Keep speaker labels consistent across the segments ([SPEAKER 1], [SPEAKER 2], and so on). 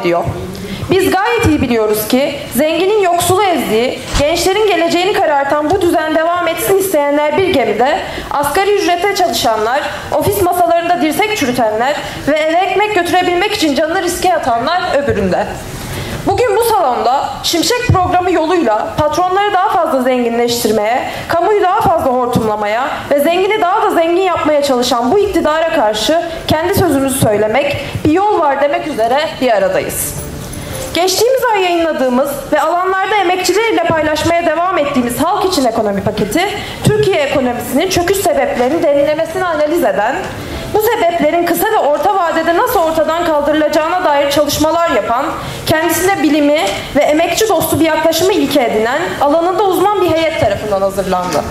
[SPEAKER 1] ediyor. Biz gayet iyi biliyoruz ki zenginin yoksulu ezdiği, gençlerin geleceğini karartan bu düzen devam etsin isteyenler bir gemide, asgari ücrete çalışanlar, ofis masalarında dirsek çürütenler ve eve ekmek götürebilmek için canını riske atanlar öbüründe. Bugün bu salonda Şimşek programı yoluyla patronları daha fazla zenginleştirmeye, kamuyu daha fazla hortumlamaya ve zengini daha da zengin yapmaya çalışan bu iktidara karşı kendi sözümüzü söylemek, bir var demek üzere bir aradayız. Geçtiğimiz ay yayınladığımız ve alanlarda emekçileriyle paylaşmaya devam ettiğimiz Halk için Ekonomi paketi, Türkiye ekonomisinin çöküş sebeplerini derinlemesine analiz eden, bu sebeplerin kısa ve orta vadede nasıl ortadan kaldırılacağına dair çalışmalar yapan, kendisine bilimi ve emekçi dostu bir yaklaşımı ilke edinen, alanında uzman bir heyet tarafından hazırlandı.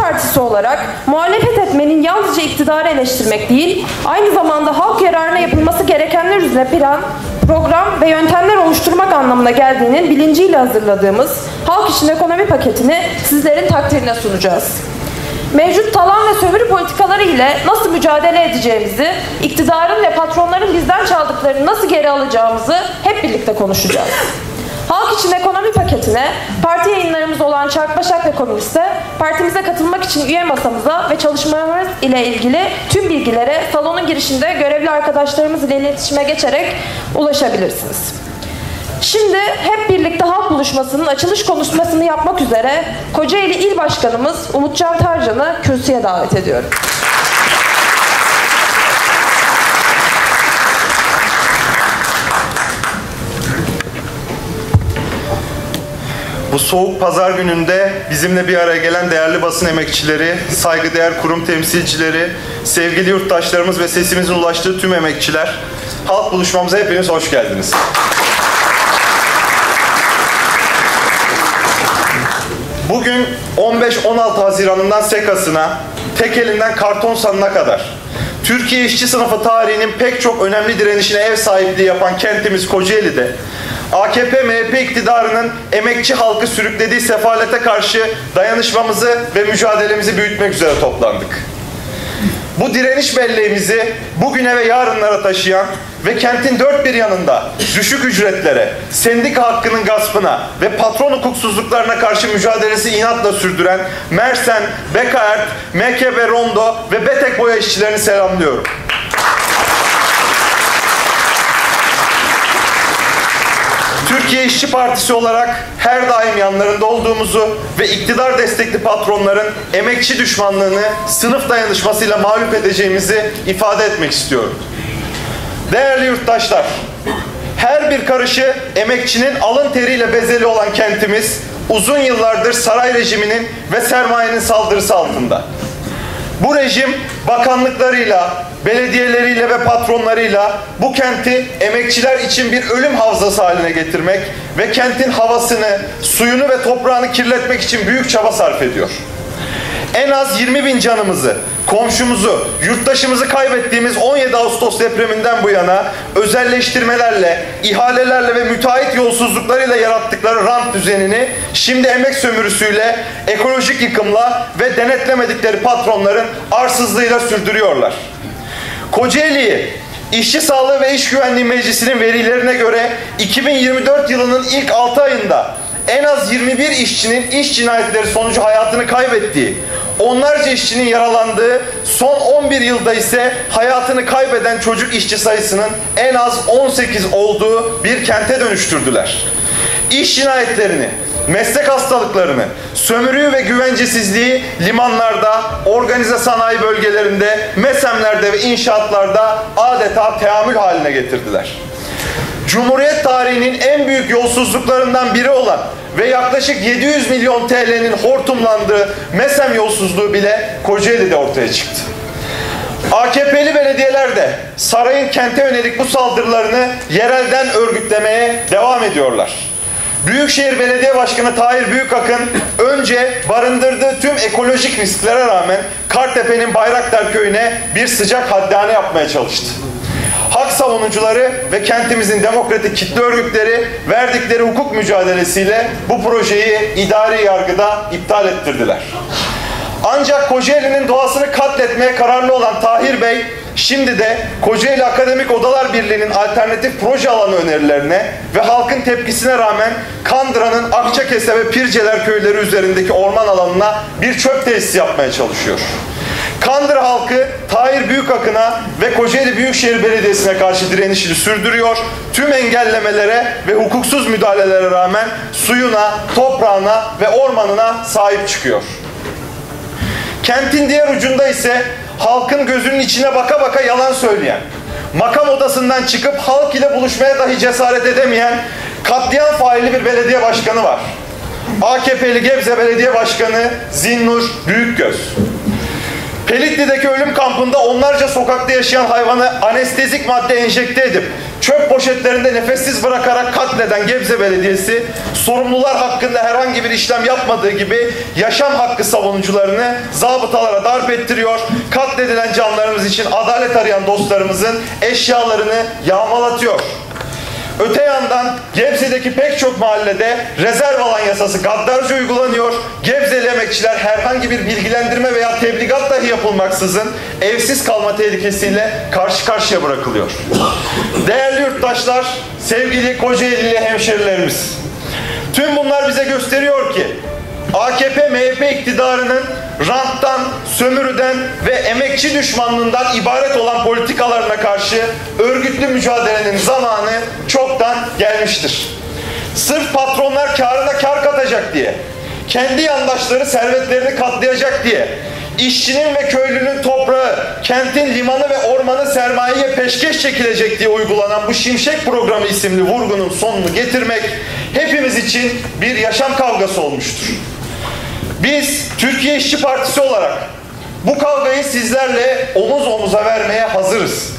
[SPEAKER 1] Partisi olarak muhalefet etmenin yalnızca iktidarı eleştirmek değil, aynı zamanda halk yararına yapılması gerekenler üzerine plan, program ve yöntemler oluşturmak anlamına geldiğinin bilinciyle hazırladığımız Halk için Ekonomi paketini sizlerin takdirine sunacağız. Mevcut talan ve sömürü politikaları ile nasıl mücadele edeceğimizi, iktidarın ve patronların bizden çaldıklarını nasıl geri alacağımızı hep birlikte konuşacağız. İçin ekonomi paketine parti yayınlarımız olan Çarkbaşak ve Komünist'e partimize katılmak için üye masamıza ve çalışmalarımız ile ilgili tüm bilgilere salonun girişinde görevli arkadaşlarımız ile iletişime geçerek ulaşabilirsiniz. Şimdi hep birlikte halk buluşmasının açılış konuşmasını yapmak üzere Kocaeli İl Başkanımız Umutcan Tarcan'ı kürsüye davet ediyorum.
[SPEAKER 2] Bu soğuk pazar gününde bizimle bir araya gelen değerli basın emekçileri, saygıdeğer kurum temsilcileri, sevgili yurttaşlarımız ve sesimizin ulaştığı tüm emekçiler, halk buluşmamıza hepiniz hoş geldiniz. Bugün 15-16 Haziran'ından SEKA'sına, tek elinden karton sanına kadar Türkiye işçi sınıfı tarihinin pek çok önemli direnişine ev sahipliği yapan kentimiz Kocaeli'de AKP-MHP iktidarının emekçi halkı sürüklediği sefalete karşı dayanışmamızı ve mücadelemizi büyütmek üzere toplandık. Bu direniş belleğimizi bugüne ve yarınlara taşıyan ve kentin dört bir yanında düşük ücretlere, sendika hakkının gaspına ve patron hukuksuzluklarına karşı mücadelesi inatla sürdüren Mersen, Bekaert, MKB Rondo ve Betek Boya işçilerini selamlıyorum. Türkiye İşçi Partisi olarak her daim yanlarında olduğumuzu ve iktidar destekli patronların emekçi düşmanlığını sınıf dayanışmasıyla mağlup edeceğimizi ifade etmek istiyorum. Değerli yurttaşlar, her bir karışı emekçinin alın teriyle bezeli olan kentimiz uzun yıllardır saray rejiminin ve sermayenin saldırısı altında. Bu rejim bakanlıklarıyla, belediyeleriyle ve patronlarıyla bu kenti emekçiler için bir ölüm havzası haline getirmek ve kentin havasını, suyunu ve toprağını kirletmek için büyük çaba sarf ediyor. En az 20 bin canımızı, komşumuzu, yurttaşımızı kaybettiğimiz 17 Ağustos depreminden bu yana özelleştirmelerle, ihalelerle ve müteahhit yolsuzluklarıyla yarattıkları rant düzenini şimdi emek sömürüsüyle, ekolojik yıkımla ve denetlemedikleri patronların arsızlığıyla sürdürüyorlar. Kocaeli'yi İşçi Sağlığı ve İş Güvenliği Meclisi'nin verilerine göre 2024 yılının ilk 6 ayında en az 21 işçinin iş cinayetleri sonucu hayatını kaybettiği, onlarca işçinin yaralandığı, son 11 yılda ise hayatını kaybeden çocuk işçi sayısının en az 18 olduğu bir kente dönüştürdüler. İş cinayetlerini, meslek hastalıklarını, sömürüyü ve güvencesizliği limanlarda, organize sanayi bölgelerinde, mesemlerde ve inşaatlarda adeta teamül haline getirdiler. Cumhuriyet tarihinin en büyük yolsuzluklarından biri olan ve yaklaşık 700 milyon TL'nin hortumlandığı MESEM yolsuzluğu bile Kocaeli'de ortaya çıktı. AKP'li belediyeler de sarayın kente yönelik bu saldırılarını yerelden örgütlemeye devam ediyorlar. Büyükşehir Belediye Başkanı Tahir Büyükakın önce barındırdığı tüm ekolojik risklere rağmen Kartepe'nin Bayraktar Köyü'ne bir sıcak haddane yapmaya çalıştı. Hak savunucuları ve kentimizin demokratik kitle örgütleri verdikleri hukuk mücadelesiyle bu projeyi idari yargıda iptal ettirdiler. Ancak Kocaeli'nin doğasını katletmeye kararlı olan Tahir Bey şimdi de Kocaeli Akademik Odalar Birliği'nin alternatif proje alanı önerilerine ve halkın tepkisine rağmen Kandıra'nın Akçakese ve Pirceler köyleri üzerindeki orman alanına bir çöp tesisi yapmaya çalışıyor. Kandıra halkı Tahir Büyükakın'a ve Kocaeli Büyükşehir Belediyesi'ne karşı direnişini sürdürüyor. Tüm engellemelere ve hukuksuz müdahalelere rağmen suyuna, toprağına ve ormanına sahip çıkıyor. Kentin diğer ucunda ise halkın gözünün içine baka baka yalan söyleyen, makam odasından çıkıp halk ile buluşmaya dahi cesaret edemeyen katliam faili bir belediye başkanı var. AKP'li Gebze Belediye Başkanı Zinnur Büyükgöz. Pelitli'deki ölüm kampında onlarca sokakta yaşayan hayvanı anestezik madde enjekte edip çöp poşetlerinde nefessiz bırakarak katleden Gebze Belediyesi sorumlular hakkında herhangi bir işlem yapmadığı gibi yaşam hakkı savunucularını zabıtalara darp ettiriyor. Katledilen canlarımız için adalet arayan dostlarımızın eşyalarını yağmalatıyor. Öte yandan Gebze'deki pek çok mahallede rezerv alan yasası gaddarca uygulanıyor. Gebzeli emekçiler herhangi bir bilgilendirme veya tebligat dahi yapılmaksızın evsiz kalma tehlikesiyle karşı karşıya bırakılıyor. Değerli yurttaşlar, sevgili Kocaeli'li hemşerilerimiz. Tüm bunlar bize gösteriyor ki AKP MHP iktidarının ranttan, sömürüden ve emekçi düşmanlığından ibaret olan politikalarına karşı örgütlü mücadelenin zamanı çoktan gelmiştir. Sırf patronlar karına kar katacak diye, kendi yandaşları servetlerini katlayacak diye, işçinin ve köylünün toprağı, kentin limanı ve ormanı sermayeye peşkeş çekilecek diye uygulanan bu Şimşek Programı isimli vurgunun sonunu getirmek hepimiz için bir yaşam kavgası olmuştur. Biz Türkiye İşçi Partisi olarak bu kavgayı sizlerle omuz omuza vermeye hazırız.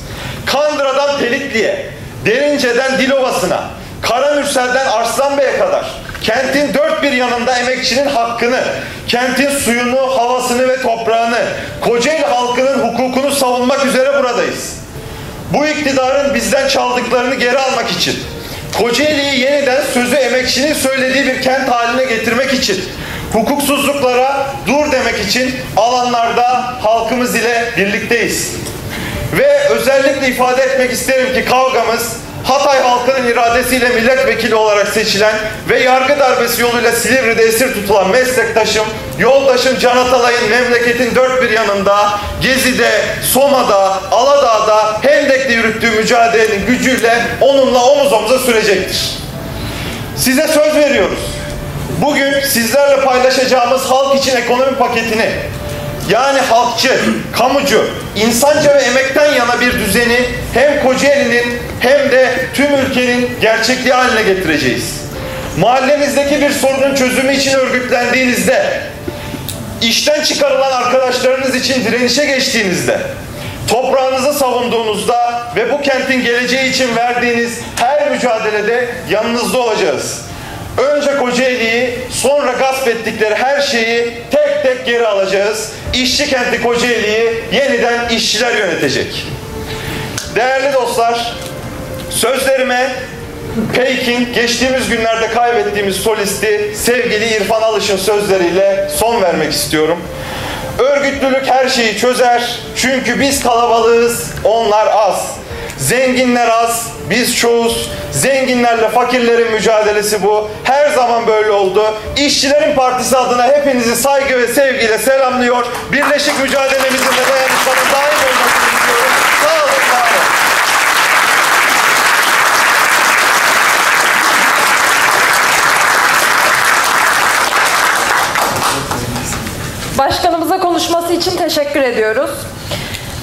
[SPEAKER 2] Kandıra'dan Pelitli'ye, Derince'den Dilovası'na, Karamürsel'den Arslan Bey'e kadar kentin dört bir yanında emekçinin hakkını, kentin suyunu, havasını ve toprağını, Kocaeli halkının hukukunu savunmak üzere buradayız. Bu iktidarın bizden çaldıklarını geri almak için, Kocaeli'yi yeniden sözü emekçinin söylediği bir kent haline getirmek için, hukuksuzluklara dur demek için alanlarda halkımız ile birlikteyiz. Ve özellikle ifade etmek isterim ki kavgamız Hatay halkının iradesiyle milletvekili olarak seçilen ve yargı darbesi yoluyla Silivri'de esir tutulan meslektaşım, yoldaşım Can Atalay'ın memleketin dört bir yanında, Gezi'de, Soma'da, Aladağ'da, Hendek'te yürüttüğü mücadelenin gücüyle onunla omuz omuza sürecektir. Size söz veriyoruz. Bugün sizlerle paylaşacağımız halk için ekonomi paketini yani halkçı, kamucu, insanca ve emekten yana bir düzeni hem Kocaeli'nin hem de tüm ülkenin gerçekliği haline getireceğiz. Mahallenizdeki bir sorunun çözümü için örgütlendiğinizde, işten çıkarılan arkadaşlarınız için direnişe geçtiğinizde, toprağınızı savunduğunuzda ve bu kentin geleceği için verdiğiniz her mücadelede yanınızda olacağız. Önce Kocaeli'yi, sonra gasp ettikleri her şeyi tek tek geri alacağız. İşçi kenti Kocaeli'yi yeniden işçiler yönetecek. Değerli dostlar, sözlerime Peyk'in geçtiğimiz günlerde kaybettiğimiz solisti sevgili İrfan Alış'ın sözleriyle son vermek istiyorum. Örgütlülük her şeyi çözer çünkü biz kalabalığız, onlar az. Zenginler az, biz çoğuz. Zenginlerle fakirlerin mücadelesi bu. Her zaman böyle oldu. İşçilerin Partisi adına hepinizi saygı ve sevgiyle selamlıyor. Birleşik mücadelemizin de dayanışmanın daim olmasını istiyorum. Sağ olun, var olun.
[SPEAKER 1] Başkanımıza konuşması için teşekkür ediyoruz.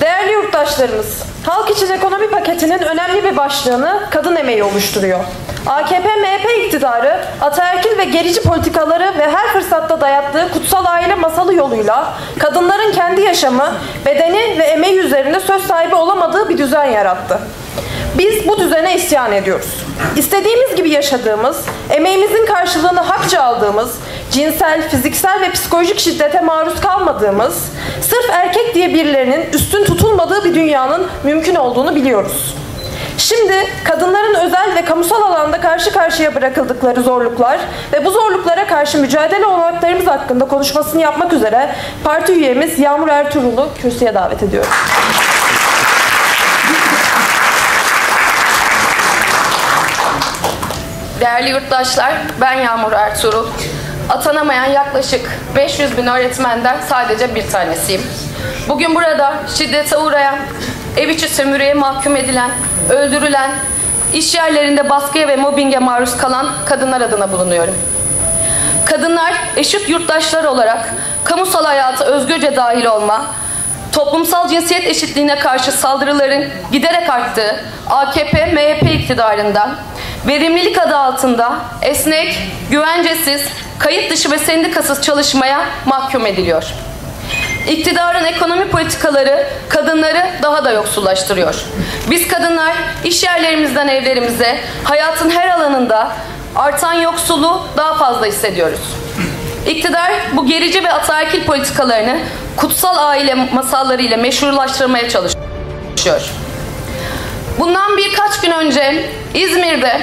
[SPEAKER 1] Değerli yurttaşlarımız, halk için ekonomi paketinin önemli bir başlığını kadın emeği oluşturuyor. AKP-MHP iktidarı ataerkil ve gerici politikaları ve her fırsatta dayattığı kutsal aile masalı yoluyla kadınların kendi yaşamı, bedeni ve emeği üzerinde söz sahibi olamadığı bir düzen yarattı. Biz bu düzene isyan ediyoruz. İstediğimiz gibi yaşadığımız, emeğimizin karşılığını hakça aldığımız, cinsel, fiziksel ve psikolojik şiddete maruz kalmadığımız, sırf erkek diye birilerinin üstün tutulmadığı bir dünyanın mümkün olduğunu biliyoruz. Şimdi kadınların özel ve kamusal alanda karşı karşıya bırakıldıkları zorluklar ve bu zorluklara karşı mücadele olanaklarımız hakkında konuşmasını yapmak üzere parti üyemiz Yağmur Ertuğrul'u kürsüye davet ediyorum.
[SPEAKER 3] Değerli yurttaşlar, ben Yağmur Ertuğrul. Atanamayan yaklaşık 500 bin öğretmenden sadece bir tanesiyim. Bugün burada şiddete uğrayan, ev içi sömürüye mahkum edilen, öldürülen, iş yerlerinde baskıya ve mobbinge maruz kalan kadınlar adına bulunuyorum. Kadınlar eşit yurttaşlar olarak kamusal hayata özgürce dahil olma, toplumsal cinsiyet eşitliğine karşı saldırıların giderek arttığı AKP-MHP iktidarından verimlilik adı altında esnek, güvencesiz, kayıt dışı ve sendikasız çalışmaya mahkum ediliyor. İktidarın ekonomi politikaları kadınları daha da yoksullaştırıyor. Biz kadınlar iş yerlerimizden evlerimize, hayatın her alanında artan yoksulluğu daha fazla hissediyoruz. İktidar bu gerici ve ataerkil politikalarını kutsal aile masallarıyla meşrulaştırmaya çalışıyor. Bundan birkaç gün önce İzmir'de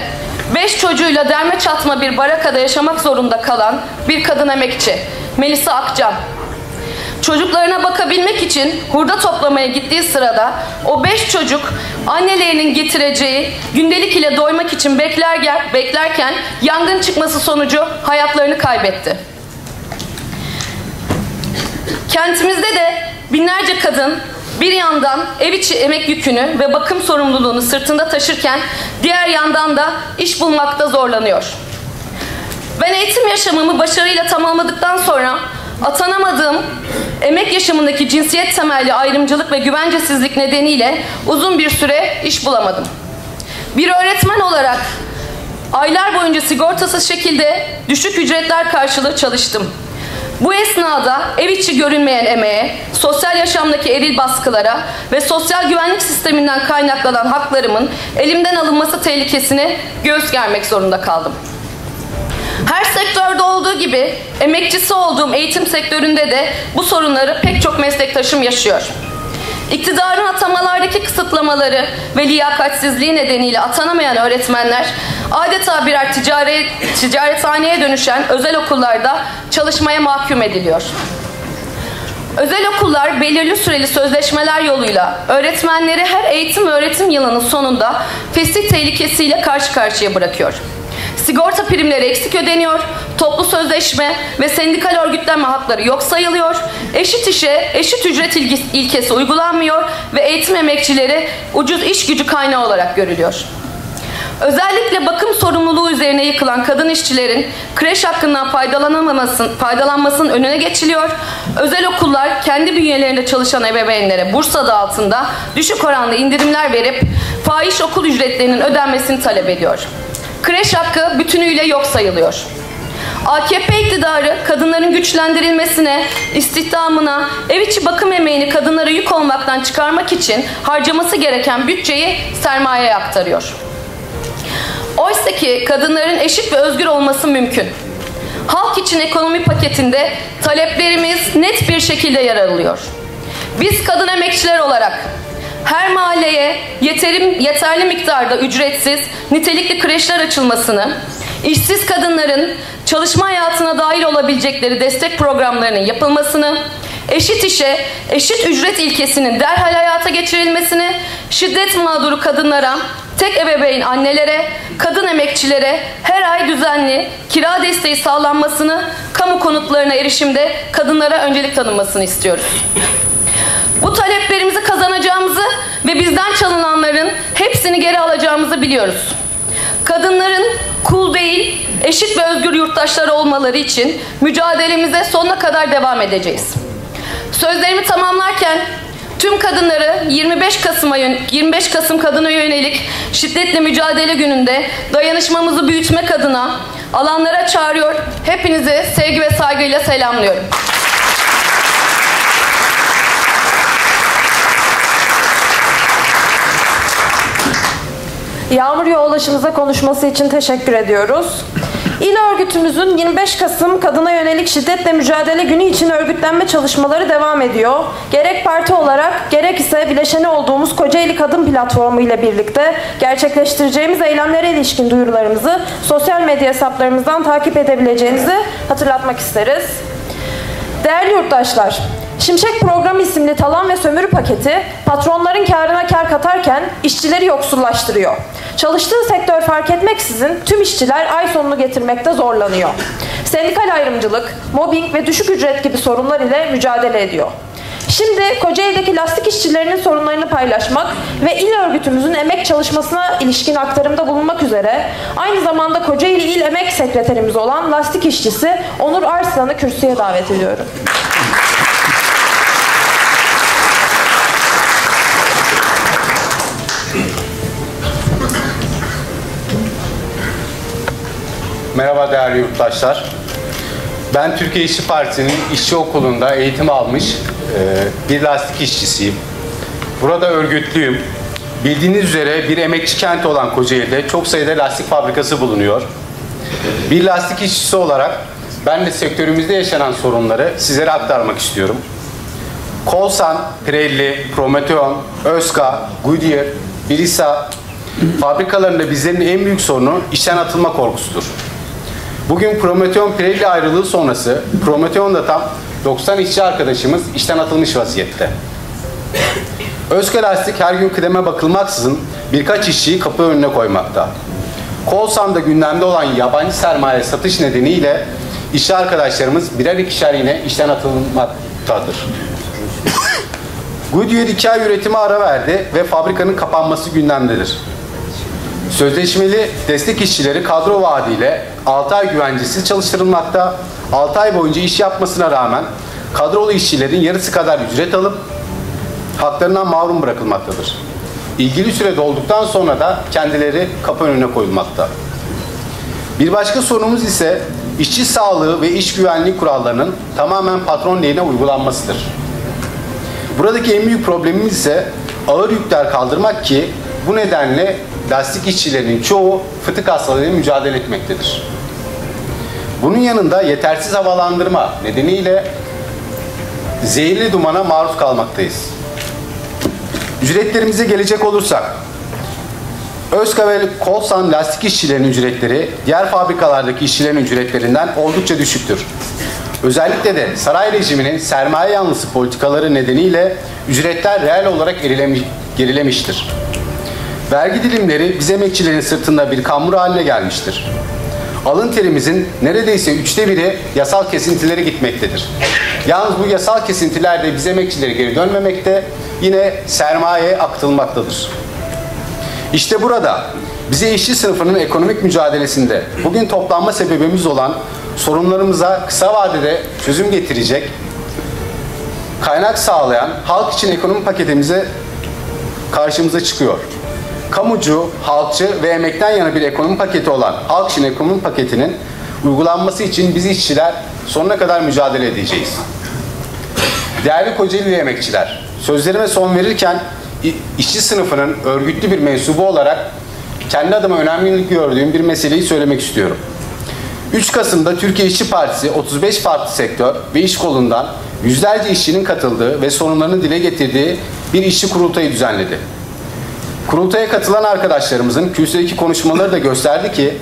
[SPEAKER 3] beş çocuğuyla derme çatma bir barakada yaşamak zorunda kalan bir kadın emekçi Melisa Akcan çocuklarına bakabilmek için hurda toplamaya gittiği sırada o beş çocuk annelerinin getireceği gündelik ile doymak için beklerken, beklerken yangın çıkması sonucu hayatlarını kaybetti. Kentimizde de binlerce kadın bir yandan ev içi emek yükünü ve bakım sorumluluğunu sırtında taşırken diğer yandan da iş bulmakta zorlanıyor. Ben eğitim yaşamımı başarıyla tamamladıktan sonra atanamadığım emek yaşamındaki cinsiyet temelli ayrımcılık ve güvencesizlik nedeniyle uzun bir süre iş bulamadım. Bir öğretmen olarak aylar boyunca sigortasız şekilde düşük ücretler karşılığı çalıştım. Bu esnada ev içi görünmeyen emeğe, sosyal yaşamdaki eril baskılara ve sosyal güvenlik sisteminden kaynaklanan haklarımın elimden alınması tehlikesine göğüs germek zorunda kaldım. Her sektörde olduğu gibi emekçisi olduğum eğitim sektöründe de bu sorunları pek çok meslektaşım yaşıyor. İktidarın atamalardaki kısıtlamaları ve liyakatsizliği nedeniyle atanamayan öğretmenler adeta birer ticaret, ticarethaneye dönüşen özel okullarda çalışmaya mahkum ediliyor. Özel okullar belirli süreli sözleşmeler yoluyla öğretmenleri her eğitim öğretim yılının sonunda fesih tehlikesiyle karşı karşıya bırakıyor. Sigorta primleri eksik ödeniyor, toplu sözleşme ve sendikal örgütlenme hakları yok sayılıyor, eşit işe eşit ücret ilkesi uygulanmıyor ve eğitim emekçileri ucuz iş gücü kaynağı olarak görülüyor. Özellikle bakım sorumluluğu üzerine yıkılan kadın işçilerin kreş hakkından faydalanamamasın, faydalanmasının önüne geçiliyor. Özel okullar kendi bünyelerinde çalışan ebeveynlere burs adı altında düşük oranda indirimler verip fahiş okul ücretlerinin ödenmesini talep ediyor. Kreş hakkı bütünüyle yok sayılıyor. AKP iktidarı kadınların güçlendirilmesine, istihdamına, ev içi bakım emeğini kadınlara yük olmaktan çıkarmak için harcaması gereken bütçeyi sermayeye aktarıyor. Oysa ki kadınların eşit ve özgür olması mümkün. Halk için ekonomi paketinde taleplerimiz net bir şekilde yer alıyor. Biz kadın emekçiler olarak her mahalleye yeterim, yeterli miktarda ücretsiz, nitelikli kreşler açılmasını, işsiz kadınların çalışma hayatına dahil olabilecekleri destek programlarının yapılmasını, eşit işe, eşit ücret ilkesinin derhal hayata geçirilmesini, şiddet mağduru kadınlara, tek ebeveyn annelere, kadın emekçilere her ay düzenli kira desteği sağlanmasını, kamu konutlarına erişimde kadınlara öncelik tanınmasını istiyoruz. Bu taleplerimizi kazanacağımızı ve bizden çalınanların hepsini geri alacağımızı biliyoruz. Kadınların kul değil, eşit ve özgür yurttaşlar olmaları için mücadelemize sonuna kadar devam edeceğiz. Sözlerimi tamamlarken Tüm kadınları 25 Kasım'a 25 Kasım kadına yönelik şiddetle mücadele gününde dayanışmamızı büyütmek adına alanlara çağırıyor. Hepinizi sevgi ve saygıyla selamlıyorum.
[SPEAKER 1] Yağmur yoldaşımıza konuşması için teşekkür ediyoruz. İl örgütümüzün 25 Kasım Kadına Yönelik Şiddetle Mücadele Günü için örgütlenme çalışmaları devam ediyor. Gerek parti olarak gerek ise bileşeni olduğumuz Kocaeli Kadın Platformu ile birlikte gerçekleştireceğimiz eylemlere ilişkin duyurularımızı sosyal medya hesaplarımızdan takip edebileceğinizi hatırlatmak isteriz. Değerli yurttaşlar, Şimşek Programı isimli talan ve sömürü paketi patronların karına kar katarken işçileri yoksullaştırıyor. Çalıştığı sektör fark etmeksizin tüm işçiler ay sonunu getirmekte zorlanıyor. Sendikal ayrımcılık, mobbing ve düşük ücret gibi sorunlar ile mücadele ediyor. Şimdi Kocaeli'deki lastik işçilerinin sorunlarını paylaşmak ve il örgütümüzün emek çalışmasına ilişkin aktarımda bulunmak üzere aynı zamanda Kocaeli İl Emek Sekreterimiz olan lastik işçisi Onur Arslan'ı kürsüye davet ediyorum.
[SPEAKER 4] Merhaba değerli yurttaşlar. Ben Türkiye İşçi Partisi'nin işçi okulunda eğitim almış e, bir lastik işçisiyim. Burada örgütlüyüm. Bildiğiniz üzere bir emekçi kenti olan Kocaeli'de çok sayıda lastik fabrikası bulunuyor. Bir lastik işçisi olarak ben de sektörümüzde yaşanan sorunları sizlere aktarmak istiyorum. Kolsan, Pirelli, Prometeon, Özka, Goodyear, Brisa fabrikalarında bizlerin en büyük sorunu işten atılma korkusudur. Bugün Prometeon Pirelli ayrılığı sonrası Prometeon'da tam 90 işçi arkadaşımız işten atılmış vaziyette. Özke Lastik her gün kıdeme bakılmaksızın birkaç işçiyi kapı önüne koymakta. Kolsam'da gündemde olan yabancı sermaye satış nedeniyle işçi arkadaşlarımız birer ikişer yine işten atılmaktadır. Goodyear iki ay üretime ara verdi ve fabrikanın kapanması gündemdedir. Sözleşmeli destek işçileri kadro vaadiyle 6 ay güvencesiz çalıştırılmakta. 6 ay boyunca iş yapmasına rağmen kadrolu işçilerin yarısı kadar ücret alıp haklarından mahrum bırakılmaktadır. İlgili süre dolduktan sonra da kendileri kapı önüne koyulmakta. Bir başka sorunumuz ise işçi sağlığı ve iş güvenliği kurallarının tamamen patron lehine uygulanmasıdır. Buradaki en büyük problemimiz ise ağır yükler kaldırmak ki bu nedenle lastik işçilerinin çoğu fıtık hastalığıyla mücadele etmektedir. Bunun yanında yetersiz havalandırma nedeniyle zehirli dumana maruz kalmaktayız. Ücretlerimize gelecek olursak, Özka ve Kolsan lastik işçilerinin ücretleri diğer fabrikalardaki işçilerin ücretlerinden oldukça düşüktür. Özellikle de saray rejiminin sermaye yanlısı politikaları nedeniyle ücretler reel olarak gerilemiştir. Vergi dilimleri biz emekçilerin sırtında bir kambur haline gelmiştir. Alın terimizin neredeyse üçte biri yasal kesintilere gitmektedir. Yalnız bu yasal kesintiler de biz emekçilere geri dönmemekte, yine sermayeye akıtılmaktadır. İşte burada bize işçi sınıfının ekonomik mücadelesinde bugün toplanma sebebimiz olan sorunlarımıza kısa vadede çözüm getirecek, kaynak sağlayan halk için ekonomi paketimize karşımıza çıkıyor kamucu, halkçı ve emekten yana bir ekonomi paketi olan Halk için ekonomi paketinin uygulanması için biz işçiler sonuna kadar mücadele edeceğiz. Değerli Kocaeli emekçiler, sözlerime son verirken işçi sınıfının örgütlü bir mensubu olarak kendi adıma önemli gördüğüm bir meseleyi söylemek istiyorum. 3 Kasım'da Türkiye İşçi Partisi 35 farklı sektör ve iş kolundan yüzlerce işçinin katıldığı ve sorunlarını dile getirdiği bir işçi kurultayı düzenledi. Kurultaya katılan arkadaşlarımızın kürsüdeki konuşmaları da gösterdi ki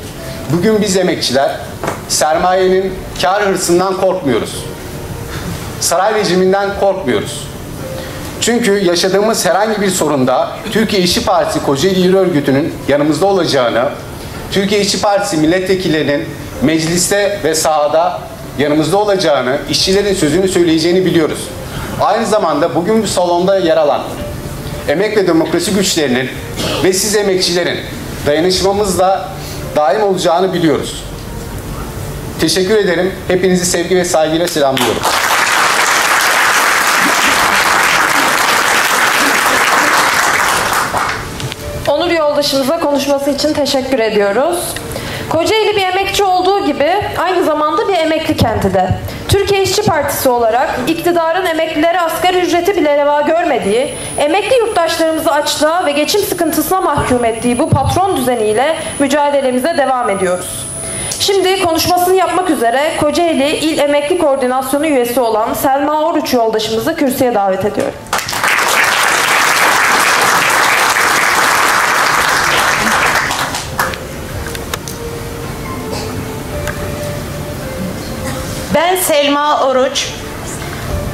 [SPEAKER 4] bugün biz emekçiler sermayenin kar hırsından korkmuyoruz. Saray rejiminden korkmuyoruz. Çünkü yaşadığımız herhangi bir sorunda Türkiye İşçi Partisi Kocaeli İl Örgütü'nün yanımızda olacağını, Türkiye İşçi Partisi milletvekillerinin mecliste ve sahada yanımızda olacağını, işçilerin sözünü söyleyeceğini biliyoruz. Aynı zamanda bugün bu salonda yer alan emek ve demokrasi güçlerinin ve siz emekçilerin dayanışmamızla daim olacağını biliyoruz. Teşekkür ederim. Hepinizi sevgi ve saygıyla selamlıyorum.
[SPEAKER 1] Onur yoldaşımıza konuşması için teşekkür ediyoruz. Kocaeli bir emekçi olduğu gibi aynı zamanda bir emekli kenti de. Türkiye İşçi Partisi olarak iktidarın emeklilere asgari ücreti bile reva görmediği, emekli yurttaşlarımızı açlığa ve geçim sıkıntısına mahkum ettiği bu patron düzeniyle mücadelemize devam ediyoruz. Şimdi konuşmasını yapmak üzere Kocaeli İl Emekli Koordinasyonu üyesi olan Selma Oruç yoldaşımızı kürsüye davet ediyorum.
[SPEAKER 5] Selma Oruç.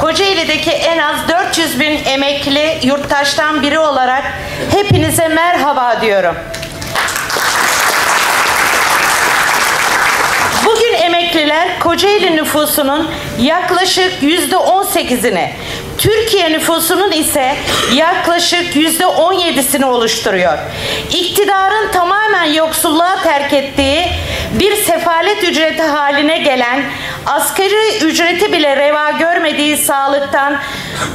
[SPEAKER 5] Kocaeli'deki en az 400 bin emekli yurttaştan biri olarak hepinize merhaba diyorum. Bugün emekliler Kocaeli nüfusunun yaklaşık yüzde 18'ini, Türkiye nüfusunun ise yaklaşık yüzde 17'sini oluşturuyor. İktidarın tamamen yoksulluğa terk ettiği bir sefalet ücreti haline gelen asgari ücreti bile reva görmediği sağlıktan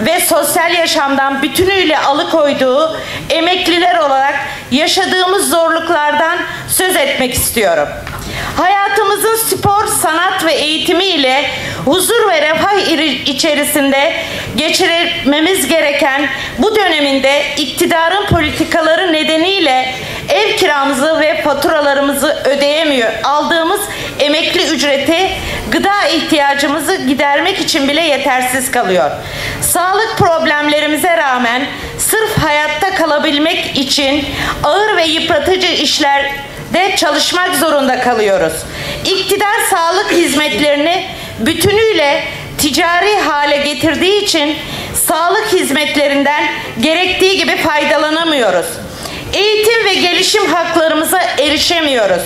[SPEAKER 5] ve sosyal yaşamdan bütünüyle alıkoyduğu emekliler olarak yaşadığımız zorluklardan söz etmek istiyorum. Hayatımızın spor, sanat ve eğitimi ile huzur ve refah içerisinde geçirmemiz gereken bu döneminde iktidarın politikaları nedeniyle ev kiramızı ve faturalarımızı ödeyemiyor. Aldığımız emekli ücreti gıda ihtiyacımızı gidermek için bile yetersiz kalıyor. Sağlık problemlerimize rağmen sırf hayatta kalabilmek için ağır ve yıpratıcı işler de çalışmak zorunda kalıyoruz. İktidar sağlık hizmetlerini bütünüyle ticari hale getirdiği için sağlık hizmetlerinden gerektiği gibi faydalanamıyoruz. Eğitim ve gelişim haklarımıza erişemiyoruz.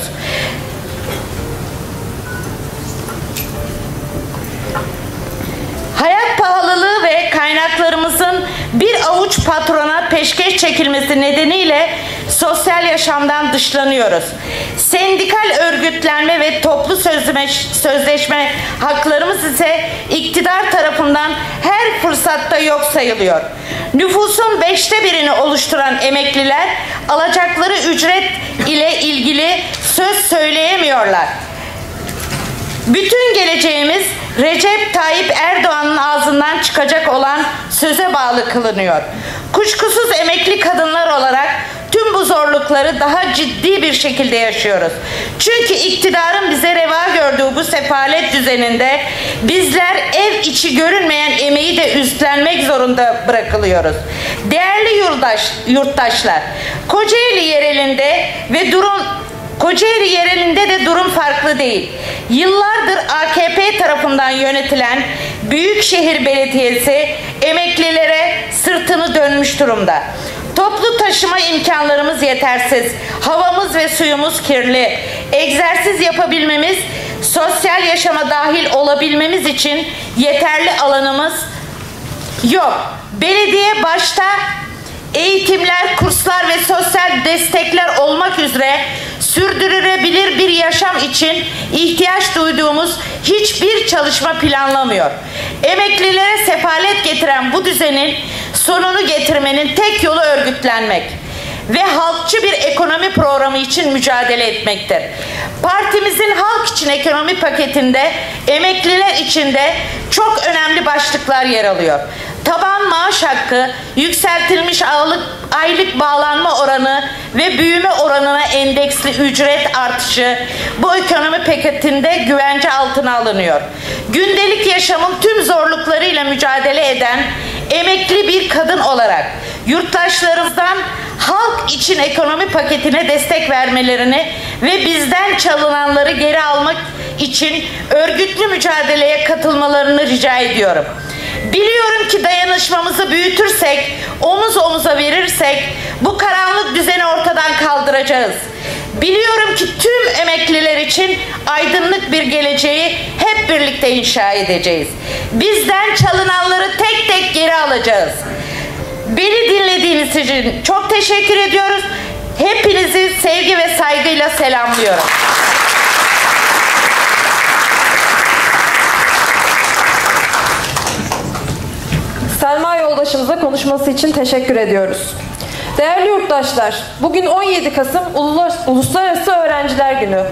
[SPEAKER 5] Hayat pahalılığı ve kaynaklarımızın bir avuç patrona peşkeş çekilmesi nedeniyle sosyal yaşamdan dışlanıyoruz. Sendikal örgütlenme ve toplu sözleşme, sözleşme haklarımız ise iktidar tarafından her fırsatta yok sayılıyor. Nüfusun beşte birini oluşturan emekliler alacakları ücret ile ilgili söz söyleyemiyorlar. Bütün geleceğimiz Recep Tayyip Erdoğan'ın ağzından çıkacak olan söze bağlı kılınıyor. Kuşkusuz emekli kadınlar olarak tüm bu zorlukları daha ciddi bir şekilde yaşıyoruz. Çünkü iktidarın bize reva gördüğü bu sefalet düzeninde bizler ev içi görünmeyen emeği de üstlenmek zorunda bırakılıyoruz. Değerli yurttaş, yurttaşlar, Kocaeli yerelinde ve durum Kocaeli yerelinde de durum farklı değil. Yıllardır AKP tarafından yönetilen Büyükşehir Belediyesi emeklilere sırtını dönmüş durumda. Toplu taşıma imkanlarımız yetersiz. Havamız ve suyumuz kirli. Egzersiz yapabilmemiz, sosyal yaşama dahil olabilmemiz için yeterli alanımız yok. Belediye başta eğitimler, kurslar ve sosyal destekler olmak üzere sürdürülebilir bir yaşam için ihtiyaç duyduğumuz hiçbir çalışma planlamıyor. Emeklilere sefalet getiren bu düzenin sonunu getirmenin tek yolu örgütlenmek ve halkçı bir ekonomi programı için mücadele etmektir. Partimizin halk için ekonomi paketinde emekliler için de çok önemli başlıklar yer alıyor taban maaş hakkı, yükseltilmiş aylık, aylık bağlanma oranı ve büyüme oranına endeksli ücret artışı bu ekonomi paketinde güvence altına alınıyor. Gündelik yaşamın tüm zorluklarıyla mücadele eden emekli bir kadın olarak yurttaşlarımızdan halk için ekonomi paketine destek vermelerini ve bizden çalınanları geri almak için örgütlü mücadeleye katılmalarını rica ediyorum. Biliyorum ki dayanışmamızı büyütürsek, omuz omuza verirsek bu karanlık düzeni ortadan kaldıracağız. Biliyorum ki tüm emekliler için aydınlık bir geleceği hep birlikte inşa edeceğiz. Bizden çalınanları tek tek geri alacağız. Beni dinlediğiniz için çok teşekkür ediyoruz. Hepinizi sevgi ve saygıyla selamlıyorum.
[SPEAKER 1] Selma yoldaşımıza konuşması için teşekkür ediyoruz. Değerli yurttaşlar, bugün 17 Kasım Uluslararası Öğrenciler Günü.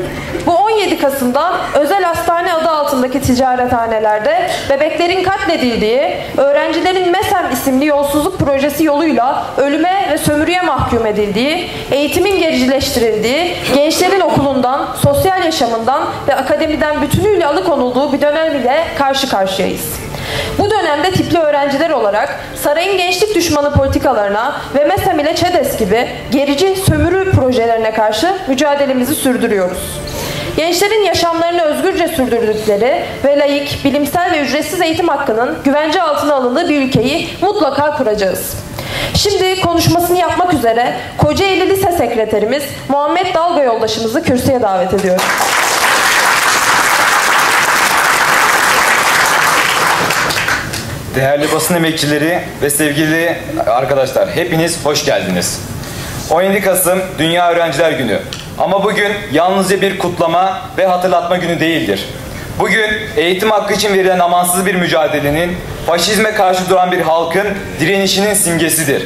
[SPEAKER 1] Bu 17 Kasım'dan özel hastane adı altındaki ticarethanelerde bebeklerin katledildiği, öğrencilerin MESEM isimli yolsuzluk projesi yoluyla ölüme ve sömürüye mahkum edildiği, eğitimin gericileştirildiği, gençlerin okulundan, sosyal yaşamından ve akademiden bütünüyle alıkonulduğu bir dönem ile karşı karşıyayız. Bu dönemde tipli öğrenciler olarak sarayın gençlik düşmanı politikalarına ve MESEM ile ÇEDES gibi gerici sömürü projelerine karşı mücadelemizi sürdürüyoruz. Gençlerin yaşamlarını özgürce sürdürdükleri ve layık, bilimsel ve ücretsiz eğitim hakkının güvence altına alındığı bir ülkeyi mutlaka kuracağız. Şimdi konuşmasını yapmak üzere Kocaeli Lise Sekreterimiz Muhammed Dalga yoldaşımızı kürsüye davet ediyorum.
[SPEAKER 6] Değerli basın emekçileri ve sevgili arkadaşlar, hepiniz hoş geldiniz. 17 Kasım Dünya Öğrenciler Günü. Ama bugün yalnızca bir kutlama ve hatırlatma günü değildir. Bugün eğitim hakkı için verilen amansız bir mücadelenin, faşizme karşı duran bir halkın direnişinin simgesidir.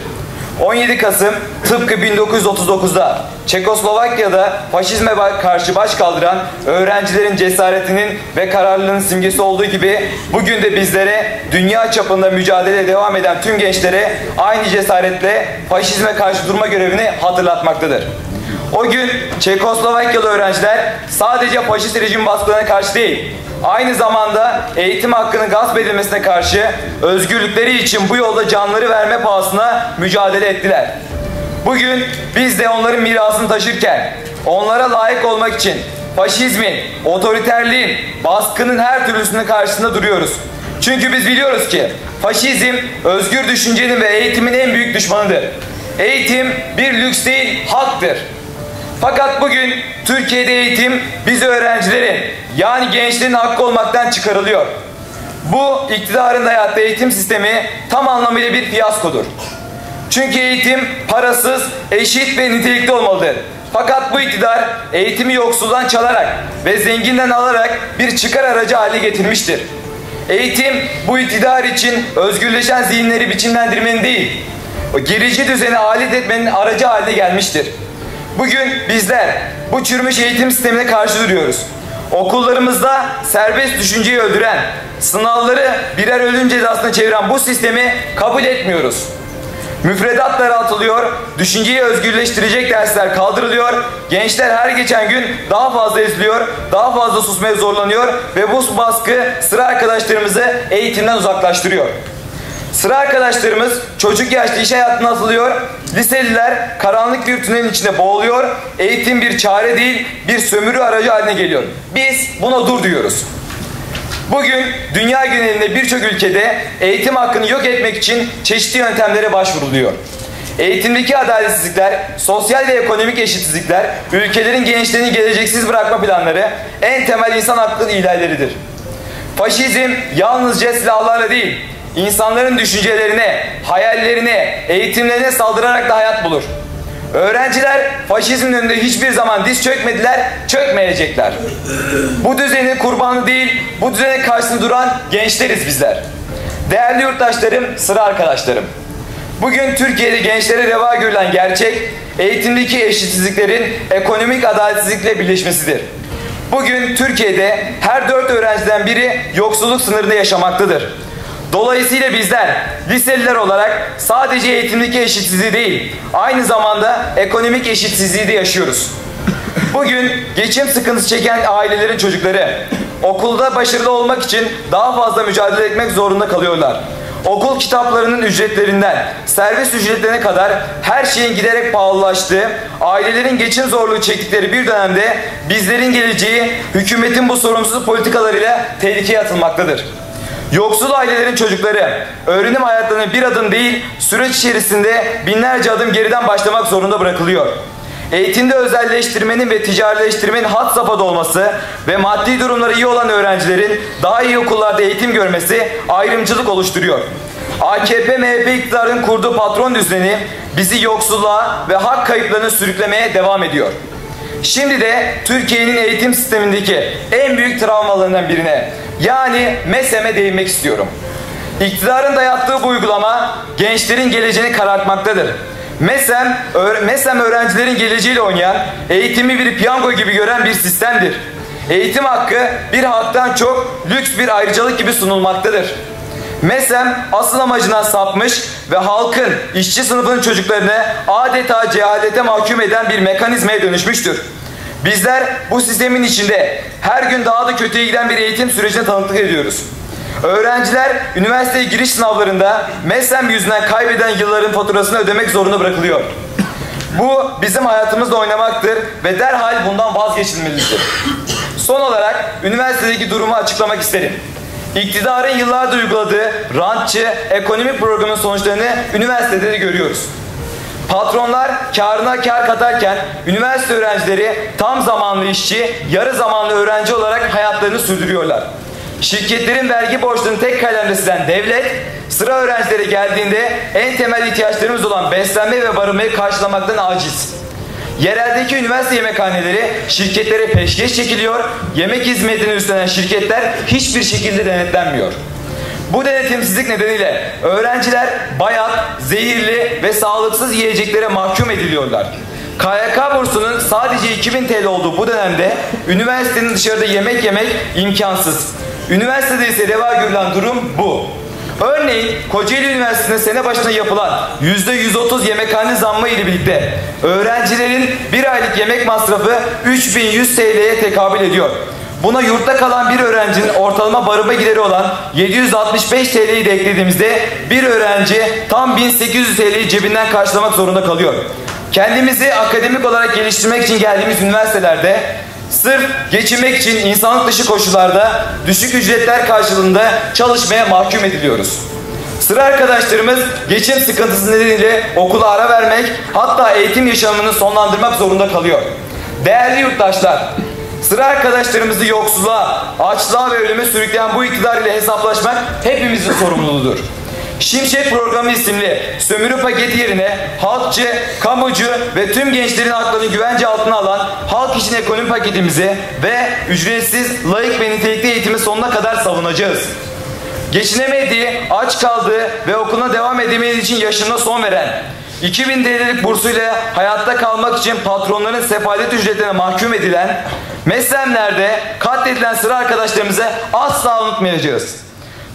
[SPEAKER 6] 17 Kasım tıpkı 1939'da Çekoslovakya'da faşizme karşı baş kaldıran öğrencilerin cesaretinin ve kararlılığının simgesi olduğu gibi bugün de bizlere dünya çapında mücadele devam eden tüm gençlere aynı cesaretle faşizme karşı durma görevini hatırlatmaktadır. O gün Çekoslovakyalı öğrenciler sadece faşist rejim baskılarına karşı değil, aynı zamanda eğitim hakkının gasp edilmesine karşı özgürlükleri için bu yolda canları verme pahasına mücadele ettiler. Bugün biz de onların mirasını taşırken onlara layık olmak için faşizmin, otoriterliğin, baskının her türlüsünün karşısında duruyoruz. Çünkü biz biliyoruz ki faşizm özgür düşüncenin ve eğitimin en büyük düşmanıdır. Eğitim bir lüks değil, haktır. Fakat bugün Türkiye'de eğitim biz öğrencilerin yani gençlerin hakkı olmaktan çıkarılıyor. Bu iktidarın dayattığı eğitim sistemi tam anlamıyla bir fiyaskodur. Çünkü eğitim parasız, eşit ve nitelikli olmalıdır. Fakat bu iktidar eğitimi yoksuldan çalarak ve zenginden alarak bir çıkar aracı haline getirmiştir. Eğitim bu iktidar için özgürleşen zihinleri biçimlendirmenin değil, o gerici düzeni alet etmenin aracı haline gelmiştir. Bugün bizler bu çürümüş eğitim sistemine karşı duruyoruz. Okullarımızda serbest düşünceyi öldüren, sınavları birer ölüm cezasına çeviren bu sistemi kabul etmiyoruz. Müfredat daraltılıyor, düşünceyi özgürleştirecek dersler kaldırılıyor, gençler her geçen gün daha fazla eziliyor, daha fazla susmaya zorlanıyor ve bu baskı sıra arkadaşlarımızı eğitimden uzaklaştırıyor. Sıra arkadaşlarımız çocuk yaşta iş hayatına atılıyor, liseliler karanlık bir tünelin içinde boğuluyor, eğitim bir çare değil bir sömürü aracı haline geliyor. Biz buna dur diyoruz. Bugün dünya genelinde birçok ülkede eğitim hakkını yok etmek için çeşitli yöntemlere başvuruluyor. Eğitimdeki adaletsizlikler, sosyal ve ekonomik eşitsizlikler, ülkelerin gençlerini geleceksiz bırakma planları en temel insan hakları ihlalleridir. Faşizm yalnızca silahlarla değil, insanların düşüncelerine, hayallerine, eğitimlerine saldırarak da hayat bulur. Öğrenciler faşizmin önünde hiçbir zaman diz çökmediler, çökmeyecekler. Bu düzenin kurbanı değil, bu düzenin karşısında duran gençleriz bizler. Değerli yurttaşlarım, sıra arkadaşlarım. Bugün Türkiye'de gençlere reva görülen gerçek, eğitimdeki eşitsizliklerin ekonomik adaletsizlikle birleşmesidir. Bugün Türkiye'de her dört öğrenciden biri yoksulluk sınırında yaşamaktadır. Dolayısıyla bizler liseliler olarak sadece eğitimdeki eşitsizliği değil, aynı zamanda ekonomik eşitsizliği de yaşıyoruz. Bugün geçim sıkıntısı çeken ailelerin çocukları okulda başarılı olmak için daha fazla mücadele etmek zorunda kalıyorlar. Okul kitaplarının ücretlerinden servis ücretlerine kadar her şeyin giderek pahalılaştığı, ailelerin geçim zorluğu çektikleri bir dönemde bizlerin geleceği hükümetin bu sorumsuz politikalarıyla tehlikeye atılmaktadır. Yoksul ailelerin çocukları öğrenim hayatlarını bir adım değil süreç içerisinde binlerce adım geriden başlamak zorunda bırakılıyor. Eğitimde özelleştirmenin ve ticarileştirmenin hat safhada olması ve maddi durumları iyi olan öğrencilerin daha iyi okullarda eğitim görmesi ayrımcılık oluşturuyor. AKP MHP iktidarın kurduğu patron düzeni bizi yoksulluğa ve hak kayıplarına sürüklemeye devam ediyor. Şimdi de Türkiye'nin eğitim sistemindeki en büyük travmalarından birine yani MESEM'e değinmek istiyorum. İktidarın dayattığı bu uygulama gençlerin geleceğini karartmaktadır. MESEM, MESEM öğrencilerin geleceğiyle oynayan, eğitimi bir piyango gibi gören bir sistemdir. Eğitim hakkı bir haktan çok lüks bir ayrıcalık gibi sunulmaktadır. MESEM asıl amacından sapmış ve halkın, işçi sınıfının çocuklarını adeta cehalete mahkum eden bir mekanizmaya dönüşmüştür. Bizler bu sistemin içinde her gün daha da kötüye giden bir eğitim sürecine tanıklık ediyoruz. Öğrenciler üniversiteye giriş sınavlarında MESEM yüzünden kaybeden yılların faturasını ödemek zorunda bırakılıyor. Bu bizim hayatımızla oynamaktır ve derhal bundan vazgeçilmelidir. Son olarak üniversitedeki durumu açıklamak isterim. İktidarın yıllardır uyguladığı rantçı ekonomik programın sonuçlarını üniversitede de görüyoruz. Patronlar karına kar katarken üniversite öğrencileri tam zamanlı işçi, yarı zamanlı öğrenci olarak hayatlarını sürdürüyorlar. Şirketlerin vergi borçlarını tek kalemde silen devlet, sıra öğrencilere geldiğinde en temel ihtiyaçlarımız olan beslenme ve barınmayı karşılamaktan aciz. Yereldeki üniversite yemekhaneleri şirketlere peşkeş çekiliyor, yemek hizmetini üstlenen şirketler hiçbir şekilde denetlenmiyor. Bu denetimsizlik nedeniyle öğrenciler bayat, zehirli ve sağlıksız yiyeceklere mahkum ediliyorlar. KYK bursunun sadece 2000 TL olduğu bu dönemde üniversitenin dışarıda yemek yemek imkansız. Üniversitede ise reva görülen durum bu. Örneğin Kocaeli Üniversitesi'nde sene başına yapılan %130 yemekhane zammı ile birlikte öğrencilerin bir aylık yemek masrafı 3100 TL'ye tekabül ediyor. Buna yurtta kalan bir öğrencinin ortalama barınma gideri olan 765 TL'yi de eklediğimizde bir öğrenci tam 1800 TL'yi cebinden karşılamak zorunda kalıyor. Kendimizi akademik olarak geliştirmek için geldiğimiz üniversitelerde sırf geçinmek için insanlık dışı koşullarda düşük ücretler karşılığında çalışmaya mahkum ediliyoruz. Sıra arkadaşlarımız geçim sıkıntısı nedeniyle okula ara vermek hatta eğitim yaşamını sonlandırmak zorunda kalıyor. Değerli yurttaşlar, sıra arkadaşlarımızı yoksulluğa, açlığa ve ölüme sürükleyen bu iktidar ile hesaplaşmak hepimizin sorumluluğudur. Şimşek Programı isimli sömürü paketi yerine halkçı, kamucu ve tüm gençlerin haklarını güvence altına alan halk için ekonomi paketimizi ve ücretsiz, layık ve nitelikli eğitimi sonuna kadar savunacağız. Geçinemediği, aç kaldığı ve okuluna devam edemediği için yaşına son veren, 2000 TL'lik bursuyla hayatta kalmak için patronların sefalet ücretlerine mahkum edilen, meslemlerde katledilen sıra arkadaşlarımızı asla unutmayacağız.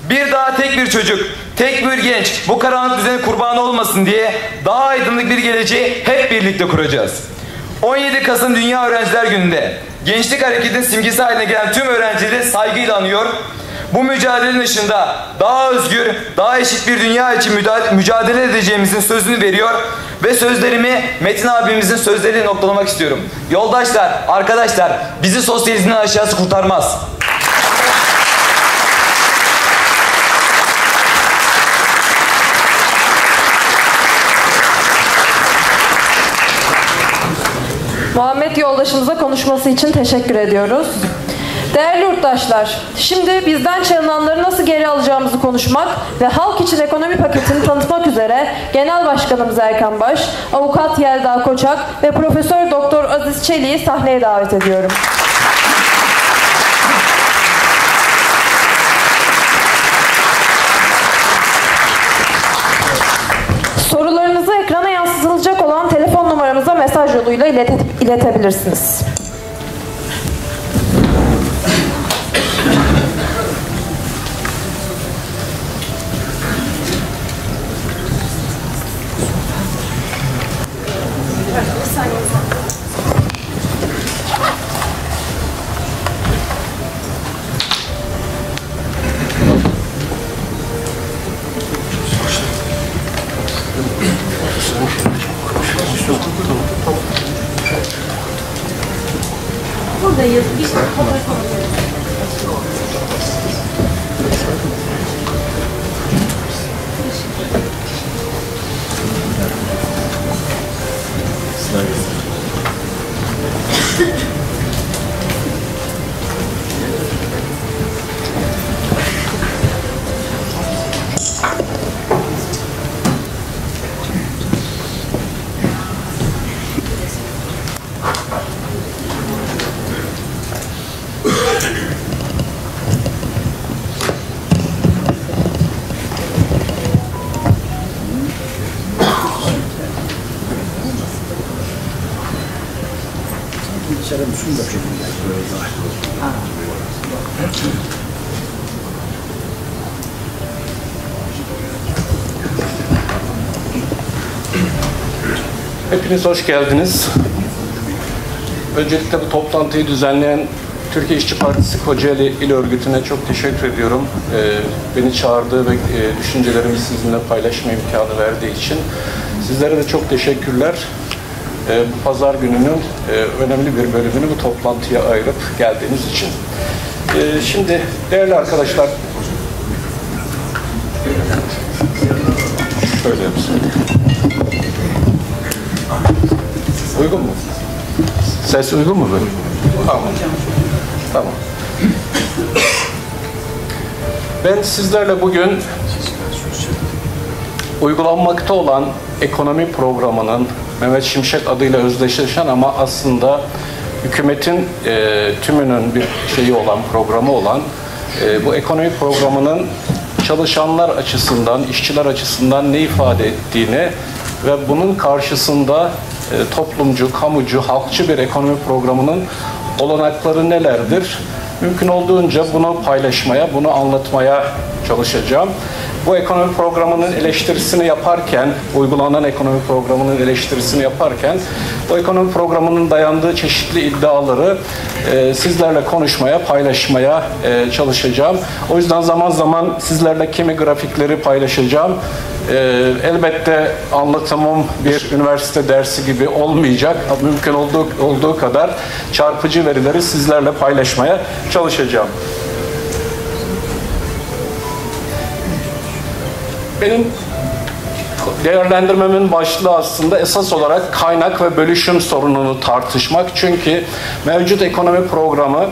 [SPEAKER 6] Bir daha tek bir çocuk, tek bir genç bu karanlık düzenin kurbanı olmasın diye daha aydınlık bir geleceği hep birlikte kuracağız. 17 Kasım Dünya Öğrenciler Günü'nde Gençlik Hareketi'nin simgesi haline gelen tüm öğrencileri saygıyla anıyor. Bu mücadelenin ışığında daha özgür, daha eşit bir dünya için mücadele edeceğimizin sözünü veriyor ve sözlerimi Metin abimizin sözleriyle noktalamak istiyorum. Yoldaşlar, arkadaşlar bizi sosyalizmden aşağısı kurtarmaz.
[SPEAKER 1] Muhammed yoldaşımıza konuşması için teşekkür ediyoruz. Değerli yurttaşlar, şimdi bizden çalınanları nasıl geri alacağımızı konuşmak ve halk için ekonomi paketini tanıtmak üzere Genel Başkanımız Erkan Baş, Avukat Yelda Koçak ve Profesör Doktor Aziz Çelik'i sahneye davet ediyorum. Sorularınızı ekrana yansıtılacak numaramıza mesaj yoluyla ilete- iletebilirsiniz.
[SPEAKER 7] Hepiniz hoş geldiniz. Öncelikle bu toplantıyı düzenleyen Türkiye İşçi Partisi Kocaeli İl Örgütü'ne çok teşekkür ediyorum. Ee, beni çağırdığı ve e, düşüncelerimi sizinle paylaşma imkanı verdiği için. Sizlere de çok teşekkürler. Ee, bu pazar gününün e, önemli bir bölümünü bu toplantıya ayırıp geldiğiniz için. Ee, şimdi değerli arkadaşlar, şöyle yapayım. Uygun mu? Ses uygun mu böyle? Tamam. Tamam. Ben sizlerle bugün uygulanmakta olan ekonomi programının Mehmet Şimşek adıyla özdeşleşen ama aslında hükümetin e, tümünün bir şeyi olan, programı olan e, bu ekonomi programının çalışanlar açısından, işçiler açısından ne ifade ettiğini ve bunun karşısında toplumcu, kamucu, halkçı bir ekonomi programının olanakları nelerdir? Mümkün olduğunca bunu paylaşmaya, bunu anlatmaya çalışacağım. Bu ekonomi programının eleştirisini yaparken, uygulanan ekonomi programının eleştirisini yaparken, bu ekonomi programının dayandığı çeşitli iddiaları e, sizlerle konuşmaya, paylaşmaya e, çalışacağım. O yüzden zaman zaman sizlerle kimi grafikleri paylaşacağım. E, elbette anlatımım bir üniversite dersi gibi olmayacak. Mümkün olduğu, olduğu kadar çarpıcı verileri sizlerle paylaşmaya çalışacağım. Benim değerlendirmemin başlığı aslında esas olarak kaynak ve bölüşüm sorununu tartışmak. Çünkü mevcut ekonomi programı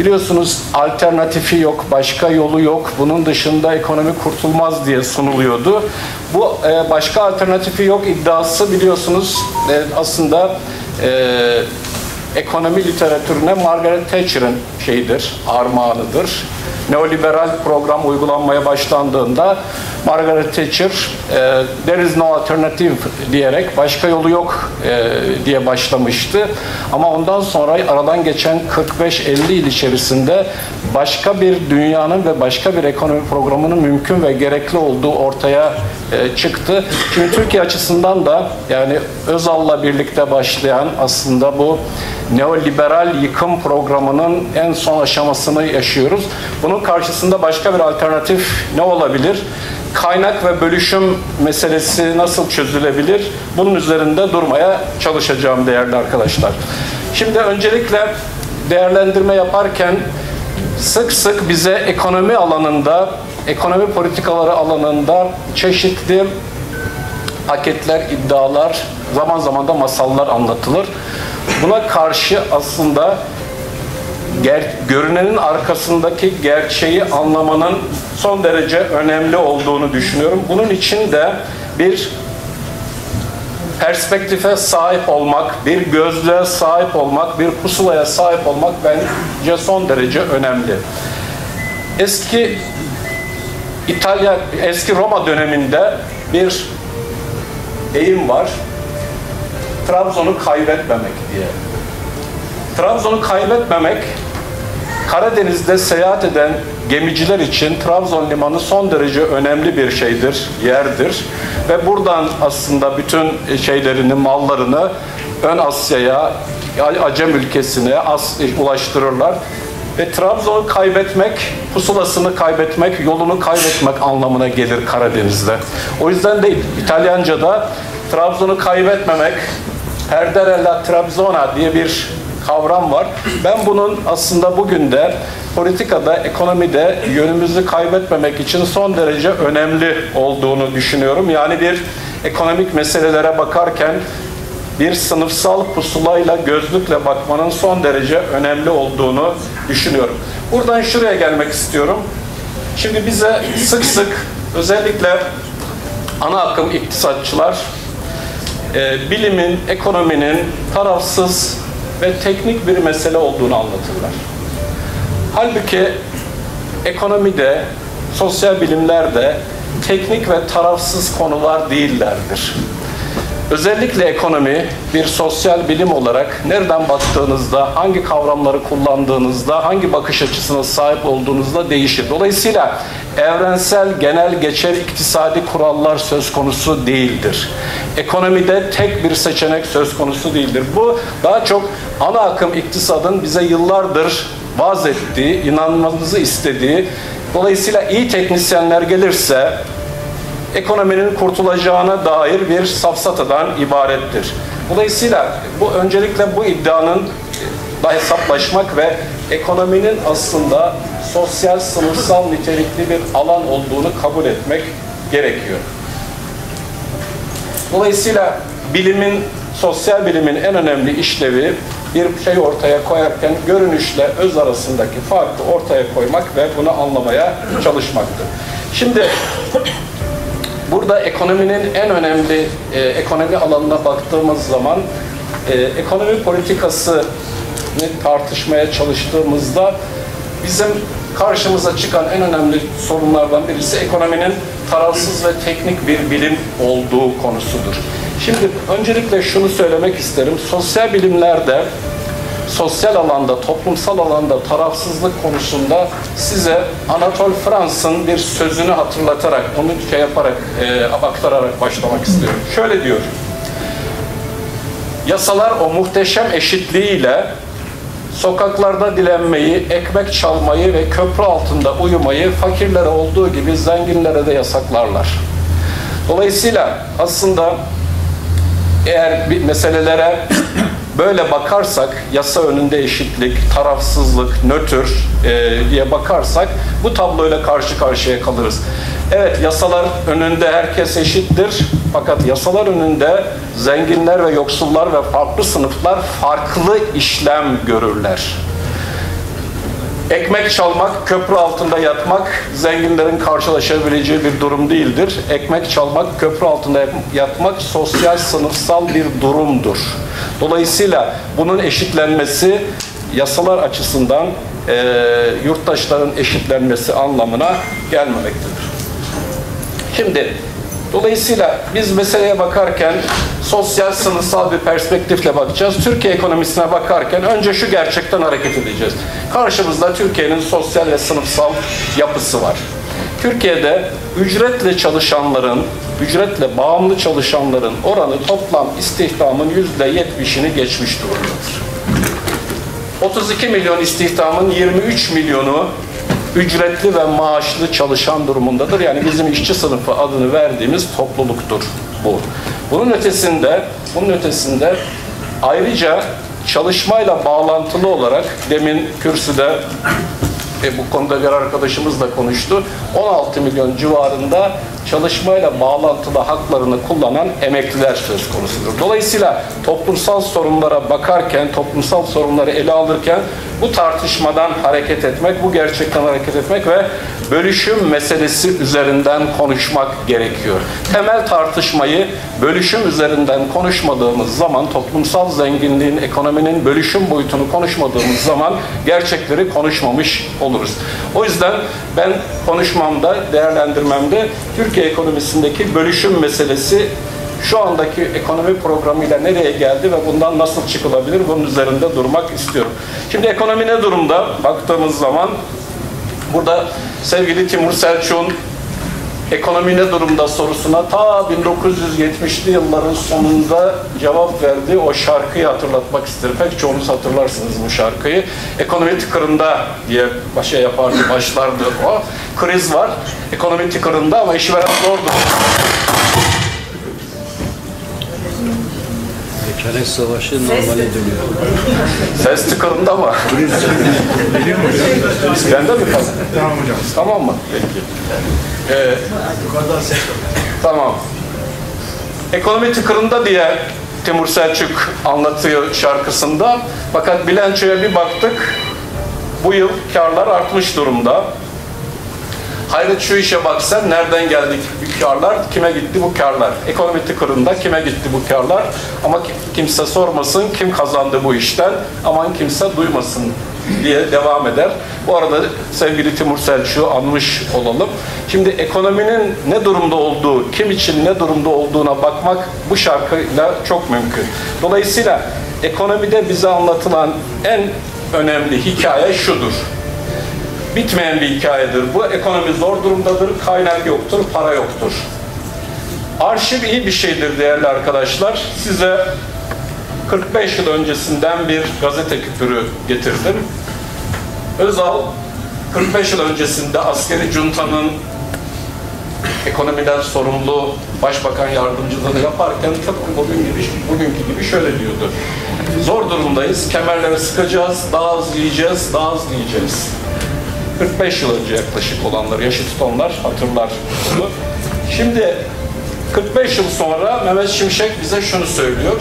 [SPEAKER 7] biliyorsunuz alternatifi yok, başka yolu yok. Bunun dışında ekonomi kurtulmaz diye sunuluyordu. Bu e, başka alternatifi yok iddiası biliyorsunuz e, aslında e, ekonomi literatürüne Margaret Thatcher'ın şeyidir, armağanıdır. Neoliberal program uygulanmaya başlandığında Margaret Thatcher e, there is no alternative diyerek başka yolu yok e, diye başlamıştı. Ama ondan sonra aradan geçen 45-50 yıl içerisinde başka bir dünyanın ve başka bir ekonomi programının mümkün ve gerekli olduğu ortaya e, çıktı. Şimdi Türkiye açısından da yani Özal'la birlikte başlayan aslında bu neoliberal yıkım programının en son aşamasını yaşıyoruz. Bunun karşısında başka bir alternatif ne olabilir? Kaynak ve bölüşüm meselesi nasıl çözülebilir? Bunun üzerinde durmaya çalışacağım değerli arkadaşlar. Şimdi öncelikle değerlendirme yaparken sık sık bize ekonomi alanında, ekonomi politikaları alanında çeşitli paketler, iddialar, zaman zaman da masallar anlatılır. Buna karşı aslında ger görünenin arkasındaki gerçeği anlamanın son derece önemli olduğunu düşünüyorum. Bunun için de bir perspektife sahip olmak, bir gözlüğe sahip olmak, bir pusulaya sahip olmak bence son derece önemli. Eski İtalya, eski Roma döneminde bir deyim var. Trabzon'u kaybetmemek diye. Trabzon'u kaybetmemek Karadeniz'de seyahat eden gemiciler için Trabzon limanı son derece önemli bir şeydir, yerdir. Ve buradan aslında bütün şeylerini, mallarını Ön Asya'ya, Acem ülkesine ulaştırırlar. Ve Trabzon'u kaybetmek, pusulasını kaybetmek, yolunu kaybetmek anlamına gelir Karadeniz'de. O yüzden de İtalyanca'da Trabzon'u kaybetmemek, perdere la Trabzona diye bir kavram var. Ben bunun aslında bugün de politikada, ekonomide yönümüzü kaybetmemek için son derece önemli olduğunu düşünüyorum. Yani bir ekonomik meselelere bakarken bir sınıfsal pusulayla, gözlükle bakmanın son derece önemli olduğunu düşünüyorum. Buradan şuraya gelmek istiyorum. Şimdi bize sık sık özellikle ana akım iktisatçılar e, bilimin, ekonominin tarafsız ve teknik bir mesele olduğunu anlatırlar. Halbuki ekonomide, sosyal bilimlerde teknik ve tarafsız konular değillerdir. Özellikle ekonomi bir sosyal bilim olarak nereden baktığınızda, hangi kavramları kullandığınızda, hangi bakış açısına sahip olduğunuzda değişir. Dolayısıyla evrensel, genel geçer iktisadi kurallar söz konusu değildir. Ekonomide tek bir seçenek söz konusu değildir. Bu daha çok ana akım iktisadın bize yıllardır vaz ettiği, inanmamızı istediği, dolayısıyla iyi teknisyenler gelirse ekonominin kurtulacağına dair bir safsatadan ibarettir. Dolayısıyla bu öncelikle bu iddianın da hesaplaşmak ve ekonominin aslında sosyal sınıfsal nitelikli bir alan olduğunu kabul etmek gerekiyor. Dolayısıyla bilimin, sosyal bilimin en önemli işlevi bir şey ortaya koyarken görünüşle öz arasındaki farkı ortaya koymak ve bunu anlamaya çalışmaktır. Şimdi Burada ekonominin en önemli e, ekonomi alanına baktığımız zaman e, ekonomi politikasını tartışmaya çalıştığımızda bizim karşımıza çıkan en önemli sorunlardan birisi ekonominin tarafsız ve teknik bir bilim olduğu konusudur. Şimdi öncelikle şunu söylemek isterim. Sosyal bilimlerde sosyal alanda, toplumsal alanda tarafsızlık konusunda size Anatole Frans'ın bir sözünü hatırlatarak, onu şey yaparak, e, aktararak başlamak istiyorum. Şöyle diyor. Yasalar o muhteşem eşitliğiyle sokaklarda dilenmeyi, ekmek çalmayı ve köprü altında uyumayı fakirlere olduğu gibi zenginlere de yasaklarlar. Dolayısıyla aslında eğer bir meselelere böyle bakarsak, yasa önünde eşitlik, tarafsızlık, nötr e, diye bakarsak bu tabloyla karşı karşıya kalırız. Evet yasalar önünde herkes eşittir fakat yasalar önünde zenginler ve yoksullar ve farklı sınıflar farklı işlem görürler. Ekmek çalmak, köprü altında yatmak zenginlerin karşılaşabileceği bir durum değildir. Ekmek çalmak, köprü altında yatmak sosyal sınıfsal bir durumdur. Dolayısıyla bunun eşitlenmesi yasalar açısından e, yurttaşların eşitlenmesi anlamına gelmemektedir. Şimdi Dolayısıyla biz meseleye bakarken sosyal sınıfsal bir perspektifle bakacağız. Türkiye ekonomisine bakarken önce şu gerçekten hareket edeceğiz. Karşımızda Türkiye'nin sosyal ve sınıfsal yapısı var. Türkiye'de ücretle çalışanların, ücretle bağımlı çalışanların oranı toplam istihdamın yüzde yetmişini geçmiş durumdadır. 32 milyon istihdamın 23 milyonu ücretli ve maaşlı çalışan durumundadır. Yani bizim işçi sınıfı adını verdiğimiz topluluktur bu. Bunun ötesinde, bunun ötesinde ayrıca çalışmayla bağlantılı olarak demin kürsüde e, bu konuda bir arkadaşımız da konuştu. 16 milyon civarında çalışmayla bağlantılı haklarını kullanan emekliler söz konusudur. Dolayısıyla toplumsal sorunlara bakarken, toplumsal sorunları ele alırken bu tartışmadan hareket etmek, bu gerçekten hareket etmek ve bölüşüm meselesi üzerinden konuşmak gerekiyor. Temel tartışmayı bölüşüm üzerinden konuşmadığımız zaman, toplumsal zenginliğin, ekonominin bölüşüm boyutunu konuşmadığımız zaman gerçekleri konuşmamış oluruz. O yüzden ben konuşmamda, değerlendirmemde Türkiye ekonomisindeki bölüşüm meselesi şu andaki ekonomi programıyla nereye geldi ve bundan nasıl çıkılabilir bunun üzerinde durmak istiyorum. Şimdi ekonomi ne durumda baktığımız zaman burada sevgili Timur Selçuk'un ekonomi ne durumda sorusuna ta 1970'li yılların sonunda cevap verdiği o şarkıyı hatırlatmak isterim. Pek çoğunuz hatırlarsınız bu şarkıyı. Ekonomi tıkırında diye başa yapardı, başlardı o. Kriz var, ekonomi tıkırında ama işi veren zordur.
[SPEAKER 8] Çerez Savaşı normale dönüyor.
[SPEAKER 7] Ses tıkırında mı? Bende mi kaldı? Tamam hocam. Tamam mı? Peki. Ee, tamam. Ekonomi tıkırında diye Timur Selçuk anlatıyor şarkısında. Fakat bilançoya bir baktık. Bu yıl karlar artmış durumda. Hayret şu işe baksan nereden geldik bu karlar, kime gitti bu karlar? Ekonomi tıkırında kime gitti bu karlar? Ama kimse sormasın kim kazandı bu işten, aman kimse duymasın diye devam eder. Bu arada sevgili Timur Selçuk'u anmış olalım. Şimdi ekonominin ne durumda olduğu, kim için ne durumda olduğuna bakmak bu şarkıyla çok mümkün. Dolayısıyla ekonomide bize anlatılan en önemli hikaye şudur. Bitmeyen bir hikayedir. Bu ekonomi zor durumdadır, kaynak yoktur, para yoktur. Arşiv iyi bir şeydir değerli arkadaşlar. Size 45 yıl öncesinden bir gazete küpürü getirdim. Özal 45 yıl öncesinde askeri cuntanın ekonomiden sorumlu başbakan yardımcılığını yaparken tıpkı bugün gibi, bugünkü gibi şöyle diyordu. Zor durumdayız, kemerleri sıkacağız, daha az yiyeceğiz, daha az yiyeceğiz. 45 yıl önce yaklaşık olanlar, yaşı tutanlar hatırlar. Şimdi 45 yıl sonra Mehmet Şimşek bize şunu söylüyor.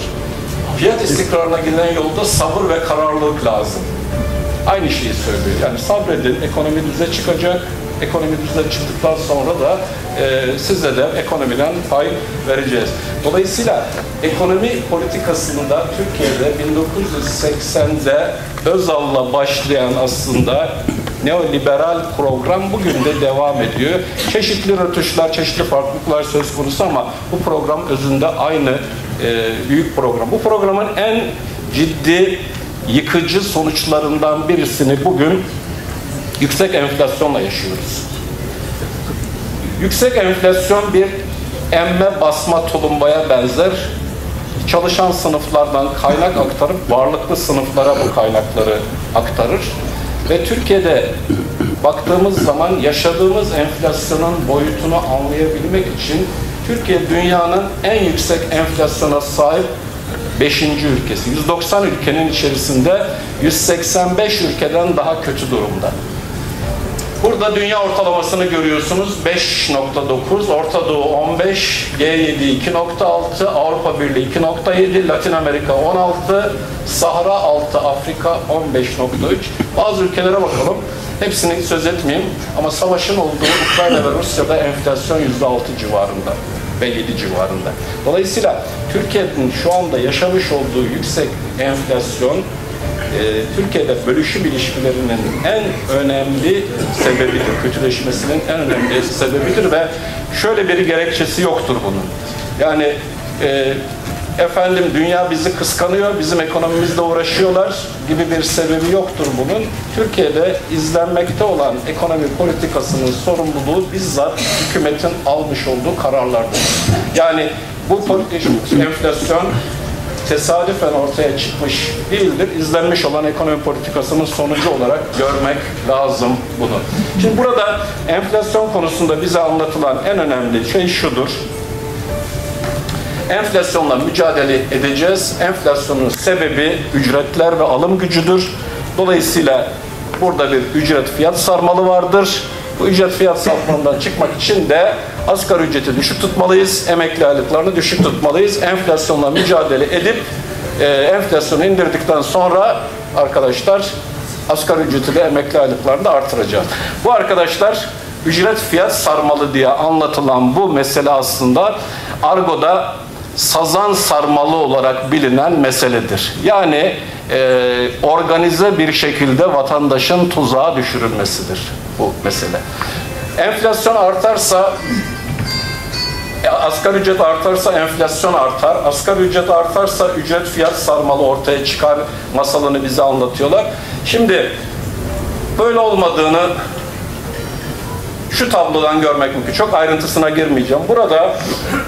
[SPEAKER 7] Fiyat istikrarına giden yolda sabır ve kararlılık lazım. Aynı şeyi söylüyor. Yani sabredin, ekonomi düze çıkacak. Ekonomi düze çıktıktan sonra da e, size de ekonomiden pay vereceğiz. Dolayısıyla ekonomi politikasında Türkiye'de 1980'de Özal'la başlayan aslında neoliberal program bugün de devam ediyor. Çeşitli rötuşlar, çeşitli farklılıklar söz konusu ama bu program özünde aynı e, büyük program. Bu programın en ciddi yıkıcı sonuçlarından birisini bugün yüksek enflasyonla yaşıyoruz. Yüksek enflasyon bir emme basma tulumbaya benzer. Çalışan sınıflardan kaynak aktarıp varlıklı sınıflara bu kaynakları aktarır. Ve Türkiye'de baktığımız zaman yaşadığımız enflasyonun boyutunu anlayabilmek için Türkiye dünyanın en yüksek enflasyona sahip 5. ülkesi. 190 ülkenin içerisinde 185 ülkeden daha kötü durumda. Burada dünya ortalamasını görüyorsunuz 5.9, Orta Doğu 15, G7 2.6, Avrupa Birliği 2.7, Latin Amerika 16, Sahra 6, Afrika 15.3. Bazı ülkelere bakalım. Hepsini söz etmeyeyim ama savaşın olduğu Ukrayna ve Rusya'da enflasyon %6 civarında ve 7 civarında. Dolayısıyla Türkiye'nin şu anda yaşamış olduğu yüksek enflasyon e, Türkiye'de bölüşüm ilişkilerinin en önemli sebebidir. Kötüleşmesinin en önemli sebebidir ve şöyle bir gerekçesi yoktur bunun. Yani e, efendim dünya bizi kıskanıyor, bizim ekonomimizle uğraşıyorlar gibi bir sebebi yoktur bunun. Türkiye'de izlenmekte olan ekonomi politikasının sorumluluğu bizzat hükümetin almış olduğu kararlardır. Yani bu politik enflasyon tesadüfen ortaya çıkmış değildir. İzlenmiş olan ekonomi politikasının sonucu olarak görmek lazım bunu. Şimdi burada enflasyon konusunda bize anlatılan en önemli şey şudur. Enflasyonla mücadele edeceğiz. Enflasyonun sebebi ücretler ve alım gücüdür. Dolayısıyla burada bir ücret fiyat sarmalı vardır. Bu ücret fiyat sarmalından çıkmak için de asgari ücreti düşük tutmalıyız. Emekli aylıklarını düşük tutmalıyız. Enflasyonla mücadele edip e, enflasyonu indirdikten sonra arkadaşlar asgari ücreti de emekli aylıklarını da artıracağız. Bu arkadaşlar ücret fiyat sarmalı diye anlatılan bu mesele aslında argoda sazan sarmalı olarak bilinen meseledir. Yani e, organize bir şekilde vatandaşın tuzağa düşürülmesidir bu mesele. Enflasyon artarsa e, asgari ücret artarsa enflasyon artar. Asgari ücret artarsa ücret fiyat sarmalı ortaya çıkar masalını bize anlatıyorlar. Şimdi böyle olmadığını şu tablodan görmek mümkün. Çok ayrıntısına girmeyeceğim. Burada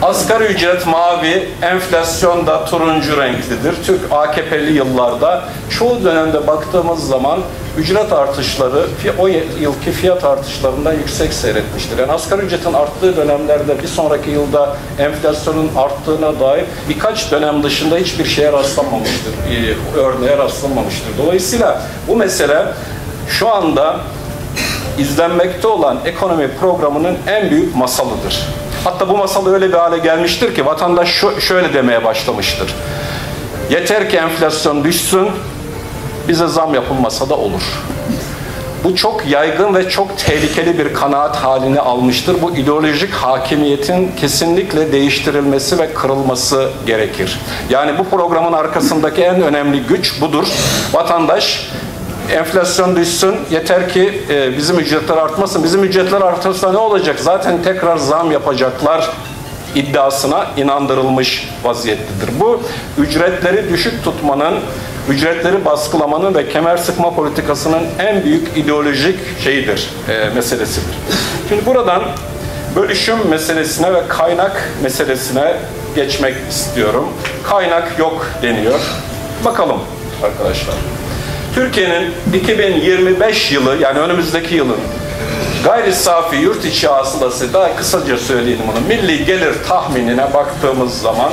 [SPEAKER 7] asgari ücret mavi, enflasyon da turuncu renklidir. Türk AKP'li yıllarda çoğu dönemde baktığımız zaman ücret artışları o yılki fiyat artışlarından yüksek seyretmiştir. Yani asgari ücretin arttığı dönemlerde bir sonraki yılda enflasyonun arttığına dair birkaç dönem dışında hiçbir şeye rastlanmamıştır. Örneğe rastlanmamıştır. Dolayısıyla bu mesele şu anda izlenmekte olan ekonomi programının en büyük masalıdır. Hatta bu masal öyle bir hale gelmiştir ki vatandaş şu, şöyle demeye başlamıştır. Yeter ki enflasyon düşsün, bize zam yapılmasa da olur. Bu çok yaygın ve çok tehlikeli bir kanaat halini almıştır. Bu ideolojik hakimiyetin kesinlikle değiştirilmesi ve kırılması gerekir. Yani bu programın arkasındaki en önemli güç budur. Vatandaş enflasyon düşsün, yeter ki e, bizim ücretler artmasın. Bizim ücretler artarsa ne olacak? Zaten tekrar zam yapacaklar iddiasına inandırılmış vaziyettedir. Bu ücretleri düşük tutmanın, ücretleri baskılamanın ve kemer sıkma politikasının en büyük ideolojik şeyidir, e, meselesidir. Şimdi buradan bölüşüm meselesine ve kaynak meselesine geçmek istiyorum. Kaynak yok deniyor. Bakalım arkadaşlar. Türkiye'nin 2025 yılı yani önümüzdeki yılın gayri safi yurt içi hasılası daha kısaca söyleyeyim bunu. Milli gelir tahminine baktığımız zaman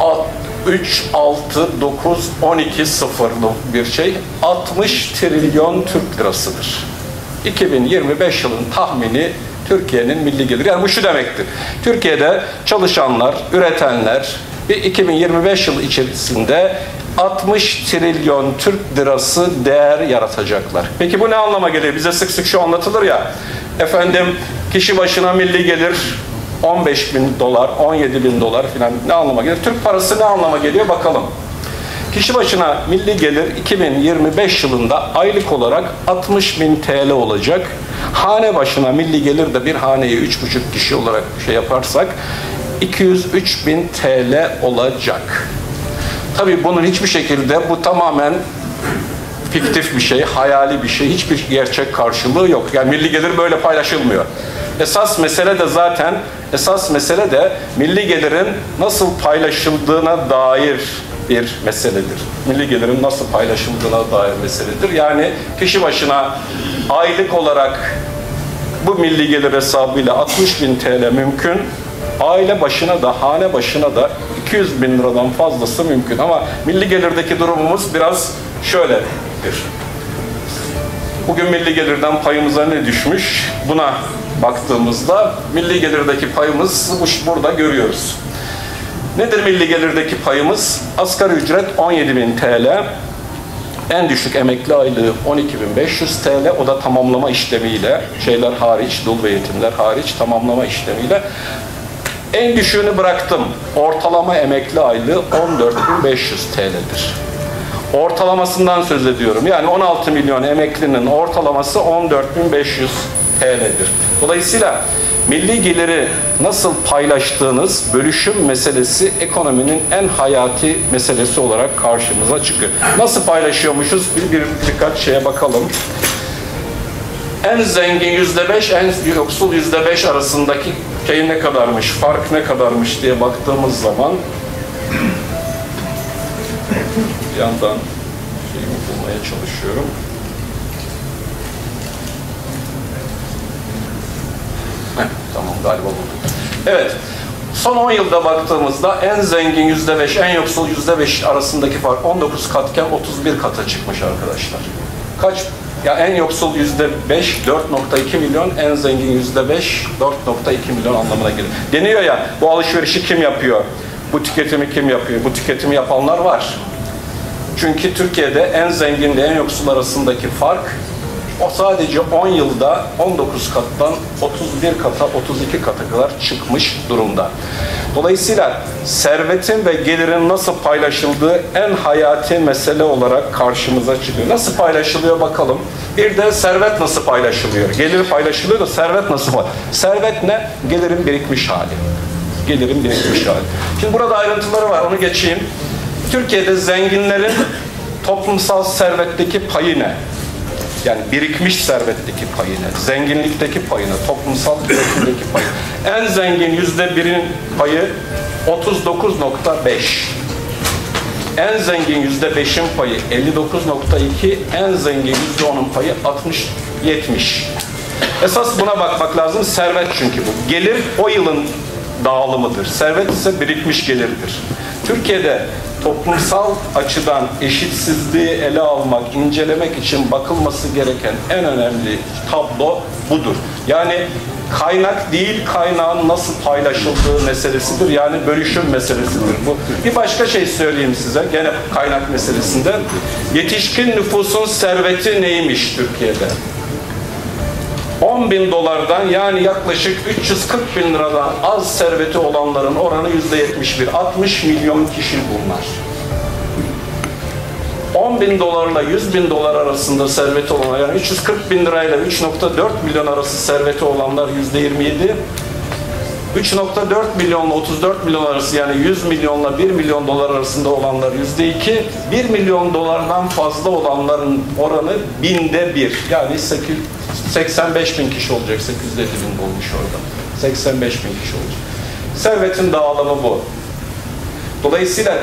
[SPEAKER 7] alt- 3, 6, 9, 12 sıfırlı bir şey 60 trilyon Türk lirasıdır. 2025 yılın tahmini Türkiye'nin milli geliri. Yani bu şu demektir. Türkiye'de çalışanlar, üretenler 2025 yılı içerisinde 60 trilyon Türk lirası değer yaratacaklar. Peki bu ne anlama geliyor? Bize sık sık şu anlatılır ya. Efendim kişi başına milli gelir 15 bin dolar, 17 bin dolar filan ne anlama geliyor? Türk parası ne anlama geliyor bakalım. Kişi başına milli gelir 2025 yılında aylık olarak 60 bin TL olacak. Hane başına milli gelir de bir haneye 3,5 kişi olarak şey yaparsak 203 bin TL olacak. Tabii bunun hiçbir şekilde bu tamamen fiktif bir şey, hayali bir şey, hiçbir gerçek karşılığı yok. Yani milli gelir böyle paylaşılmıyor. Esas mesele de zaten, esas mesele de milli gelirin nasıl paylaşıldığına dair bir meseledir. Milli gelirin nasıl paylaşıldığına dair meseledir. Yani kişi başına aylık olarak bu milli gelir hesabıyla 60 bin TL mümkün. Aile başına da, hane başına da 200 bin liradan fazlası mümkün. Ama milli gelirdeki durumumuz biraz şöyledir. Bugün milli gelirden payımıza ne düşmüş? Buna baktığımızda milli gelirdeki payımız bu- burada görüyoruz. Nedir milli gelirdeki payımız? Asgari ücret 17.000 TL. En düşük emekli aylığı 12.500 TL. O da tamamlama işlemiyle, şeyler hariç, dul ve yetimler hariç tamamlama işlemiyle. En düşüğünü bıraktım. Ortalama emekli aylığı 14.500 TL'dir. Ortalamasından söz ediyorum. Yani 16 milyon emeklinin ortalaması 14.500 TL'dir. Dolayısıyla milli geliri nasıl paylaştığınız bölüşüm meselesi ekonominin en hayati meselesi olarak karşımıza çıkıyor. Nasıl paylaşıyormuşuz? Bir, bir birkaç şeye bakalım. En zengin yüzde beş, en yoksul yüzde beş arasındaki şey ne kadarmış, fark ne kadarmış diye baktığımız zaman bir yandan şeyimi bulmaya çalışıyorum. Heh, tamam galiba buldum. Evet. Son 10 yılda baktığımızda en zengin yüzde beş, en yoksul yüzde beş arasındaki fark 19 katken 31 kata çıkmış arkadaşlar. Kaç? Ya en yoksul yüzde beş, 4.2 milyon, en zengin yüzde beş, 4.2 milyon anlamına gelir. Deniyor ya, bu alışverişi kim yapıyor? Bu tüketimi kim yapıyor? Bu tüketimi yapanlar var. Çünkü Türkiye'de en zenginle en yoksul arasındaki fark o sadece 10 yılda 19 kattan 31 kata, 32 kata kadar çıkmış durumda. Dolayısıyla servetin ve gelirin nasıl paylaşıldığı en hayati mesele olarak karşımıza çıkıyor. Nasıl paylaşılıyor bakalım. Bir de servet nasıl paylaşılıyor? Gelir paylaşılıyor da servet nasıl paylaşılıyor? Servet ne? Gelirin birikmiş hali. Gelirin birikmiş hali. Şimdi burada ayrıntıları var, onu geçeyim. Türkiye'de zenginlerin toplumsal servetteki payı ne? Yani birikmiş servetteki payını, zenginlikteki payını, toplumsal üretimdeki payı. En zengin yüzde birin payı 39.5. En zengin yüzde beşin payı 59.2, en zengin yüzde onun payı 60, 70. Esas buna bakmak lazım. Servet çünkü bu. Gelir o yılın dağılımıdır. Servet ise birikmiş gelirdir. Türkiye'de toplumsal açıdan eşitsizliği ele almak, incelemek için bakılması gereken en önemli tablo budur. Yani kaynak değil, kaynağın nasıl paylaşıldığı meselesidir. Yani bölüşüm meselesidir bu. Bir başka şey söyleyeyim size, gene kaynak meselesinde. Yetişkin nüfusun serveti neymiş Türkiye'de? 10 bin dolardan yani yaklaşık 340 bin liradan az serveti olanların oranı yüzde 71. 60 milyon kişi bunlar. 10 bin dolarla 100 bin dolar arasında serveti olanlar yani 340 bin lirayla 3.4 milyon arası serveti olanlar yüzde 27 3.4 milyonla 34 milyon arası yani 100 milyonla 1 milyon dolar arasında olanlar yüzde 2, 1 milyon dolardan fazla olanların oranı binde bir. Yani 8, 85 bin kişi olacak, 850 bin olmuş orada. 85 bin kişi olacak. Servetin dağılımı bu. Dolayısıyla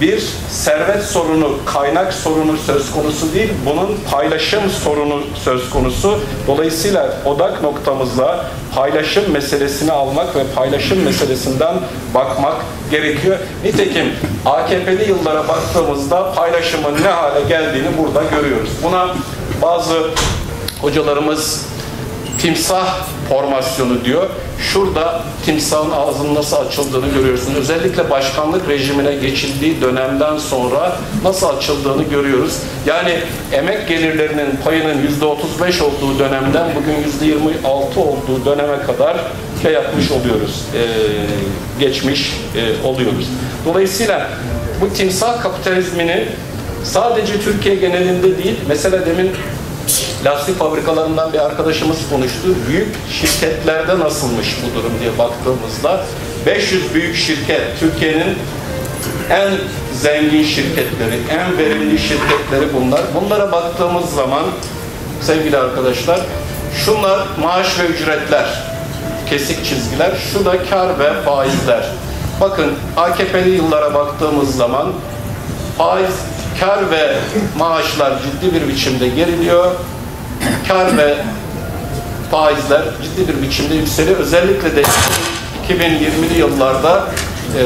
[SPEAKER 7] bir servet sorunu, kaynak sorunu söz konusu değil, bunun paylaşım sorunu söz konusu. Dolayısıyla odak noktamızda paylaşım meselesini almak ve paylaşım meselesinden bakmak gerekiyor. Nitekim AKP'li yıllara baktığımızda paylaşımın ne hale geldiğini burada görüyoruz. Buna bazı hocalarımız timsah formasyonu diyor. Şurada timsahın ağzının nasıl açıldığını görüyorsunuz. Özellikle başkanlık rejimine geçildiği dönemden sonra nasıl açıldığını görüyoruz. Yani emek gelirlerinin payının %35 olduğu dönemden bugün %26 olduğu döneme kadar şey yapmış oluyoruz. Ee, geçmiş e, oluyoruz. Dolayısıyla bu timsah kapitalizmini sadece Türkiye genelinde değil, mesela demin lastik fabrikalarından bir arkadaşımız konuştu. Büyük şirketlerde nasılmış bu durum diye baktığımızda 500 büyük şirket Türkiye'nin en zengin şirketleri, en verimli şirketleri bunlar. Bunlara baktığımız zaman sevgili arkadaşlar şunlar maaş ve ücretler, kesik çizgiler, şu da kar ve faizler. Bakın AKP'li yıllara baktığımız zaman faiz, kar ve maaşlar ciddi bir biçimde geriliyor. Kar ve faizler ciddi bir biçimde yükseliyor. Özellikle de 2020'li yıllarda e,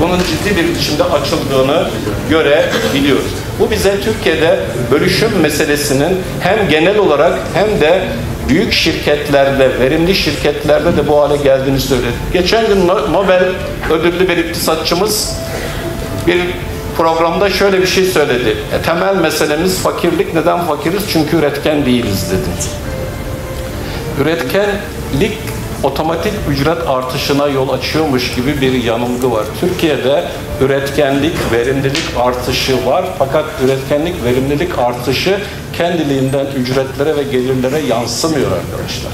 [SPEAKER 7] bunun ciddi bir biçimde açıldığını görebiliyoruz. Bu bize Türkiye'de bölüşüm meselesinin hem genel olarak hem de büyük şirketlerde, verimli şirketlerde de bu hale geldiğini söyledi. Geçen gün Nobel ödüllü bir iktisatçımız bir programda şöyle bir şey söyledi. E, temel meselemiz fakirlik. Neden fakiriz? Çünkü üretken değiliz dedi. Üretkenlik otomatik ücret artışına yol açıyormuş gibi bir yanılgı var. Türkiye'de üretkenlik, verimlilik artışı var fakat üretkenlik, verimlilik artışı kendiliğinden ücretlere ve gelirlere yansımıyor arkadaşlar.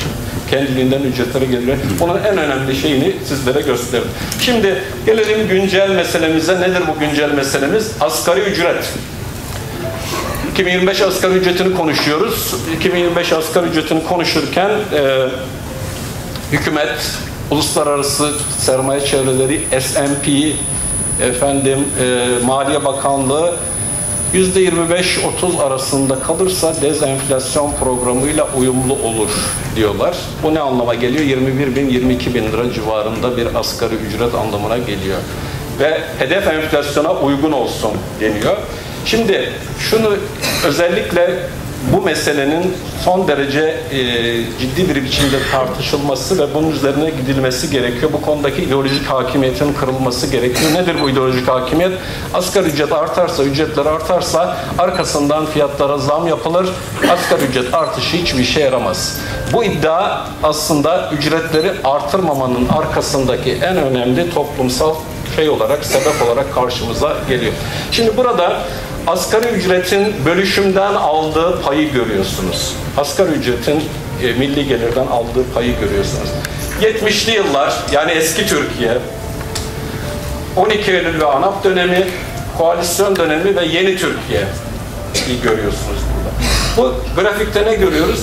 [SPEAKER 7] Kendiliğinden ücretlere gelirler. Onun en önemli şeyini sizlere gösterdim. Şimdi gelelim güncel meselemize. Nedir bu güncel meselemiz? Asgari ücret. 2025 asgari ücretini konuşuyoruz. 2025 asgari ücretini konuşurken e, hükümet, uluslararası sermaye çevreleri, S&P, efendim e, Maliye Bakanlığı %25-30 arasında kalırsa dezenflasyon programıyla uyumlu olur diyorlar. Bu ne anlama geliyor? 21 bin 22 bin lira civarında bir asgari ücret anlamına geliyor. Ve hedef enflasyona uygun olsun deniyor. Şimdi şunu özellikle bu meselenin son derece e, ciddi bir biçimde tartışılması ve bunun üzerine gidilmesi gerekiyor. Bu konudaki ideolojik hakimiyetin kırılması gerekiyor. Nedir bu ideolojik hakimiyet? Asgari ücret artarsa, ücretler artarsa arkasından fiyatlara zam yapılır. Asgari ücret artışı hiçbir işe yaramaz. Bu iddia aslında ücretleri artırmamanın arkasındaki en önemli toplumsal şey olarak, sebep olarak karşımıza geliyor. Şimdi burada asgari ücretin bölüşümden aldığı payı görüyorsunuz. Asgari ücretin e, milli gelirden aldığı payı görüyorsunuz. 70'li yıllar yani eski Türkiye 12 Eylül ve ANAP dönemi, koalisyon dönemi ve yeni Türkiye görüyorsunuz burada. Bu grafikte ne görüyoruz?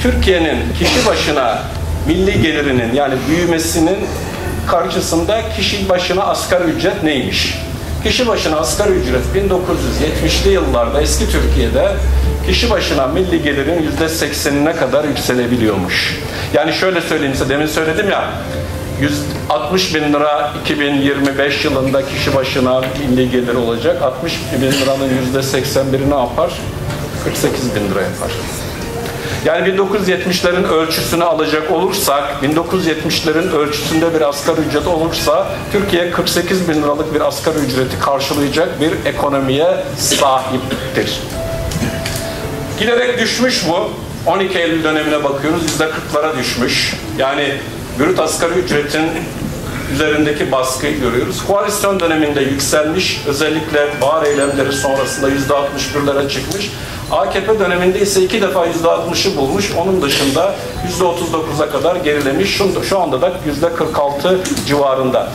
[SPEAKER 7] Türkiye'nin kişi başına milli gelirinin yani büyümesinin karşısında kişi başına asgari ücret neymiş? Kişi başına asgari ücret 1970'li yıllarda eski Türkiye'de kişi başına milli gelirin yüzde seksenine kadar yükselebiliyormuş. Yani şöyle söyleyeyim size demin söyledim ya 160 bin lira 2025 yılında kişi başına milli gelir olacak. 60 bin liranın yüzde 81'i ne yapar? 48 bin lira yapar. Yani 1970'lerin ölçüsünü alacak olursak, 1970'lerin ölçüsünde bir asgari ücret olursa, Türkiye 48 bin liralık bir asgari ücreti karşılayacak bir ekonomiye sahiptir. Giderek düşmüş bu. 12 Eylül dönemine bakıyoruz, %40'lara düşmüş. Yani brüt asgari ücretin üzerindeki baskıyı görüyoruz. Koalisyon döneminde yükselmiş, özellikle bahar eylemleri sonrasında %61'lere çıkmış. AKP döneminde ise iki defa %60'ı bulmuş. Onun dışında %39'a kadar gerilemiş. Şu, anda da %46 civarında.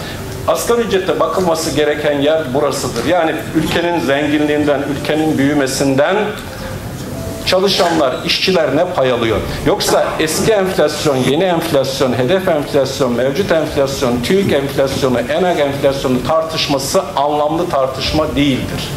[SPEAKER 7] Asgari ücrete bakılması gereken yer burasıdır. Yani ülkenin zenginliğinden, ülkenin büyümesinden çalışanlar, işçiler ne pay alıyor? Yoksa eski enflasyon, yeni enflasyon, hedef enflasyon, mevcut enflasyon, TÜİK enflasyonu, ENAG enflasyonu tartışması anlamlı tartışma değildir.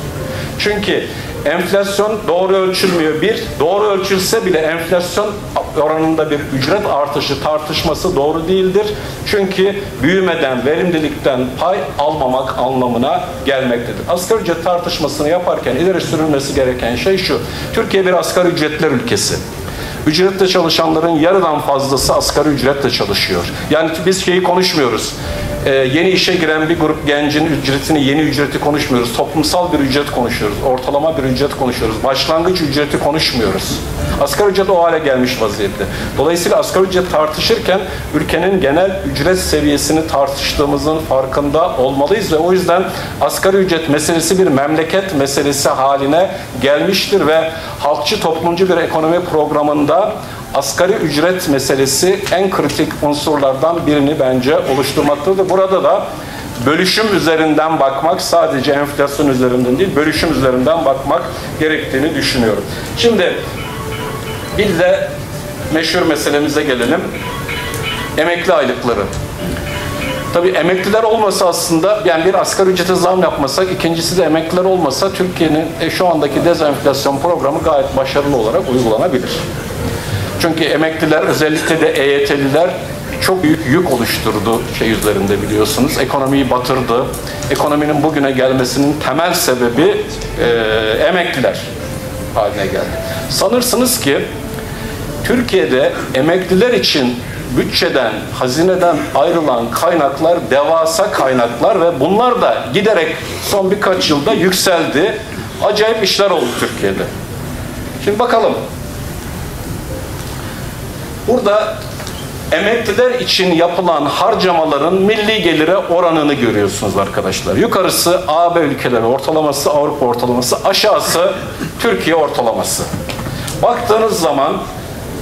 [SPEAKER 7] Çünkü enflasyon doğru ölçülmüyor bir, doğru ölçülse bile enflasyon oranında bir ücret artışı tartışması doğru değildir. Çünkü büyümeden, verimlilikten pay almamak anlamına gelmektedir. Asgari ücret tartışmasını yaparken ileri sürülmesi gereken şey şu. Türkiye bir asgari ücretler ülkesi. Ücretle çalışanların yarıdan fazlası asgari ücretle çalışıyor. Yani biz şeyi konuşmuyoruz. Ee, yeni işe giren bir grup gencin ücretini, yeni ücreti konuşmuyoruz. Toplumsal bir ücret konuşuyoruz. Ortalama bir ücret konuşuyoruz. Başlangıç ücreti konuşmuyoruz. Asgari ücret o hale gelmiş vaziyette. Dolayısıyla asgari ücret tartışırken ülkenin genel ücret seviyesini tartıştığımızın farkında olmalıyız ve o yüzden asgari ücret meselesi bir memleket meselesi haline gelmiştir ve halkçı toplumcu bir ekonomi programında asgari ücret meselesi en kritik unsurlardan birini bence oluşturmaktadır. Burada da bölüşüm üzerinden bakmak sadece enflasyon üzerinden değil, bölüşüm üzerinden bakmak gerektiğini düşünüyorum. Şimdi bir de meşhur meselemize gelelim. Emekli aylıkları. Tabii emekliler olmasa aslında yani bir asgari ücrete zam yapmasak, ikincisi de emekliler olmasa Türkiye'nin e, şu andaki dezenflasyon programı gayet başarılı olarak uygulanabilir. Çünkü emekliler özellikle de EYT'liler çok büyük yük oluşturdu şey üzerinde biliyorsunuz. Ekonomiyi batırdı. Ekonominin bugüne gelmesinin temel sebebi e, emekliler haline geldi. Sanırsınız ki Türkiye'de emekliler için bütçeden, hazineden ayrılan kaynaklar devasa kaynaklar ve bunlar da giderek son birkaç yılda yükseldi. Acayip işler oldu Türkiye'de. Şimdi bakalım. Burada emekliler için yapılan harcamaların milli gelire oranını görüyorsunuz arkadaşlar. Yukarısı AB ülkeleri ortalaması, Avrupa ortalaması, aşağısı Türkiye ortalaması. Baktığınız zaman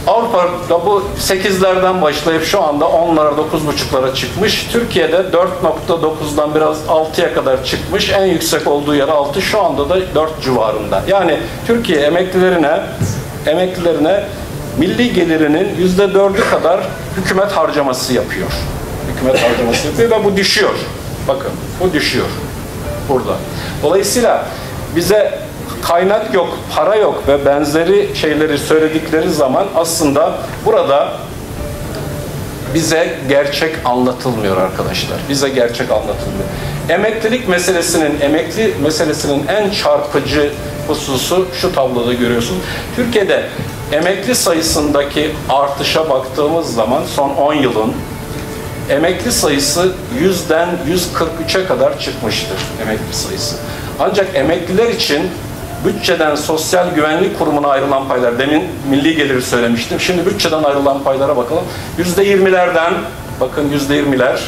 [SPEAKER 7] Avrupa'da bu 8'lerden başlayıp şu anda 10'lara 9.5'lara çıkmış. Türkiye'de 4.9'dan biraz 6'ya kadar çıkmış. En yüksek olduğu yer 6. Şu anda da 4 civarında. Yani Türkiye emeklilerine emeklilerine milli gelirinin %4'ü kadar hükümet harcaması yapıyor. Hükümet harcaması yapıyor ve bu düşüyor. Bakın bu düşüyor burada. Dolayısıyla bize kaynak yok, para yok ve benzeri şeyleri söyledikleri zaman aslında burada bize gerçek anlatılmıyor arkadaşlar. Bize gerçek anlatılmıyor. Emeklilik meselesinin, emekli meselesinin en çarpıcı hususu şu tabloda görüyorsun. Türkiye'de emekli sayısındaki artışa baktığımız zaman son 10 yılın emekli sayısı 100'den 143'e kadar çıkmıştır emekli sayısı. Ancak emekliler için bütçeden sosyal güvenlik kurumuna ayrılan paylar, demin milli geliri söylemiştim. Şimdi bütçeden ayrılan paylara bakalım. Yüzde yirmilerden, bakın yüzde yirmiler,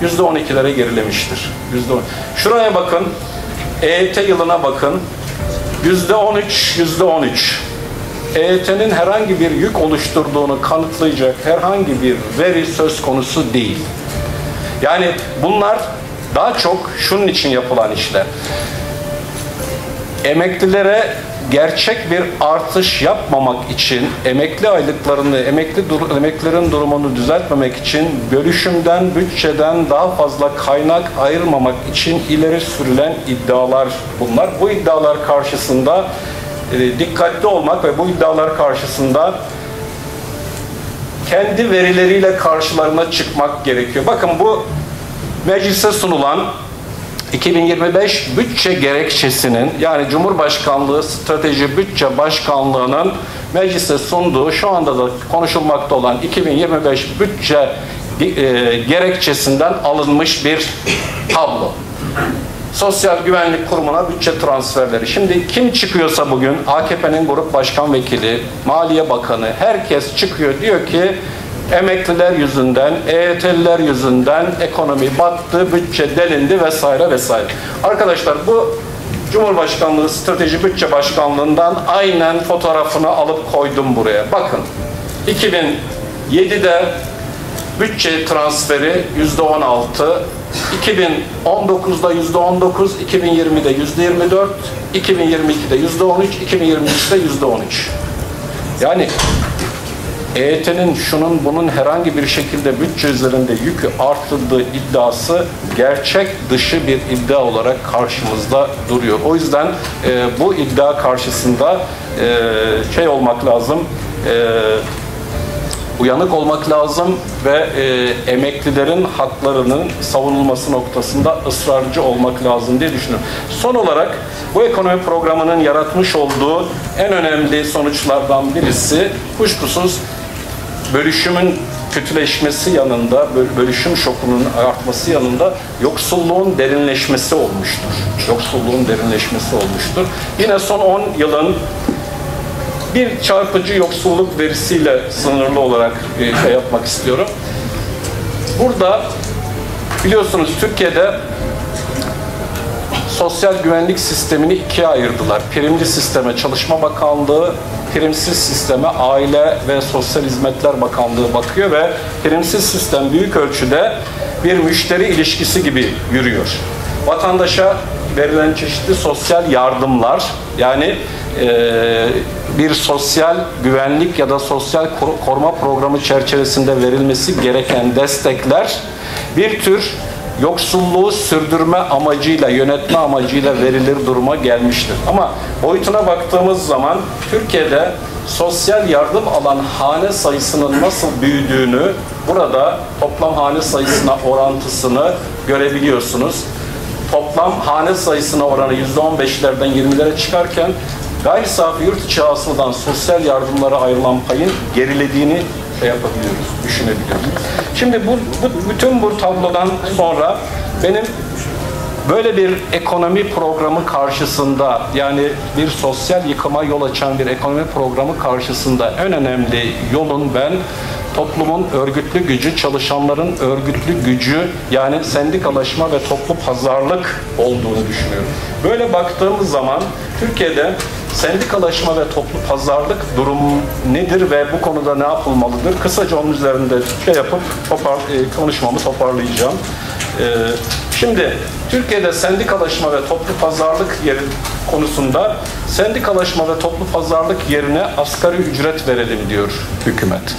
[SPEAKER 7] yüzde on ikilere gerilemiştir. Yüzde on. Şuraya bakın, EYT yılına bakın. Yüzde on üç, yüzde on üç. EYT'nin herhangi bir yük oluşturduğunu kanıtlayacak herhangi bir veri söz konusu değil. Yani bunlar daha çok şunun için yapılan işler emeklilere gerçek bir artış yapmamak için emekli aylıklarını, emekli dur emeklilerin durumunu düzeltmemek için bölüşümden, bütçeden daha fazla kaynak ayırmamak için ileri sürülen iddialar bunlar. Bu iddialar karşısında e, dikkatli olmak ve bu iddialar karşısında kendi verileriyle karşılarına çıkmak gerekiyor. Bakın bu meclise sunulan 2025 bütçe gerekçesinin yani Cumhurbaşkanlığı Strateji Bütçe Başkanlığı'nın meclise sunduğu şu anda da konuşulmakta olan 2025 bütçe e, gerekçesinden alınmış bir tablo. Sosyal Güvenlik Kurumu'na bütçe transferleri. Şimdi kim çıkıyorsa bugün AKP'nin grup başkan vekili, Maliye Bakanı herkes çıkıyor diyor ki Emekliler yüzünden, EYT'liler yüzünden ekonomi battı, bütçe delindi vesaire vesaire. Arkadaşlar bu Cumhurbaşkanlığı Strateji Bütçe Başkanlığı'ndan aynen fotoğrafını alıp koydum buraya. Bakın 2007'de bütçe transferi yüzde 16, 2019'da yüzde 19, 2020'de yüzde 24, 2022'de yüzde 13, 2023'de yüzde 13. Yani EYT'nin şunun bunun herhangi bir şekilde bütçe üzerinde yükü arttırdığı iddiası gerçek dışı bir iddia olarak karşımızda duruyor. O yüzden e, bu iddia karşısında e, şey olmak lazım, e, uyanık olmak lazım ve e, emeklilerin haklarının savunulması noktasında ısrarcı olmak lazım diye düşünüyorum. Son olarak bu ekonomi programının yaratmış olduğu en önemli sonuçlardan birisi kuşkusuz bölüşümün kötüleşmesi yanında, bölüşüm şokunun artması yanında yoksulluğun derinleşmesi olmuştur. Yoksulluğun derinleşmesi olmuştur. Yine son 10 yılın bir çarpıcı yoksulluk verisiyle sınırlı olarak e, şey yapmak istiyorum. Burada biliyorsunuz Türkiye'de sosyal güvenlik sistemini ikiye ayırdılar. Primli sisteme Çalışma Bakanlığı, primsiz sisteme Aile ve Sosyal Hizmetler Bakanlığı bakıyor ve primsiz sistem büyük ölçüde bir müşteri ilişkisi gibi yürüyor. Vatandaşa verilen çeşitli sosyal yardımlar yani e, bir sosyal güvenlik ya da sosyal koruma programı çerçevesinde verilmesi gereken destekler bir tür yoksulluğu sürdürme amacıyla, yönetme amacıyla verilir duruma gelmiştir. Ama boyutuna baktığımız zaman Türkiye'de sosyal yardım alan hane sayısının nasıl büyüdüğünü burada toplam hane sayısına orantısını görebiliyorsunuz. Toplam hane sayısına oranı %15'lerden 20'lere çıkarken gayri safi yurt içi hasıladan sosyal yardımlara ayrılan payın gerilediğini şey yapabiliyoruz, düşünebiliyoruz. Şimdi bu, bu bütün bu tablodan sonra benim böyle bir ekonomi programı karşısında yani bir sosyal yıkıma yol açan bir ekonomi programı karşısında en önemli yolun ben toplumun örgütlü gücü, çalışanların örgütlü gücü yani sendikalaşma ve toplu pazarlık olduğunu düşünüyorum. Böyle baktığımız zaman Türkiye'de sendikalaşma ve toplu pazarlık durumu nedir ve bu konuda ne yapılmalıdır? Kısaca onun üzerinde şey yapıp topar, e, konuşmamı toparlayacağım. E, şimdi Türkiye'de sendikalaşma ve toplu pazarlık yeri konusunda sendikalaşma ve toplu pazarlık yerine asgari ücret verelim diyor hükümet.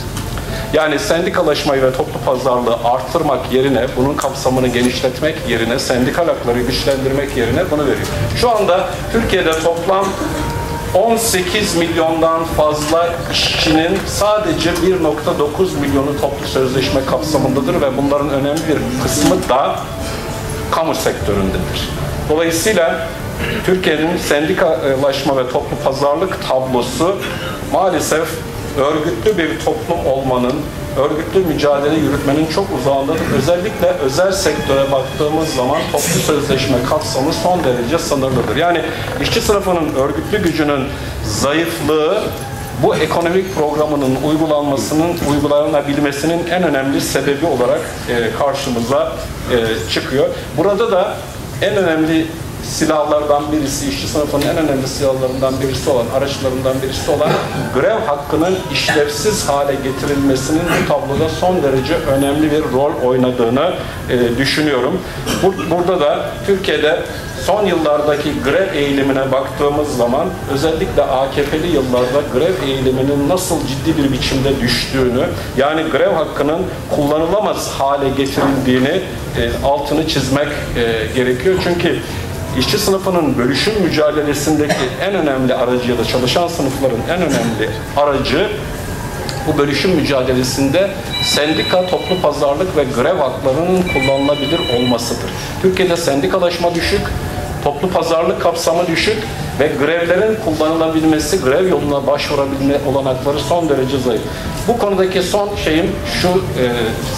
[SPEAKER 7] Yani sendikalaşmayı ve toplu pazarlığı arttırmak yerine, bunun kapsamını genişletmek yerine, sendikal hakları güçlendirmek yerine bunu veriyor. Şu anda Türkiye'de toplam 18 milyondan fazla işçinin sadece 1.9 milyonu toplu sözleşme kapsamındadır ve bunların önemli bir kısmı da kamu sektöründedir. Dolayısıyla Türkiye'nin sendikalaşma ve toplu pazarlık tablosu maalesef örgütlü bir toplum olmanın, örgütlü mücadele yürütmenin çok uzağındadır. Özellikle özel sektöre baktığımız zaman toplu sözleşme kapsamı son derece sınırlıdır. Yani işçi sınıfının örgütlü gücünün zayıflığı bu ekonomik programının uygulanmasının, uygulanabilmesinin en önemli sebebi olarak e, karşımıza e, çıkıyor. Burada da en önemli silahlardan birisi, işçi sınıfının en önemli silahlarından birisi olan, araçlarından birisi olan grev hakkının işlevsiz hale getirilmesinin bu tabloda son derece önemli bir rol oynadığını e, düşünüyorum. Bu, burada da Türkiye'de son yıllardaki grev eğilimine baktığımız zaman özellikle AKP'li yıllarda grev eğiliminin nasıl ciddi bir biçimde düştüğünü yani grev hakkının kullanılamaz hale getirildiğini e, altını çizmek e, gerekiyor. Çünkü işçi sınıfının bölüşüm mücadelesindeki en önemli aracı ya da çalışan sınıfların en önemli aracı bu bölüşüm mücadelesinde sendika, toplu pazarlık ve grev haklarının kullanılabilir olmasıdır. Türkiye'de sendikalaşma düşük, toplu pazarlık kapsamı düşük ve grevlerin kullanılabilmesi, grev yoluna başvurabilme olanakları son derece zayıf. Bu konudaki son şeyim şu e,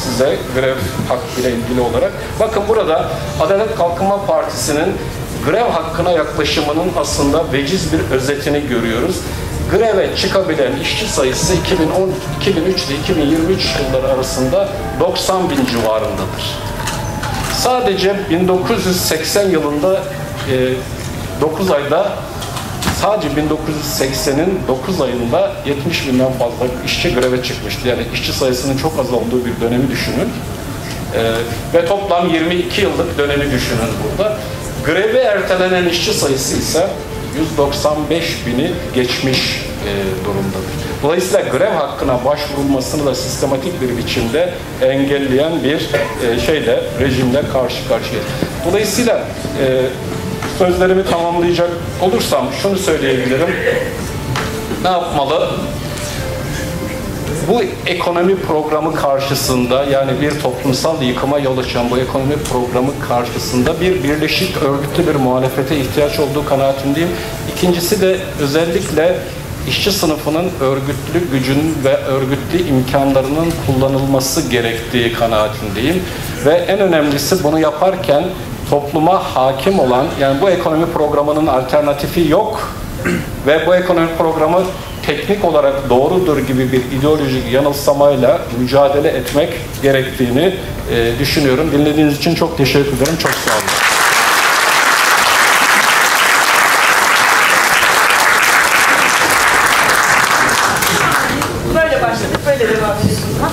[SPEAKER 7] size grev hakkıyla ilgili olarak. Bakın burada Adalet Kalkınma Partisi'nin grev hakkına yaklaşımının aslında veciz bir özetini görüyoruz. greve çıkabilen işçi sayısı 2010, 2003 ile 2023 yılları arasında 90 bin civarındadır. Sadece 1980 yılında e, 9 ayda sadece 1980'in 9 ayında 70 binden fazla işçi greve çıkmıştı. Yani işçi sayısının çok az olduğu bir dönemi düşünün. Ee, ve toplam 22 yıllık dönemi düşünün burada. Grevi ertelenen işçi sayısı ise 195 bini geçmiş e, durumdadır. Dolayısıyla grev hakkına başvurulmasını da sistematik bir biçimde engelleyen bir e, şeyle, rejimle karşı karşıyayız. Dolayısıyla e, sözlerimi tamamlayacak olursam şunu söyleyebilirim. Ne yapmalı? Bu ekonomi programı karşısında yani bir toplumsal yıkıma yol açan bu ekonomi programı karşısında bir birleşik örgütlü bir muhalefete ihtiyaç olduğu kanaatindeyim. İkincisi de özellikle işçi sınıfının örgütlü gücünün ve örgütlü imkanlarının kullanılması gerektiği kanaatindeyim. Ve en önemlisi bunu yaparken topluma hakim olan yani bu ekonomi programının alternatifi yok ve bu ekonomi programı teknik olarak doğrudur gibi bir ideolojik yanılsamayla mücadele etmek gerektiğini e, düşünüyorum. Dinlediğiniz için çok teşekkür ederim. Çok sağ olun.
[SPEAKER 9] Böyle başladık, böyle devam ediyorsunuz. Ha?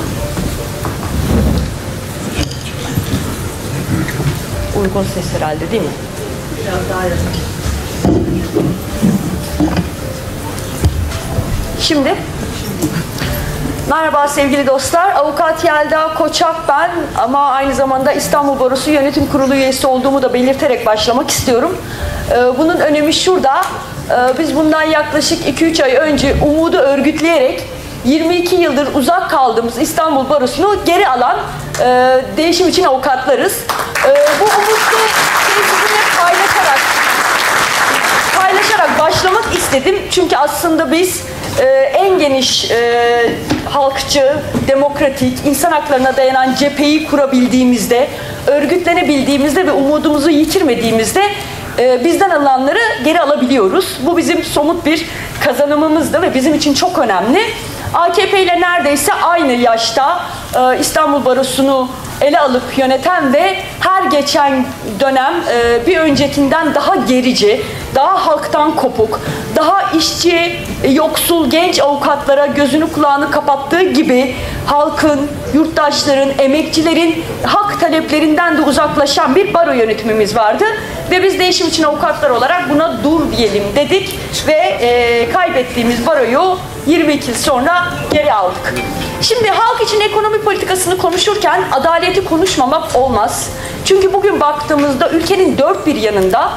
[SPEAKER 9] Uygun ses herhalde değil mi? Biraz daha yakın. Şimdi Merhaba sevgili dostlar. Avukat Yelda Koçak ben ama aynı zamanda İstanbul Barosu Yönetim Kurulu üyesi olduğumu da belirterek başlamak istiyorum. Ee, Bunun önemi şurada. Ee, Biz bundan yaklaşık 2-3 ay önce umudu örgütleyerek 22 yıldır uzak kaldığımız İstanbul Barosu'nu geri alan e, değişim için avukatlarız. Ee, Bu umudu sizinle paylaşarak paylaşarak başlamak istedim. Çünkü aslında biz e, en geniş e, halkçı, demokratik, insan haklarına dayanan cepheyi kurabildiğimizde, örgütlenebildiğimizde ve umudumuzu yitirmediğimizde e, bizden alanları geri alabiliyoruz. Bu bizim somut bir kazanımımızdı ve bizim için çok önemli. AKP ile neredeyse aynı yaşta e, İstanbul Barosu'nu ele alıp yöneten ve her geçen dönem e, bir öncekinden daha gerici, daha halktan kopuk, daha işçi, yoksul, genç avukatlara gözünü kulağını kapattığı gibi halkın, yurttaşların, emekçilerin hak taleplerinden de uzaklaşan bir baro yönetimimiz vardı. Ve biz değişim için avukatlar olarak buna dur diyelim dedik ve e, kaybettiğimiz baroyu 22 yıl sonra geri aldık. Şimdi halk için ekonomi politikasını konuşurken adaleti konuşmamak olmaz. Çünkü bugün baktığımızda ülkenin dört bir yanında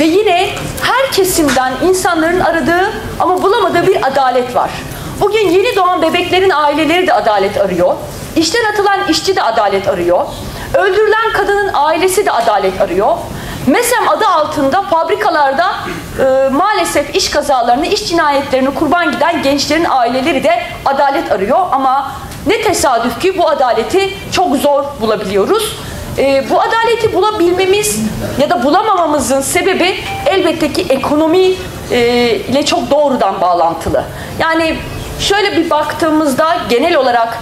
[SPEAKER 9] ve yine her kesimden insanların aradığı ama bulamadığı bir adalet var. Bugün yeni doğan bebeklerin aileleri de adalet arıyor. İşten atılan işçi de adalet arıyor. Öldürülen kadının ailesi de adalet arıyor. MESEM adı altında fabrikalarda e, maalesef iş kazalarını, iş cinayetlerini kurban giden gençlerin aileleri de adalet arıyor. Ama ne tesadüf ki bu adaleti çok zor bulabiliyoruz. E, bu adaleti bulabilmemiz ya da bulamamamızın sebebi elbette ki ekonomi e, ile çok doğrudan bağlantılı. Yani şöyle bir baktığımızda genel olarak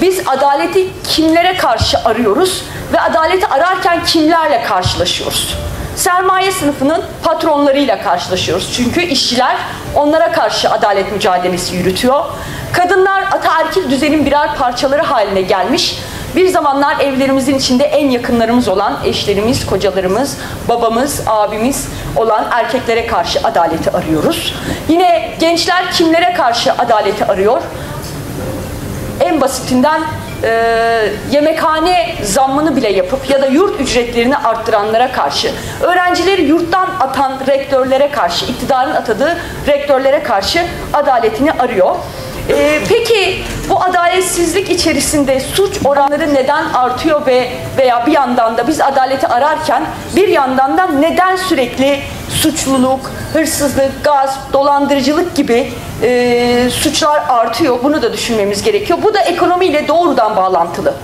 [SPEAKER 9] biz adaleti kimlere karşı arıyoruz ve adaleti ararken kimlerle karşılaşıyoruz? Sermaye sınıfının patronlarıyla karşılaşıyoruz. Çünkü işçiler onlara karşı adalet mücadelesi yürütüyor. Kadınlar ataerkil düzenin birer parçaları haline gelmiş. Bir zamanlar evlerimizin içinde en yakınlarımız olan eşlerimiz, kocalarımız, babamız, abimiz olan erkeklere karşı adaleti arıyoruz. Yine gençler kimlere karşı adaleti arıyor? en basitinden e, yemekhane zammını bile yapıp ya da yurt ücretlerini arttıranlara karşı, öğrencileri yurttan atan rektörlere karşı, iktidarın atadığı rektörlere karşı adaletini arıyor. E, peki bu adaletsizlik içerisinde suç oranları neden artıyor ve veya bir yandan da biz adaleti ararken bir yandan da neden sürekli suçluluk, hırsızlık, gasp, dolandırıcılık gibi e, suçlar artıyor. Bunu da düşünmemiz gerekiyor. Bu da ekonomiyle doğrudan bağlantılı.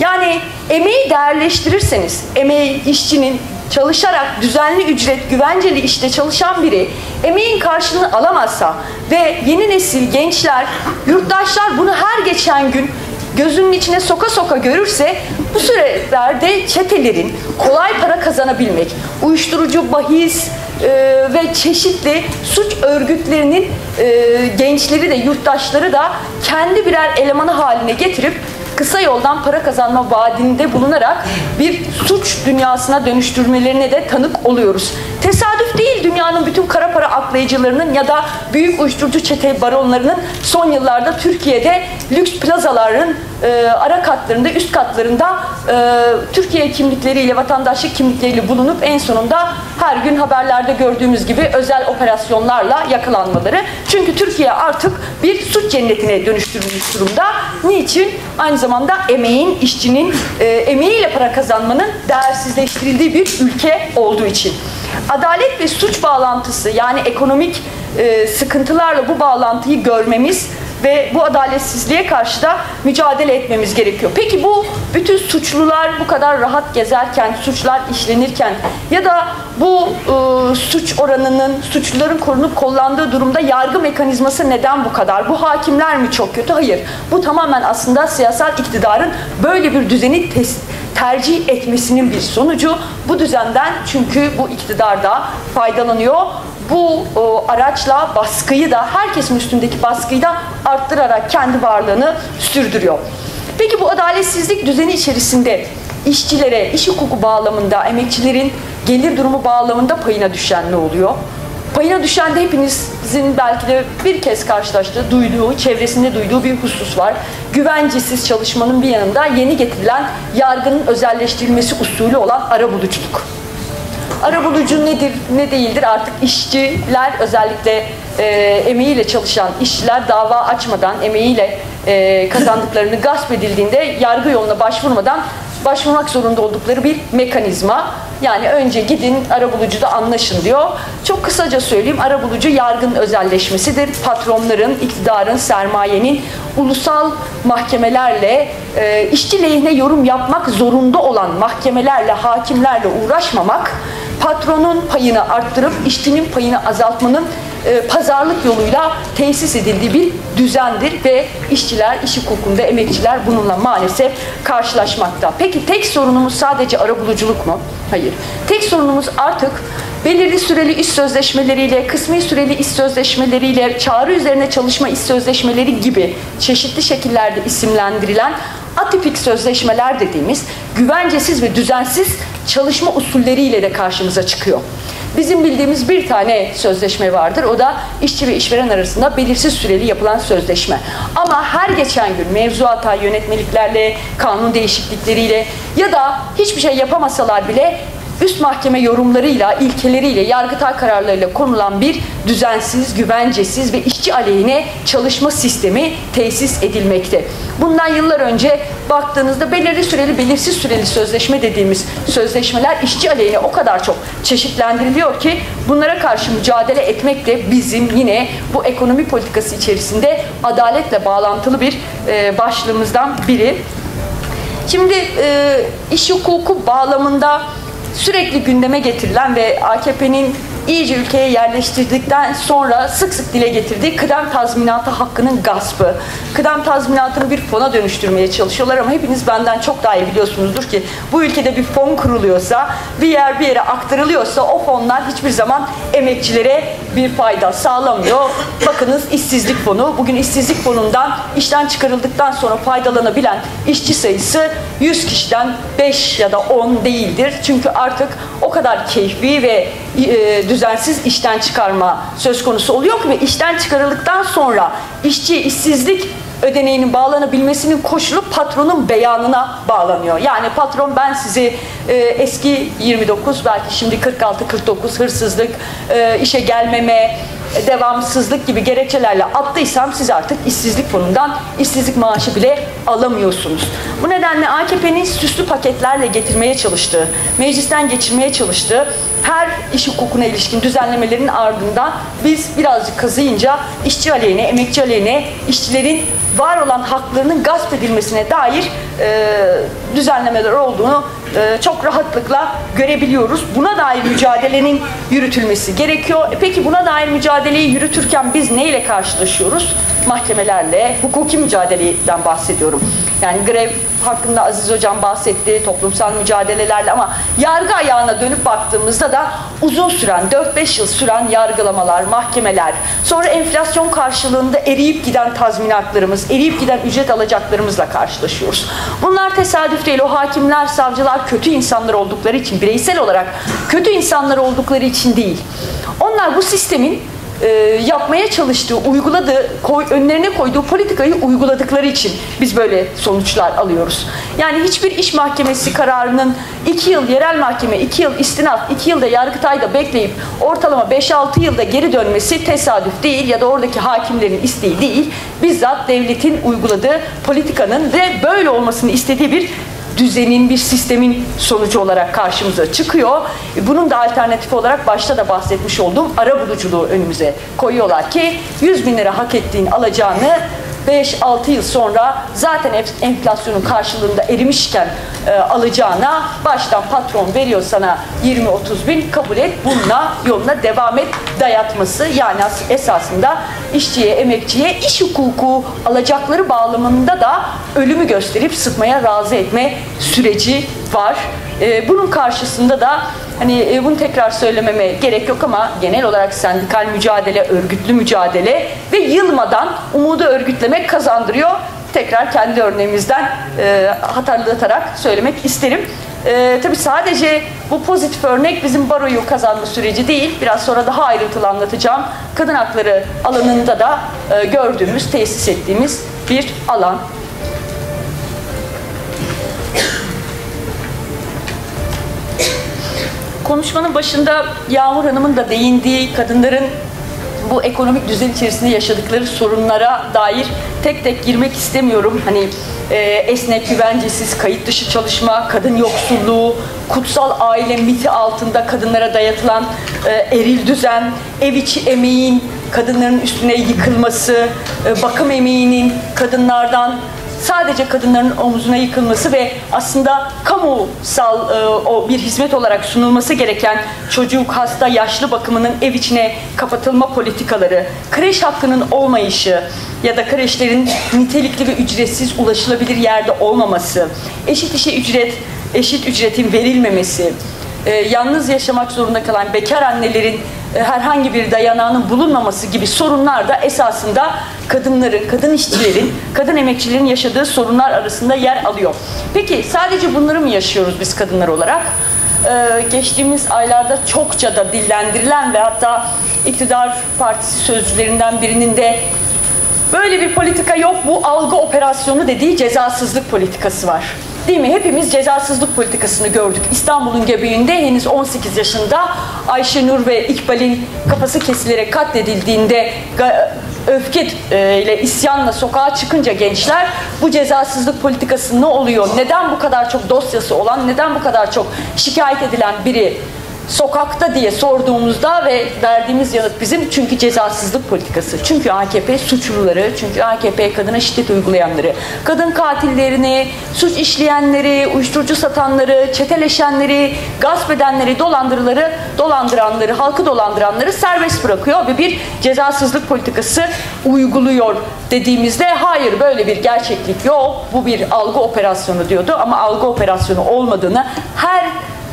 [SPEAKER 9] Yani emeği değerleştirirseniz, emeği işçinin çalışarak düzenli ücret, güvenceli işte çalışan biri emeğin karşılığını alamazsa ve yeni nesil gençler, yurttaşlar bunu her geçen gün gözünün içine soka soka görürse bu sürelerde çetelerin kolay para kazanabilmek, uyuşturucu, bahis e, ve çeşitli suç örgütlerinin e, gençleri de yurttaşları da kendi birer elemanı haline getirip kısa yoldan para kazanma vaadinde bulunarak bir suç dünyasına dönüştürmelerine de tanık oluyoruz. Tesadüf değil dünyanın bütün kara para aklayıcılarının ya da büyük uyuşturucu çete baronlarının son yıllarda Türkiye'de lüks plazaların e, ara katlarında, üst katlarında e, Türkiye kimlikleriyle, vatandaşlık kimlikleriyle bulunup en sonunda her gün haberlerde gördüğümüz gibi özel operasyonlarla yakalanmaları. Çünkü Türkiye artık bir suç cennetine dönüştürülmüş durumda. Niçin? Aynı zamanda emeğin, işçinin e, emeğiyle para kazanmanın değersizleştirildiği bir ülke olduğu için. Adalet ve suç bağlantısı yani ekonomik e, sıkıntılarla bu bağlantıyı görmemiz ve bu adaletsizliğe karşı da mücadele etmemiz gerekiyor. Peki bu bütün suçlular bu kadar rahat gezerken, suçlar işlenirken ya da bu e, suç oranının suçluların korunup kollandığı durumda yargı mekanizması neden bu kadar? Bu hakimler mi çok kötü? Hayır. Bu tamamen aslında siyasal iktidarın böyle bir düzeni tes- tercih etmesinin bir sonucu. Bu düzenden çünkü bu iktidar da faydalanıyor bu o, araçla baskıyı da herkesin üstündeki baskıyı da arttırarak kendi varlığını sürdürüyor. Peki bu adaletsizlik düzeni içerisinde işçilere, iş hukuku bağlamında, emekçilerin gelir durumu bağlamında payına düşen ne oluyor? Payına düşen de hepinizin belki de bir kez karşılaştığı, duyduğu, çevresinde duyduğu bir husus var. Güvencesiz çalışmanın bir yanında yeni getirilen yargının özelleştirilmesi usulü olan arabuluculuk. Arabulucu nedir, ne değildir artık işçiler özellikle e, emeğiyle çalışan işçiler dava açmadan emeğiyle e, kazandıklarını gasp edildiğinde yargı yoluna başvurmadan başvurmak zorunda oldukları bir mekanizma. Yani önce gidin arabulucuda anlaşın diyor. Çok kısaca söyleyeyim arabulucu yargının özelleşmesidir. Patronların, iktidarın, sermayenin ulusal mahkemelerle e, işçi lehine yorum yapmak zorunda olan mahkemelerle, hakimlerle uğraşmamak patronun payını arttırıp işçinin payını azaltmanın e, pazarlık yoluyla tesis edildiği bir düzendir ve işçiler, iş hukukunda emekçiler bununla maalesef karşılaşmakta. Peki tek sorunumuz sadece arabuluculuk mu? Hayır. Tek sorunumuz artık belirli süreli iş sözleşmeleriyle, kısmi süreli iş sözleşmeleriyle, çağrı üzerine çalışma iş sözleşmeleri gibi çeşitli şekillerde isimlendirilen atipik sözleşmeler dediğimiz güvencesiz ve düzensiz çalışma usulleriyle de karşımıza çıkıyor. Bizim bildiğimiz bir tane sözleşme vardır. O da işçi ve işveren arasında belirsiz süreli yapılan sözleşme. Ama her geçen gün mevzuata, yönetmeliklerle, kanun değişiklikleriyle ya da hiçbir şey yapamasalar bile üst mahkeme yorumlarıyla, ilkeleriyle, yargıtay kararlarıyla konulan bir düzensiz, güvencesiz ve işçi aleyhine çalışma sistemi tesis edilmekte. Bundan yıllar önce baktığınızda belirli süreli, belirsiz süreli sözleşme dediğimiz sözleşmeler işçi aleyhine o kadar çok çeşitlendiriliyor ki bunlara karşı mücadele etmek de bizim yine bu ekonomi politikası içerisinde adaletle bağlantılı bir e, başlığımızdan biri. Şimdi e, iş hukuku bağlamında sürekli gündeme getirilen ve AKP'nin iyice ülkeye yerleştirdikten sonra sık sık dile getirdiği kıdem tazminatı hakkının gaspı. Kıdem tazminatını bir fona dönüştürmeye çalışıyorlar ama hepiniz benden çok daha iyi biliyorsunuzdur ki bu ülkede bir fon kuruluyorsa, bir yer bir yere aktarılıyorsa o fonlar hiçbir zaman emekçilere bir fayda sağlamıyor. Bakınız işsizlik fonu. Bugün işsizlik fonundan işten çıkarıldıktan sonra faydalanabilen işçi sayısı 100 kişiden 5 ya da 10 değildir. Çünkü artık o kadar keyfi ve e, düzensiz işten çıkarma söz konusu oluyor ve işten çıkarıldıktan sonra işçi işsizlik ödeneğinin bağlanabilmesinin koşulu patronun beyanına bağlanıyor. Yani patron ben sizi e, eski 29 belki şimdi 46-49 hırsızlık, e, işe gelmeme, devamsızlık gibi gerekçelerle attıysam siz artık işsizlik fonundan işsizlik maaşı bile alamıyorsunuz. Bu nedenle AKP'nin süslü paketlerle getirmeye çalıştığı, meclisten geçirmeye çalıştığı her iş hukukuna ilişkin düzenlemelerin ardından biz birazcık kazıyınca işçi aleyhine, emekçi aleyhine, işçilerin var olan haklarının gasp edilmesine dair e, düzenlemeler olduğunu e, çok rahatlıkla görebiliyoruz. Buna dair mücadelenin yürütülmesi gerekiyor. E peki buna dair mücadeleyi yürütürken biz neyle karşılaşıyoruz? Mahkemelerle, hukuki mücadeleden bahsediyorum. Yani grev hakkında Aziz Hocam bahsetti, toplumsal mücadelelerle ama yargı ayağına dönüp baktığımızda da uzun süren, 4-5 yıl süren yargılamalar, mahkemeler, sonra enflasyon karşılığında eriyip giden tazminatlarımız, eriyip giden ücret alacaklarımızla karşılaşıyoruz. Bunlar tesadüf değil. O hakimler, savcılar kötü insanlar oldukları için, bireysel olarak kötü insanlar oldukları için değil. Onlar bu sistemin e, yapmaya çalıştığı, uyguladığı, koy, önlerine koyduğu politikayı uyguladıkları için biz böyle sonuçlar alıyoruz. Yani hiçbir iş mahkemesi kararının iki yıl yerel mahkeme, iki yıl istinaf, iki yılda Yargıtay'da bekleyip ortalama 5-6 yılda geri dönmesi tesadüf değil ya da oradaki hakimlerin isteği değil. Bizzat devletin uyguladığı politikanın ve böyle olmasını istediği bir düzenin, bir sistemin sonucu olarak karşımıza çıkıyor. Bunun da alternatifi olarak başta da bahsetmiş olduğum ara buluculuğu önümüze koyuyorlar ki 100 bin lira hak ettiğin alacağını 5-6 yıl sonra zaten enflasyonun karşılığında erimişken e, alacağına baştan patron veriyor sana 20-30 bin kabul et bununla yoluna devam et dayatması yani esasında işçiye emekçiye iş hukuku alacakları bağlamında da ölümü gösterip sıkmaya razı etme süreci var. E, bunun karşısında da hani e, bunu tekrar söylememe gerek yok ama genel olarak sendikal mücadele, örgütlü mücadele ve yılmadan umudu örgütlemek kazandırıyor. Tekrar kendi örneğimizden e, hatırlatarak söylemek isterim. E, tabii sadece bu pozitif örnek bizim baroyu kazanma süreci değil. Biraz sonra daha ayrıntılı anlatacağım. Kadın hakları alanında da e, gördüğümüz, tesis ettiğimiz bir alan. Konuşmanın başında Yağmur Hanım'ın da değindiği kadınların bu ekonomik düzen içerisinde yaşadıkları sorunlara dair tek tek girmek istemiyorum. Hani e, esnek, güvencesiz, kayıt dışı çalışma, kadın yoksulluğu, kutsal aile miti altında kadınlara dayatılan e, eril düzen, ev içi emeğin kadınların üstüne yıkılması, e, bakım emeğinin kadınlardan sadece kadınların omuzuna yıkılması ve aslında kamusal e, o bir hizmet olarak sunulması gereken çocuk, hasta, yaşlı bakımının ev içine kapatılma politikaları, kreş hakkının olmayışı ya da kreşlerin nitelikli ve ücretsiz ulaşılabilir yerde olmaması, eşit işe ücret, eşit ücretin verilmemesi, e, yalnız yaşamak zorunda kalan bekar annelerin herhangi bir dayanağının bulunmaması gibi sorunlar da esasında kadınların, kadın işçilerin, kadın emekçilerin yaşadığı sorunlar arasında yer alıyor. Peki sadece bunları mı yaşıyoruz biz kadınlar olarak? Ee, geçtiğimiz aylarda çokça da dillendirilen ve hatta iktidar partisi sözcülerinden birinin de böyle bir politika yok bu algı operasyonu dediği cezasızlık politikası var. Değil mi? Hepimiz cezasızlık politikasını gördük. İstanbul'un göbeğinde henüz 18 yaşında Ayşenur ve İkbal'in kafası kesilerek katledildiğinde öfke e, ile isyanla sokağa çıkınca gençler bu cezasızlık politikası ne oluyor? Neden bu kadar çok dosyası olan, neden bu kadar çok şikayet edilen biri sokakta diye sorduğumuzda ve verdiğimiz yanıt bizim çünkü cezasızlık politikası. Çünkü AKP suçluları, çünkü AKP kadına şiddet uygulayanları, kadın katillerini, suç işleyenleri, uyuşturucu satanları, çeteleşenleri, gasp edenleri, dolandırıları, dolandıranları, halkı dolandıranları serbest bırakıyor ve bir cezasızlık politikası uyguluyor dediğimizde hayır böyle bir gerçeklik yok. Bu bir algı operasyonu diyordu ama algı operasyonu olmadığını her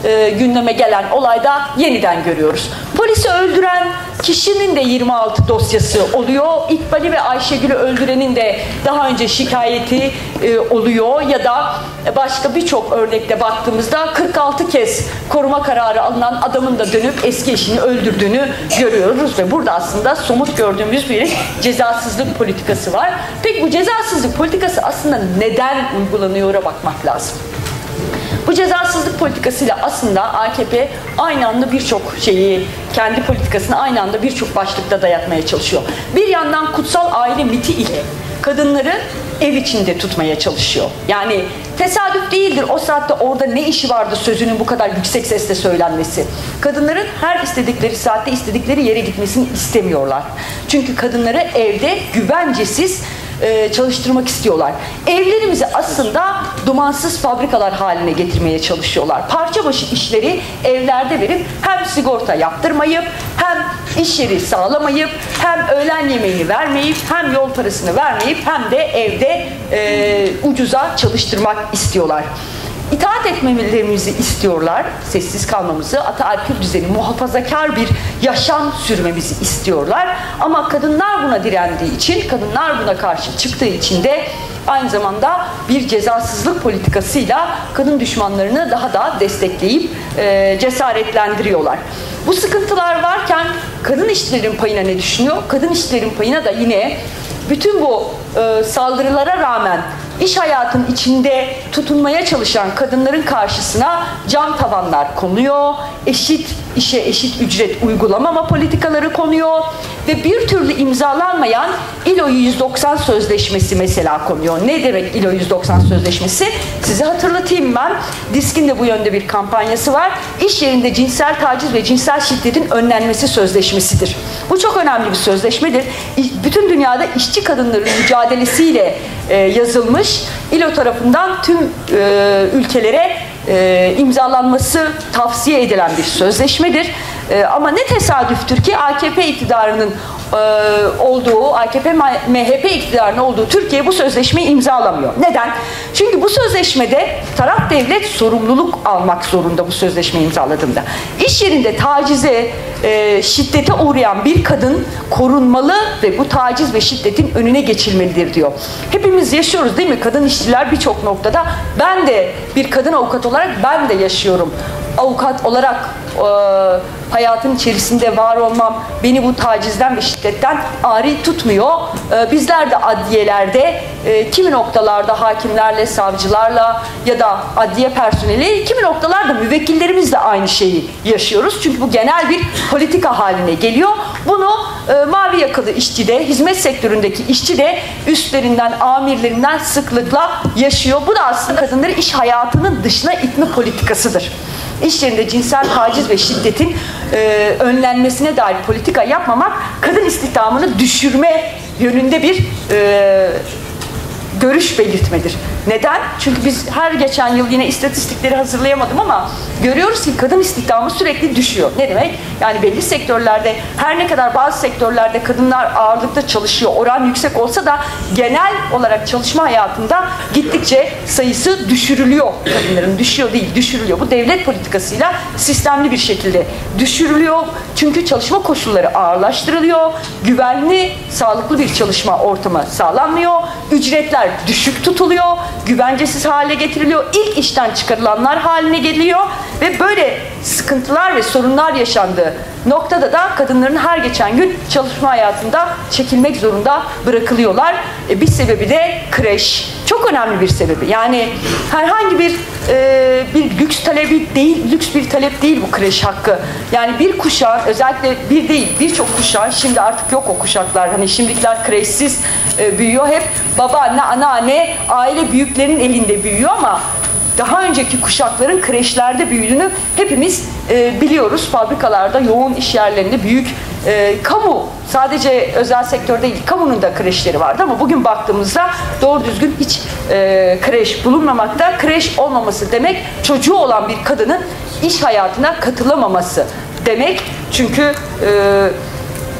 [SPEAKER 9] e, gündeme gelen olayda yeniden görüyoruz. Polisi öldüren kişinin de 26 dosyası oluyor. İkbal'i ve Ayşegül'ü öldürenin de daha önce şikayeti e, oluyor ya da başka birçok örnekte baktığımızda 46 kez koruma kararı alınan adamın da dönüp eski eşini öldürdüğünü görüyoruz ve burada aslında somut gördüğümüz bir cezasızlık politikası var. Peki bu cezasızlık politikası aslında neden uygulanıyor'a bakmak lazım. Bu cezasızlık politikasıyla aslında AKP aynı anda birçok şeyi kendi politikasını aynı anda birçok başlıkta dayatmaya çalışıyor. Bir yandan kutsal aile miti ile kadınları ev içinde tutmaya çalışıyor. Yani tesadüf değildir o saatte orada ne işi vardı sözünün bu kadar yüksek sesle söylenmesi. Kadınların her istedikleri saatte istedikleri yere gitmesini istemiyorlar. Çünkü kadınları evde güvencesiz e, çalıştırmak istiyorlar. Evlerimizi aslında dumansız fabrikalar haline getirmeye çalışıyorlar. Parça başı işleri evlerde verip hem sigorta yaptırmayıp hem iş yeri sağlamayıp hem öğlen yemeğini vermeyip hem yol parasını vermeyip hem de evde e, ucuza çalıştırmak istiyorlar. İtaat etmemelerimizi istiyorlar, sessiz kalmamızı, ataerkil düzeni, muhafazakar bir yaşam sürmemizi istiyorlar. Ama kadınlar buna direndiği için, kadınlar buna karşı çıktığı için de aynı zamanda bir cezasızlık politikasıyla kadın düşmanlarını daha da destekleyip e, cesaretlendiriyorlar. Bu sıkıntılar varken kadın işçilerin payına ne düşünüyor? Kadın işçilerin payına da yine bütün bu e, saldırılara rağmen iş hayatının içinde tutunmaya çalışan kadınların karşısına cam tavanlar konuyor, eşit işe eşit ücret uygulamama politikaları konuyor ve bir türlü imzalanmayan ILO 190 sözleşmesi mesela konuyor. Ne demek ILO 190 sözleşmesi? Size hatırlatayım ben. Disk'in de bu yönde bir kampanyası var. İş yerinde cinsel taciz ve cinsel şiddetin önlenmesi sözleşmesidir. Bu çok önemli bir sözleşmedir. Bütün dünyada işçi kadınların mücadelesiyle e, yazılmış. ILO tarafından tüm e, ülkelere e, imzalanması tavsiye edilen bir sözleşmedir. E, ama ne tesadüftür ki AKP iktidarının e, olduğu, AKP MHP iktidarının olduğu Türkiye bu sözleşmeyi imzalamıyor. Neden? Çünkü bu sözleşmede taraf devlet sorumluluk almak zorunda bu sözleşmeyi imzaladığında. İş yerinde tacize, e, şiddete uğrayan bir kadın korunmalı ve bu taciz ve şiddetin önüne geçilmelidir diyor. Hepimiz yaşıyoruz değil mi? Kadın işçiler birçok noktada. Ben de bir kadın avukat olarak ben de yaşıyorum. Avukat olarak e, hayatın içerisinde var olmam beni bu tacizden ve şiddetten ari tutmuyor. E, bizler de adliyelerde e, kimi noktalarda hakimlerle, savcılarla ya da adliye personeli, kimi noktalarda müvekkillerimizle aynı şeyi yaşıyoruz. Çünkü bu genel bir politika haline geliyor. Bunu e, mavi yakalı işçi de, hizmet sektöründeki işçi de üstlerinden, amirlerinden sıklıkla yaşıyor. Bu da aslında kadınları iş hayatının dışına itme politikasıdır iş yerinde cinsel taciz ve şiddetin e, önlenmesine dair politika yapmamak kadın istihdamını düşürme yönünde bir e, görüş belirtmedir. Neden? Çünkü biz her geçen yıl yine istatistikleri hazırlayamadım ama görüyoruz ki kadın istihdamı sürekli düşüyor. Ne demek? Yani belli sektörlerde her ne kadar bazı sektörlerde kadınlar ağırlıkta çalışıyor, oran yüksek olsa da genel olarak çalışma hayatında gittikçe sayısı düşürülüyor. Kadınların düşüyor değil, düşürülüyor. Bu devlet politikasıyla sistemli bir şekilde düşürülüyor. Çünkü çalışma koşulları ağırlaştırılıyor. Güvenli, sağlıklı bir çalışma ortamı sağlanmıyor. Ücretler düşük tutuluyor güvencesiz hale getiriliyor. İlk işten çıkarılanlar haline geliyor ve böyle sıkıntılar ve sorunlar yaşandığı noktada da kadınların her geçen gün çalışma hayatında çekilmek zorunda bırakılıyorlar. E, bir sebebi de kreş. Çok önemli bir sebebi. Yani herhangi bir e, bir lüks talebi değil, lüks bir talep değil bu kreş hakkı. Yani bir kuşağın özellikle bir değil birçok kuşağın şimdi artık yok o kuşaklar. Hani şimdikiler kreşsiz e, büyüyor. Hep babaanne, anneanne, aile büyüklerin elinde büyüyor ama daha önceki kuşakların kreşlerde büyüdüğünü hepimiz e, biliyoruz. Fabrikalarda, yoğun iş yerlerinde büyük e, kamu, sadece özel sektör değil, kamunun da kreşleri vardı ama bugün baktığımızda doğru düzgün hiç e, kreş bulunmamakta. Kreş olmaması demek çocuğu olan bir kadının iş hayatına katılamaması demek. Çünkü e,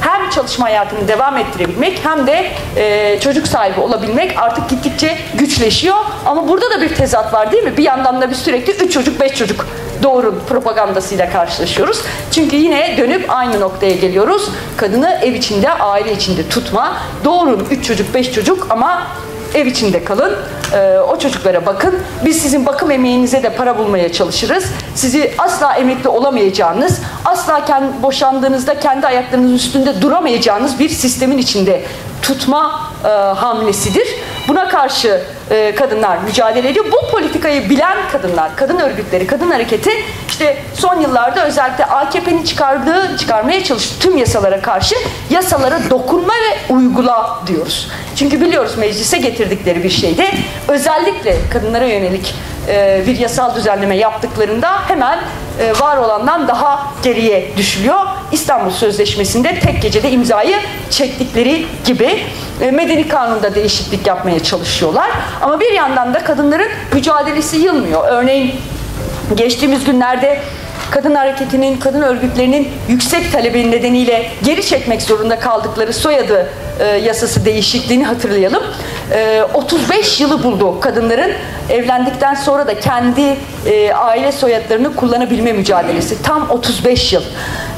[SPEAKER 9] hem çalışma hayatını devam ettirebilmek hem de e, çocuk sahibi olabilmek artık gittikçe güçleşiyor. Ama burada da bir tezat var değil mi? Bir yandan da biz sürekli 3 çocuk 5 çocuk doğurun propagandasıyla karşılaşıyoruz. Çünkü yine dönüp aynı noktaya geliyoruz. Kadını ev içinde, aile içinde tutma. Doğurun 3 çocuk 5 çocuk ama ev içinde kalın, e, o çocuklara bakın. Biz sizin bakım emeğinize de para bulmaya çalışırız. Sizi asla emekli olamayacağınız, asla kendi, boşandığınızda kendi ayaklarınızın üstünde duramayacağınız bir sistemin içinde tutma e, hamlesidir. Buna karşı e, kadınlar mücadele ediyor. Bu politikayı bilen kadınlar, kadın örgütleri, kadın hareketi işte son yıllarda özellikle AKP'nin çıkardığı, çıkarmaya çalıştığı tüm yasalara karşı yasalara dokunma ve uygula diyoruz. Çünkü biliyoruz meclise getirdikleri bir şeyde özellikle kadınlara yönelik e, bir yasal düzenleme yaptıklarında hemen e, var olandan daha geriye düşülüyor. İstanbul Sözleşmesi'nde tek gecede imzayı çektikleri gibi e, medeni kanunda değişiklik yapmaya çalışıyorlar. Ama bir yandan da kadınların mücadelesi yılmıyor. Örneğin geçtiğimiz günlerde kadın hareketinin, kadın örgütlerinin yüksek talebi nedeniyle geri çekmek zorunda kaldıkları soyadı e, yasası değişikliğini hatırlayalım. E, 35 yılı buldu kadınların evlendikten sonra da kendi e, aile soyadlarını kullanabilme mücadelesi. Tam 35 yıl.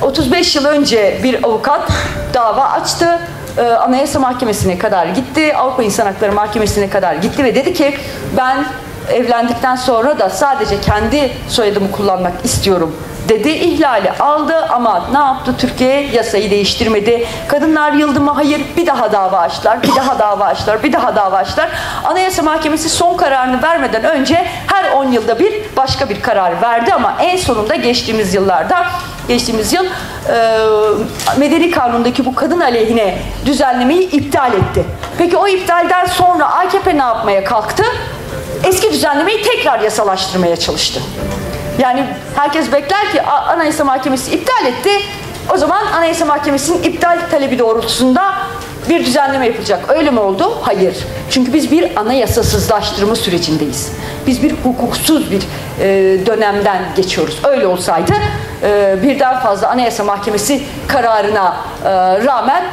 [SPEAKER 9] 35 yıl önce bir avukat dava açtı. E, Anayasa Mahkemesi'ne kadar gitti. Avrupa İnsan Hakları Mahkemesi'ne kadar gitti ve dedi ki ben evlendikten sonra da sadece kendi soyadımı kullanmak istiyorum dedi. İhlali aldı ama ne yaptı? Türkiye yasayı değiştirmedi. Kadınlar yıldı mı? Hayır. Bir daha dava açtılar. Bir daha dava açtılar. Bir daha dava açtılar. Anayasa Mahkemesi son kararını vermeden önce her 10 yılda bir başka bir karar verdi ama en sonunda geçtiğimiz yıllarda geçtiğimiz yıl e, Medeni Kanun'daki bu kadın aleyhine düzenlemeyi iptal etti. Peki o iptalden sonra AKP ne yapmaya kalktı? eski düzenlemeyi tekrar yasalaştırmaya çalıştı. Yani herkes bekler ki "A- Anayasa Mahkemesi iptal etti. O zaman Anayasa Mahkemesi'nin iptal talebi doğrultusunda bir düzenleme yapılacak. Öyle mi oldu? Hayır. Çünkü biz bir anayasasızlaştırma sürecindeyiz. Biz bir hukuksuz bir e, dönemden geçiyoruz. Öyle olsaydı e, birden fazla Anayasa Mahkemesi kararına e, rağmen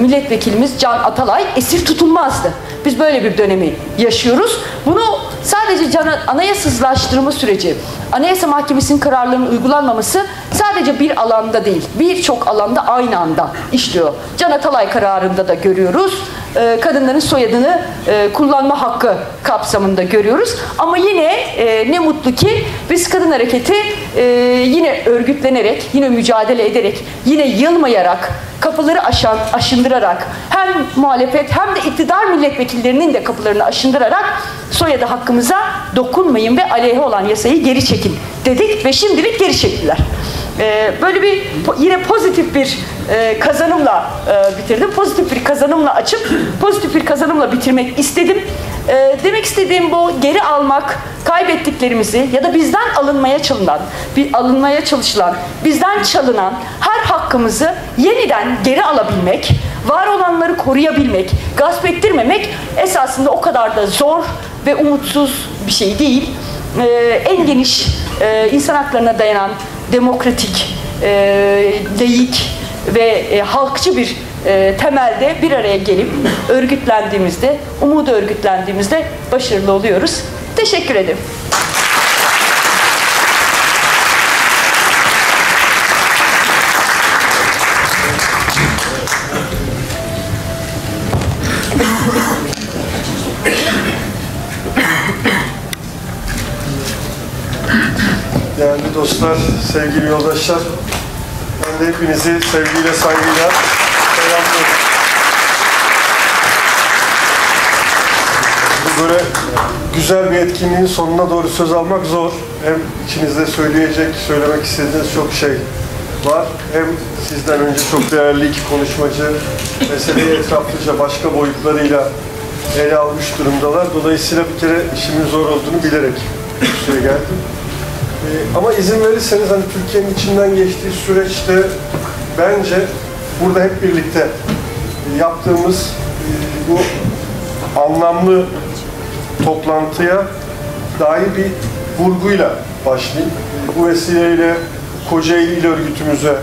[SPEAKER 9] milletvekilimiz Can Atalay esir tutulmazdı. Biz böyle bir dönemi yaşıyoruz. Bunu sadece can, anayasızlaştırma süreci, Anayasa Mahkemesi'nin kararlarının uygulanmaması sadece bir alanda değil, birçok alanda aynı anda işliyor. Can Atalay kararında da görüyoruz. Kadınların soyadını kullanma hakkı kapsamında görüyoruz. Ama yine ne mutlu ki biz kadın hareketi e, yine örgütlenerek, yine mücadele ederek, yine yılmayarak, kapıları aşan, aşındırarak hem muhalefet hem de iktidar milletvekillerinin de kapılarını aşındırarak soyadı hakkımıza dokunmayın ve aleyhe olan yasayı geri çekin dedik ve şimdilik geri çektiler. Ee, böyle bir yine pozitif bir e, kazanımla e, bitirdim. Pozitif bir kazanımla açıp pozitif bir kazanımla bitirmek istedim. E, demek istediğim bu geri almak, kaybettiklerimizi ya da bizden alınmaya çalınan, bir alınmaya çalışılan, bizden çalınan her hakkımızı yeniden geri alabilmek, var olanları koruyabilmek, gasp ettirmemek esasında o kadar da zor ve umutsuz bir şey değil. E, en geniş e, insan haklarına dayanan demokratik, e, layık ve e, halkçı bir e, temelde bir araya gelip örgütlendiğimizde, umudu örgütlendiğimizde başarılı oluyoruz. Teşekkür ederim.
[SPEAKER 10] Değerli dostlar, sevgili yoldaşlar, ben de hepinizi sevgiyle, saygıyla selamlıyorum. Böyle güzel bir etkinliğin sonuna doğru söz almak zor. Hem içinizde söyleyecek, söylemek istediğiniz çok şey var. Hem sizden önce çok değerli iki konuşmacı meseleyi etraflıca başka boyutlarıyla ele almış durumdalar. Dolayısıyla bir kere işimin zor olduğunu bilerek buraya geldim. Ee, ama izin verirseniz hani Türkiye'nin içinden geçtiği süreçte bence burada hep birlikte yaptığımız e, bu anlamlı toplantıya dair bir vurguyla başlayayım. E, Bu vesileyle Kocaeli İl Örgütümüze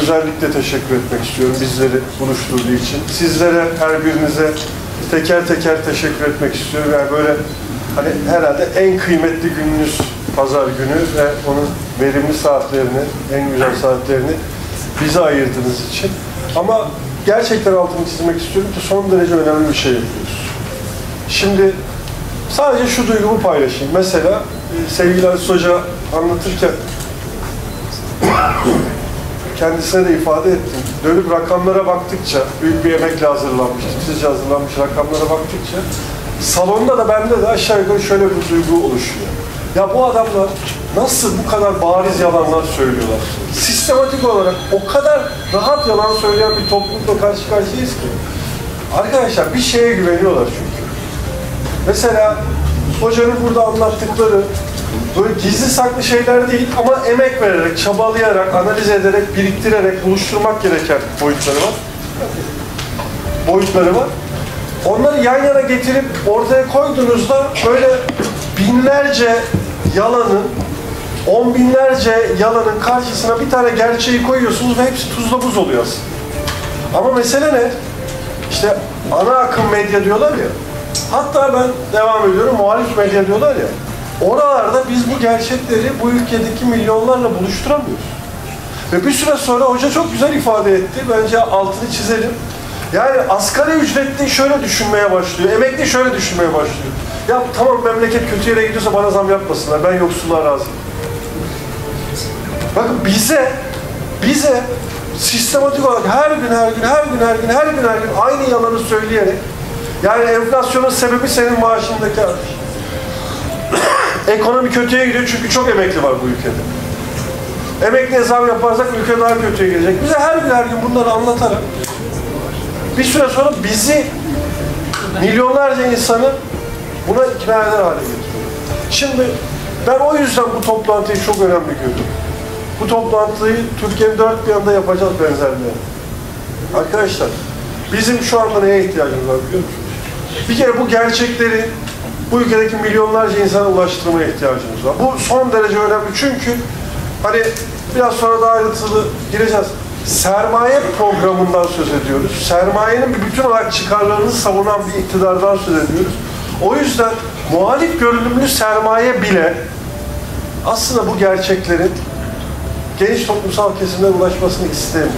[SPEAKER 10] özellikle teşekkür etmek istiyorum bizleri buluşturduğu için. Sizlere her birinize teker teker teşekkür etmek istiyorum. Yani böyle hani herhalde en kıymetli gününüz pazar günü ve onun verimli saatlerini, en güzel saatlerini bize ayırdığınız için. Ama gerçekten altını çizmek istiyorum ki son derece önemli bir şey yapıyoruz. Şimdi sadece şu duygumu paylaşayım. Mesela e, sevgili Aziz Hoca anlatırken kendisine de ifade ettim. Dönüp rakamlara baktıkça, büyük bir emekle hazırlanmış, titizce hazırlanmış rakamlara baktıkça salonda da bende de aşağı yukarı şöyle bir duygu oluşuyor. Ya bu adamlar nasıl bu kadar bariz yalanlar söylüyorlar? Sistematik olarak o kadar rahat yalan söyleyen bir toplulukla karşı karşıyayız ki. Arkadaşlar bir şeye güveniyorlar çünkü. Mesela hocanın burada anlattıkları böyle gizli saklı şeyler değil ama emek vererek, çabalayarak, analiz ederek, biriktirerek buluşturmak gereken boyutları var. boyutları var. Onları yan yana getirip ortaya koyduğunuzda böyle binlerce yalanın, on binlerce yalanın karşısına bir tane gerçeği koyuyorsunuz ve hepsi tuzla buz oluyor. Ama mesele ne? İşte ana akım medya diyorlar ya. Hatta ben devam ediyorum muhalif medya diyorlar ya. Oralarda biz bu gerçekleri bu ülkedeki milyonlarla buluşturamıyoruz. Ve bir süre sonra hoca çok güzel ifade etti. Bence altını çizelim. Yani asgari ücretli şöyle düşünmeye başlıyor. Emekli şöyle düşünmeye başlıyor. Ya tamam memleket kötü yere gidiyorsa bana zam yapmasınlar. Ben yoksulluğa razıyım. Bakın bize, bize sistematik olarak her gün, her gün, her gün, her gün, her gün, her gün aynı yalanı söyleyerek yani enflasyonun sebebi senin maaşındaki artış. Ekonomi kötüye gidiyor çünkü çok emekli var bu ülkede. Emekliye zam yaparsak ülke daha kötüye gidecek. Bize her gün her gün bunları anlatarak bir süre sonra bizi milyonlarca insanı buna ikna eder hale getiriyor. Şimdi ben o yüzden bu toplantıyı çok önemli görüyorum. Bu toplantıyı Türkiye'nin dört bir yanında yapacağız benzerleri. Arkadaşlar bizim şu anda neye ihtiyacımız var biliyor musunuz? Bir kere bu gerçekleri bu ülkedeki milyonlarca insana ulaştırmaya ihtiyacımız var. Bu son derece önemli çünkü hani biraz sonra daha ayrıntılı gireceğiz. Sermaye programından söz ediyoruz. Sermayenin bütün olarak çıkarlarını savunan bir iktidardan söz ediyoruz. O yüzden muhalif görünümlü sermaye bile aslında bu gerçeklerin geniş toplumsal kesimlere ulaşmasını istemiyor.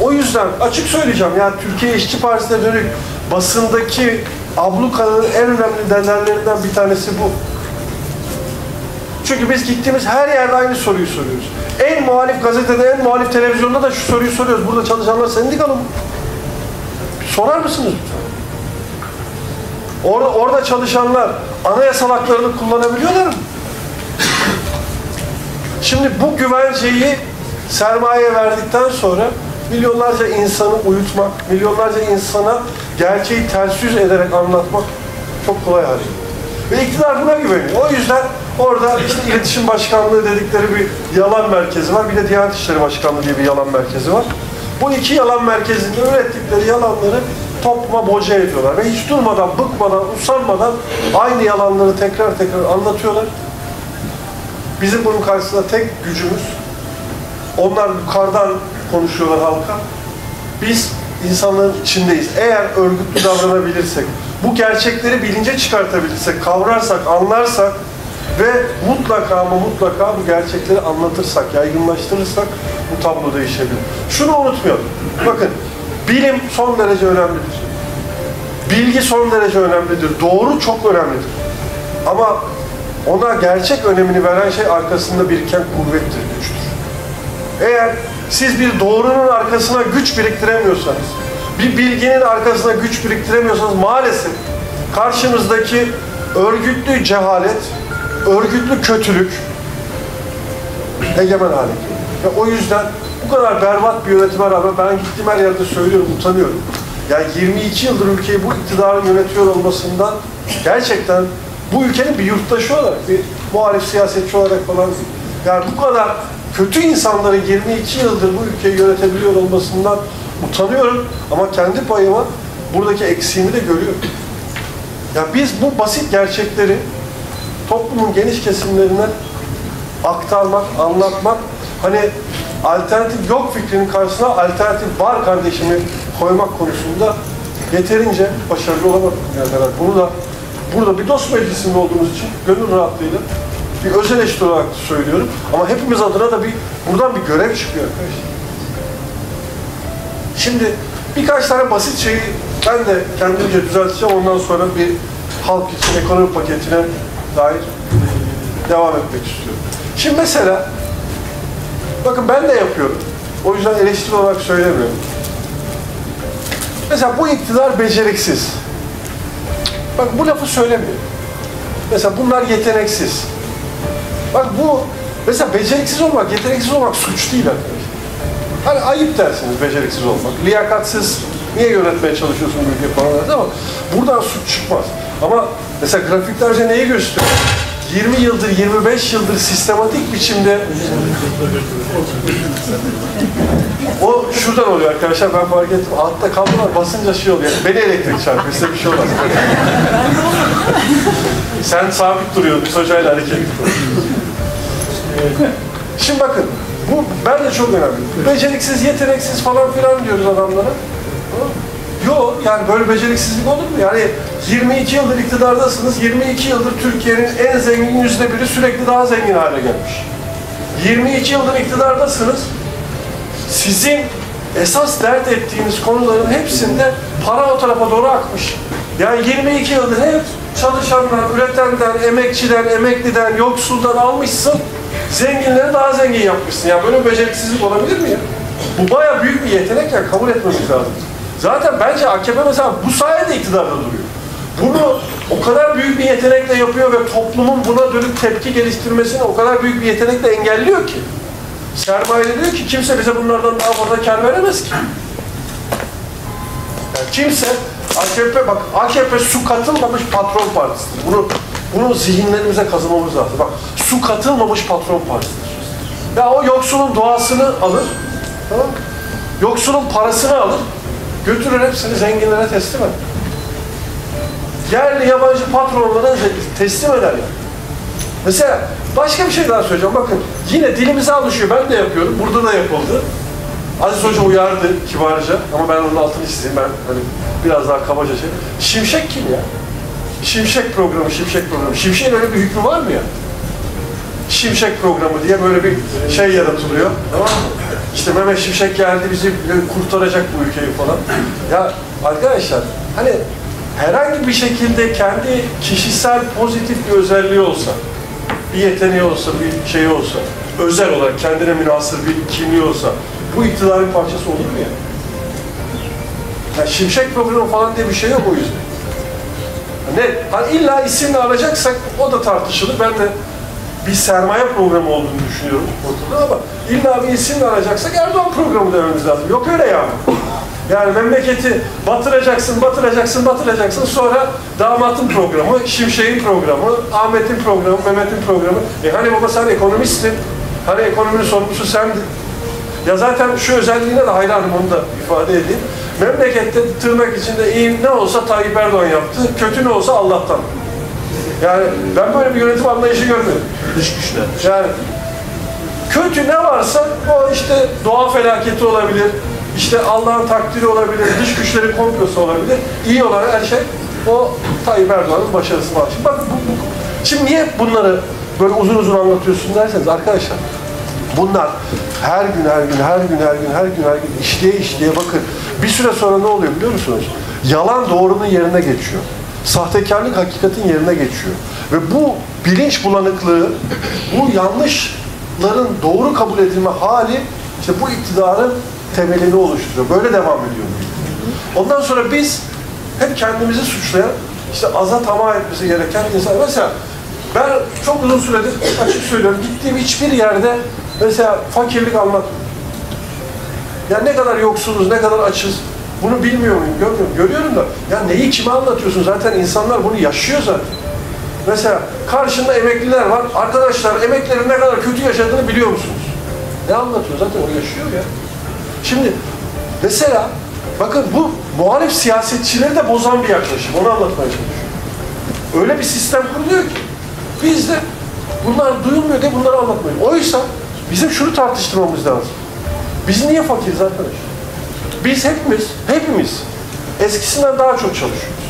[SPEAKER 10] O yüzden açık söyleyeceğim yani Türkiye İşçi Partisi'ne dönük basındaki ablukanın en önemli nedenlerinden bir tanesi bu. Çünkü biz gittiğimiz her yerde aynı soruyu soruyoruz. En muhalif gazetede, en muhalif televizyonda da şu soruyu soruyoruz. Burada çalışanlar sendikalı mı? Sorar mısınız lütfen? Orada, orada çalışanlar anayasal haklarını kullanabiliyorlar mı? Şimdi bu güvenceyi sermaye verdikten sonra milyonlarca insanı uyutmak, milyonlarca insana gerçeği ters yüz ederek anlatmak çok kolay geliyor. Ve iktidar buna güveniyor. O yüzden orada işte iletişim başkanlığı dedikleri bir yalan merkezi var. Bir de Diyanet İşleri Başkanlığı diye bir yalan merkezi var. Bu iki yalan merkezinde ürettikleri yalanları topluma boca ediyorlar. Ve hiç durmadan, bıkmadan, usanmadan aynı yalanları tekrar tekrar anlatıyorlar. Bizim bunun karşısında tek gücümüz, onlar yukarıdan konuşuyorlar halka. Biz insanların içindeyiz. Eğer örgütlü davranabilirsek, bu gerçekleri bilince çıkartabilirsek, kavrarsak, anlarsak ve mutlaka ama mutlaka bu gerçekleri anlatırsak, yaygınlaştırırsak bu tablo değişebilir. Şunu unutmayalım. Bakın, bilim son derece önemlidir. Bilgi son derece önemlidir. Doğru çok önemlidir. Ama ona gerçek önemini veren şey arkasında biriken kuvvettir, güçtür. Eğer siz bir doğrunun arkasına güç biriktiremiyorsanız, bir bilginin arkasına güç biriktiremiyorsanız maalesef karşınızdaki örgütlü cehalet, örgütlü kötülük egemen hale geliyor. Ve o yüzden bu kadar berbat bir yönetime rağmen ben gittiğim her yerde söylüyorum, utanıyorum. Yani 22 yıldır ülkeyi bu iktidarın yönetiyor olmasından gerçekten bu ülkenin bir yurttaşı olarak, bir muhalif siyasetçi olarak falan. Yani bu kadar kötü insanların 22 yıldır bu ülkeyi yönetebiliyor olmasından utanıyorum ama kendi payıma buradaki eksiğimi de görüyorum. Ya biz bu basit gerçekleri toplumun geniş kesimlerine aktarmak, anlatmak, hani alternatif yok fikrinin karşısına alternatif var kardeşimi koymak konusunda yeterince başarılı olamadık. Herhalde. bunu da burada bir dost meclisinde olduğumuz için gönül rahatlığıyla bir özel eleştiri olarak söylüyorum. Ama hepimiz adına da bir buradan bir görev çıkıyor arkadaşlar. Şimdi birkaç tane basit şeyi ben de kendimce düzelteceğim. Ondan sonra bir halk için ekonomi paketine dair devam etmek istiyorum. Şimdi mesela bakın ben de yapıyorum. O yüzden eleştiri olarak söylemiyorum. Mesela bu iktidar beceriksiz. Bak bu lafı söylemiyor. Mesela bunlar yeteneksiz. Bak bu mesela beceriksiz olmak, yeteneksiz olmak suç değil arkadaşlar. Hani ayıp dersiniz beceriksiz olmak. Liyakatsiz niye yönetmeye çalışıyorsun bu ülkeyi falan ama buradan suç çıkmaz. Ama mesela grafiklerce neyi gösteriyor? 20 yıldır, 25 yıldır sistematik biçimde o şuradan oluyor arkadaşlar ben fark ettim. Altta kablolar basınca şey oluyor. Beni elektrik çarpıyor. Size bir şey olmaz. Sen sabit duruyordun. Biz hocayla hareket Şimdi bakın. Bu bence çok önemli. Beceriksiz, yeteneksiz falan filan diyoruz adamlara. Yok yani böyle beceriksizlik olur mu? Yani 22 yıldır iktidardasınız. 22 yıldır Türkiye'nin en zengin yüzde biri sürekli daha zengin hale gelmiş. 22 yıldır iktidardasınız. Sizin esas dert ettiğiniz konuların hepsinde para o tarafa doğru akmış. Yani 22 yıldır hep çalışandan, üretenden, emekçiden, emekliden, yoksuldan almışsın. Zenginleri daha zengin yapmışsın. Yani böyle beceriksizlik olabilir mi ya? Bu baya büyük bir yetenek ya kabul etmemiz lazım. Zaten bence AKP mesela bu sayede iktidarda duruyor. Bunu o kadar büyük bir yetenekle yapıyor ve toplumun buna dönük tepki geliştirmesini o kadar büyük bir yetenekle engelliyor ki. Sermaye diyor ki kimse bize bunlardan daha fazla kar veremez ki. Yani kimse AKP bak AKP su katılmamış patron partisidir. Bunu bunu zihinlerimize kazımamız lazım. Bak su katılmamış patron partisidir. Ya o yoksulun doğasını alır. Tamam? Yoksulun parasını alır. Götürür hepsini zenginlere teslim eder. Yerli yabancı patronlara teslim eder yani. Mesela başka bir şey daha söyleyeceğim. Bakın yine dilimize alışıyor. Ben de yapıyorum. Burada da yapıldı. Aziz Hoca uyardı kibarca ama ben onun altını çizeyim. Ben hani biraz daha kabaca şey. Şimşek kim ya? Şimşek programı, Şimşek programı. Şimşek'in öyle bir hükmü var mı ya? Şimşek programı diye böyle bir şey yaratılıyor. Tamam mı? İşte Mehmet Şimşek geldi bizi kurtaracak bu ülkeyi falan. Ya arkadaşlar hani herhangi bir şekilde kendi kişisel pozitif bir özelliği olsa, bir yeteneği olsa, bir şey olsa, özel olarak kendine münasır bir kimliği olsa, bu iktidarın parçası olur mu ya? Yani şimşek programı falan diye bir şey yok o yüzden. Ne? Hani illa isimle alacaksak o da tartışılır. Ben de bir sermaye programı olduğunu düşünüyorum ortada ama illa bir isimle alacaksak Erdoğan programı dememiz lazım. Yok öyle yani. Yani memleketi batıracaksın, batıracaksın, batıracaksın. Sonra damatın programı, Şimşek'in programı, Ahmet'in programı, Mehmet'in programı. E hani baba sen ekonomistsin. Hani ekonominin sorumlusu sendin. Ya zaten şu özelliğine de hayranım onu da ifade edeyim. Memlekette tırnak içinde iyi ne olsa Tayyip Erdoğan yaptı, kötü ne olsa Allah'tan. Yani ben böyle bir yönetim anlayışı görmedim. Dış güçler. Yani kötü ne varsa o işte doğa felaketi olabilir, işte Allah'ın takdiri olabilir, dış güçlerin komplosu olabilir. İyi olan her şey o Tayyip Erdoğan'ın başarısı var. Şimdi bak bu, bu, şimdi niye bunları böyle uzun uzun anlatıyorsun derseniz arkadaşlar bunlar her gün her gün her gün her gün her gün her gün işleye işleye bakın bir süre sonra ne oluyor biliyor musunuz? Yalan doğrunun yerine geçiyor. Sahtekarlık hakikatin yerine geçiyor. Ve bu bilinç bulanıklığı, bu yanlışların doğru kabul edilme hali işte bu iktidarın temelini oluşturuyor. Böyle devam ediyor. Ondan sonra biz hep kendimizi suçlayan, işte aza tamah etmesi gereken insan. Mesela ben çok uzun süredir açık söylüyorum, gittiğim hiçbir yerde mesela fakirlik anlatmıyorum. Yani ne kadar yoksuluz, ne kadar açız, bunu bilmiyor muyum, görmüyorum. Görüyorum da, ya neyi kime anlatıyorsun? Zaten insanlar bunu yaşıyor zaten. Mesela karşında emekliler var. Arkadaşlar emeklilerin ne kadar kötü yaşadığını biliyor musunuz? Ne anlatıyor? Zaten o yaşıyor ya. Şimdi mesela bakın bu muhalif siyasetçileri de bozan bir yaklaşım. Onu anlatmaya çalışıyorum. Öyle bir sistem kuruluyor ki biz de bunlar duyulmuyor diye bunları anlatmayın. Oysa bizim şunu tartıştırmamız lazım. Biz niye fakiriz arkadaş? Biz hepimiz, hepimiz eskisinden daha çok çalışıyoruz.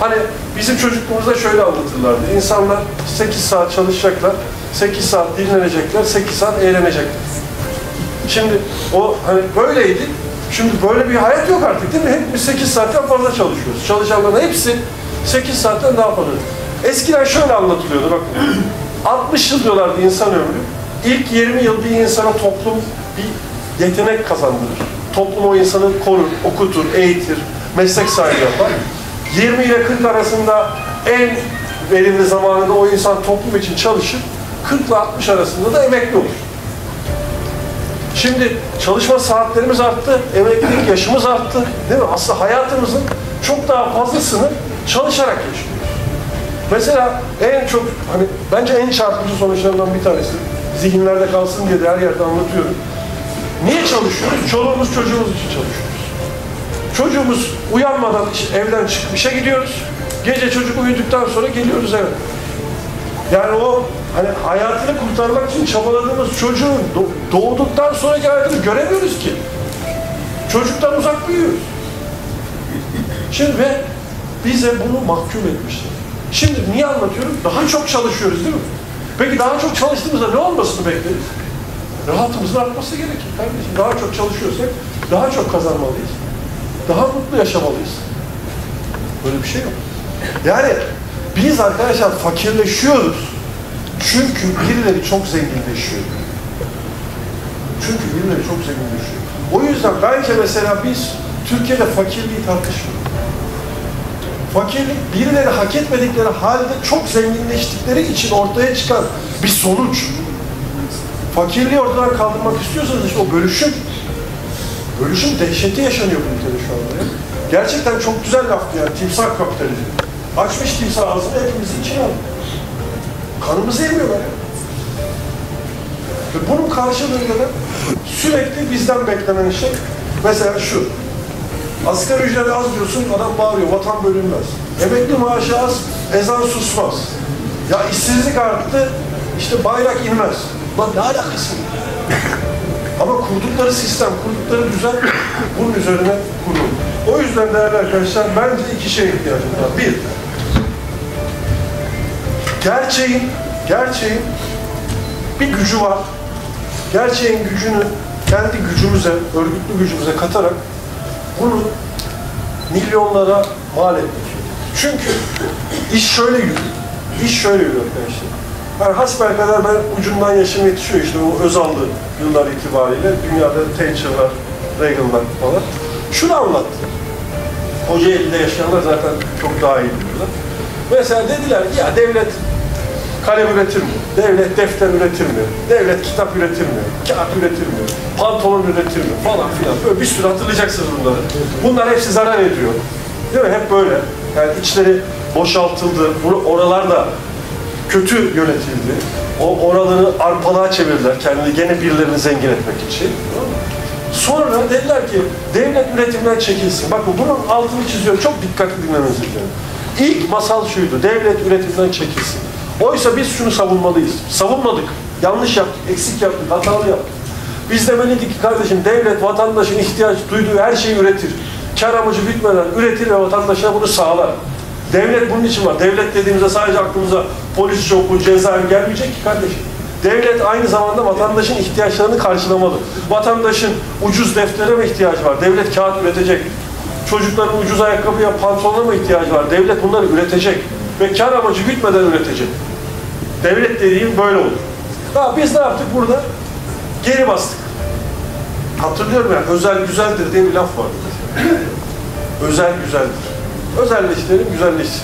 [SPEAKER 10] Hani bizim çocukluğumuzda şöyle anlatırlardı. İnsanlar 8 saat çalışacaklar, 8 saat dinlenecekler, 8 saat eğlenecekler. Şimdi o hani böyleydi. Şimdi böyle bir hayat yok artık değil mi? Hepimiz 8 saatten fazla çalışıyoruz. Çalışanların hepsi 8 saatten daha fazla. Eskiden şöyle anlatılıyordu bakın. 60 yıl diyorlardı insan ömrü. İlk 20 yıl bir insana toplum bir yetenek kazandırır. Toplum o insanı korur, okutur, eğitir, meslek sahibi yapar. 20 ile 40 arasında en verimli zamanında o insan toplum için çalışır. 40 ile 60 arasında da emekli olur. Şimdi çalışma saatlerimiz arttı, emeklilik yaşımız arttı. Değil mi? Aslında hayatımızın çok daha fazlasını çalışarak yaşıyoruz. Mesela en çok hani bence en çarpıcı sonuçlarından bir tanesi. Zihinlerde kalsın diye de her yerde anlatıyorum. Niye çalışıyoruz? Çoluğumuz çocuğumuz için çalışıyoruz. Çocuğumuz uyanmadan evden çıkıp işe gidiyoruz. Gece çocuk uyuduktan sonra geliyoruz eve. Yani o hani hayatını kurtarmak için çabaladığımız çocuğun do- doğduktan sonraki hayatını göremiyoruz ki. Çocuktan uzak büyüyoruz. Şimdi ve bize bunu mahkum etmişler. Şimdi niye anlatıyorum? Daha çok çalışıyoruz değil mi? Peki daha çok çalıştığımızda ne olmasını bekleriz? Rahatımızın artması gerekir kardeşim. Daha çok çalışıyorsak daha çok kazanmalıyız. Daha mutlu yaşamalıyız. Böyle bir şey yok. Yani biz arkadaşlar fakirleşiyoruz. Çünkü birileri çok zenginleşiyor. Çünkü birileri çok zenginleşiyor. O yüzden bence mesela biz Türkiye'de fakirliği tartışmıyoruz. Fakirlik birileri hak etmedikleri halde çok zenginleştikleri için ortaya çıkan bir sonuç. Fakirliği ortadan kaldırmak istiyorsanız işte o bölüşüm, bölüşüm dehşeti yaşanıyor bu ülkede şu anda. Gerçekten çok güzel laftı yani timsah kapitalizmi. Açmış timsah ağzını hepimizi içine aldı. Kanımızı emiyorlar ya. Ve bunun karşılığında da sürekli bizden beklenen şey mesela şu. Asgari ücreti az diyorsun, adam bağırıyor, vatan bölünmez. Emekli maaşı az, ezan susmaz. Ya işsizlik arttı, işte bayrak inmez. Lan ne alakası var? Ama kurdukları sistem, kurdukları düzen bunun üzerine kurulu. O yüzden değerli arkadaşlar bence iki şeye ihtiyacımız var. Bir, gerçeğin, gerçeğin bir gücü var. Gerçeğin gücünü kendi gücümüze, örgütlü gücümüze katarak bunu milyonlara mal etmek. Çünkü iş şöyle yürüyor. İş şöyle yürüyor arkadaşlar. Yani hasbelkader ben ucundan yaşım yetişiyor işte o Özal'lı yıllar itibariyle. Dünyada Thatcher'lar, Reagan'lar falan. Şunu anlattı. Kocaeli'de yaşayanlar zaten çok daha iyi biliyorlar. Mesela dediler ki ya devlet kalem üretirmiyor, devlet defter üretirmiyor, devlet kitap üretirmiyor, kağıt üretirmiyor, pantolon üretirmiyor falan filan. Böyle bir sürü hatırlayacaksınız bunları. Bunlar hepsi zarar ediyor. Değil mi? Hep böyle. Yani içleri boşaltıldı, oralar da kötü yönetildi. O oraları arpalığa çevirdiler kendini gene birilerini zengin etmek için. Sonra dediler ki devlet üretimden çekilsin. Bakın bunun altını çiziyorum. Çok dikkatli dinlemenizi istiyorum. İlk masal şuydu. Devlet üretimden çekilsin. Oysa biz şunu savunmalıyız. Savunmadık. Yanlış yaptık, eksik yaptık, hatalı yaptık. Biz demeliydik ki kardeşim devlet vatandaşın ihtiyaç duyduğu her şeyi üretir. Kar amacı bitmeden üretir ve vatandaşına bunu sağlar. Devlet bunun için var. Devlet dediğimizde sadece aklımıza polis şoku, cezaevi gelmeyecek ki kardeşim. Devlet aynı zamanda vatandaşın ihtiyaçlarını karşılamalı. Vatandaşın ucuz deftere mi ihtiyacı var? Devlet kağıt üretecek. Çocukların ucuz ayakkabıya, pantolona mı ihtiyacı var? Devlet bunları üretecek. Ve kar amacı bitmeden üretecek. Devlet dediğim böyle olur. Ha, biz ne yaptık burada? Geri bastık. Hatırlıyorum yani özel güzeldir diye bir laf vardı. özel güzeldir. Özelleştirelim, güzelleşsin.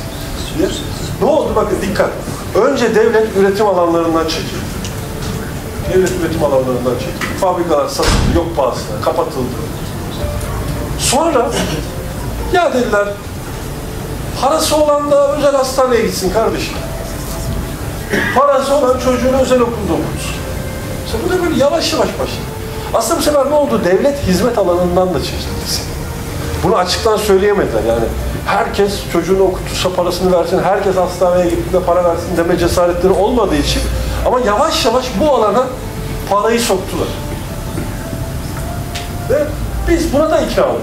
[SPEAKER 10] Ne oldu bakın dikkat. Önce devlet üretim alanlarından çekildi. Devlet üretim alanlarından çekildi. Fabrikalar satıldı, yok pahasına, kapatıldı. Sonra ya dediler parası olan da özel hastaneye gitsin kardeşim. Parası olan çocuğunu özel okulda okutsun. İşte bu da böyle yavaş yavaş başladı. Aslında bu sefer ne oldu? Devlet hizmet alanından da çekildi. Bunu açıktan söyleyemediler yani. Herkes çocuğunu okutursa parasını versin, herkes hastaneye gittiğinde para versin deme cesaretleri olmadığı için ama yavaş yavaş bu alana parayı soktular. Ve biz buna da ikna olduk.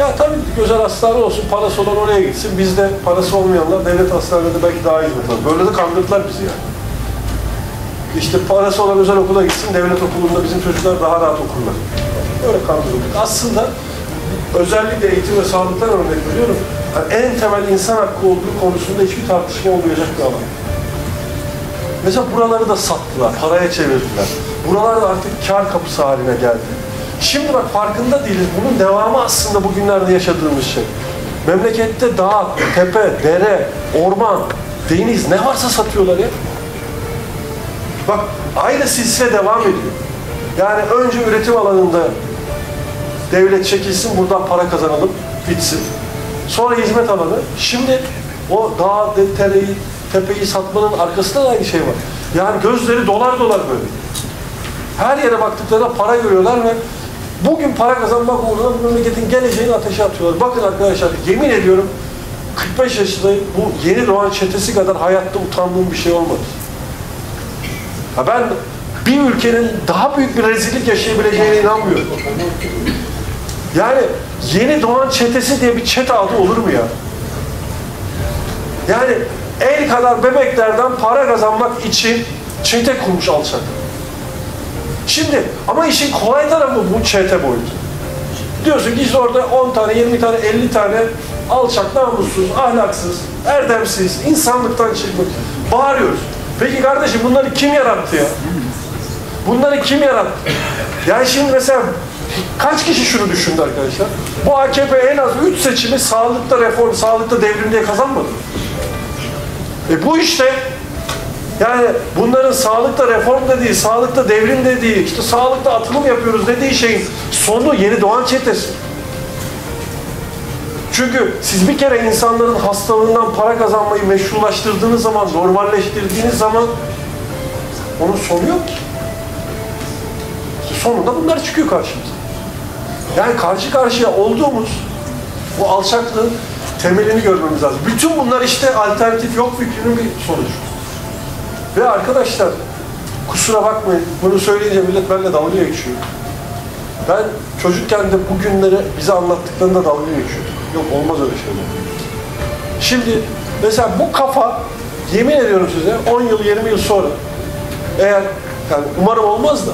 [SPEAKER 10] Ya tabii özel hastane olsun, parası olan oraya gitsin. Bizde parası olmayanlar devlet hastanede belki daha iyi alır. Böyle de kandırdılar bizi yani. İşte parası olan özel okula gitsin, devlet okulunda bizim çocuklar daha rahat okurlar. Öyle kandırıldık. Aslında özellikle eğitim ve sağlıktan örnek veriyorum. Yani en temel insan hakkı olduğu konusunda hiçbir tartışma olmayacak bir alan. Mesela buraları da sattılar, paraya çevirdiler. Buralar da artık kar kapısı haline geldi. Şimdi bak farkında değiliz. Bunun devamı aslında bugünlerde yaşadığımız şey. Memlekette dağ, tepe, dere, orman, deniz ne varsa satıyorlar ya. Bak aynı silsile devam ediyor. Yani önce üretim alanında devlet çekilsin, buradan para kazanalım, bitsin. Sonra hizmet alanı. Şimdi O dağ, tereyi, tepeyi satmanın arkasında da aynı şey var. Yani gözleri dolar dolar böyle. Her yere baktıklarında para görüyorlar ve bugün para kazanmak uğruna bu memleketin geleceğini ateşe atıyorlar. Bakın arkadaşlar yemin ediyorum 45 yaşındayım. Bu yeni doğan çetesi kadar hayatta utandığım bir şey olmadı. Ha ben bir ülkenin daha büyük bir rezillik yaşayabileceğine inanmıyorum. Yani yeni doğan çetesi diye bir çete adı olur mu ya? Yani el kadar bebeklerden para kazanmak için çete kurmuş alçak. Şimdi ama işin kolay tarafı bu çete boyutu. Diyorsun ki işte orada 10 tane, 20 tane, 50 tane alçak, namussuz, ahlaksız, erdemsiz, insanlıktan çıkmış. Bağırıyoruz. Peki kardeşim bunları kim yarattı ya? Bunları kim yarattı? Yani şimdi mesela kaç kişi şunu düşündü arkadaşlar? Bu AKP en az 3 seçimi sağlıkta reform, sağlıkta devrim diye kazanmadı. E bu işte yani bunların sağlıkta reform dediği, sağlıkta devrim dediği, işte sağlıkta atılım yapıyoruz dediği şeyin sonu yeni doğan çetesi. Çünkü siz bir kere insanların hastalığından para kazanmayı meşrulaştırdığınız zaman, normalleştirdiğiniz zaman onun sonu yok ki. Sonunda bunlar çıkıyor karşımıza. Yani karşı karşıya olduğumuz bu alçaklığın temelini görmemiz lazım. Bütün bunlar işte alternatif yok fikrinin bir sonucu. Ve arkadaşlar kusura bakmayın bunu söyleyince millet benimle dalga geçiyor. Ben çocukken de bu günleri bize anlattıklarında dalga geçiyordum. Yok olmaz öyle şeyler. Şimdi mesela bu kafa yemin ediyorum size 10 yıl 20 yıl sonra eğer yani umarım olmaz da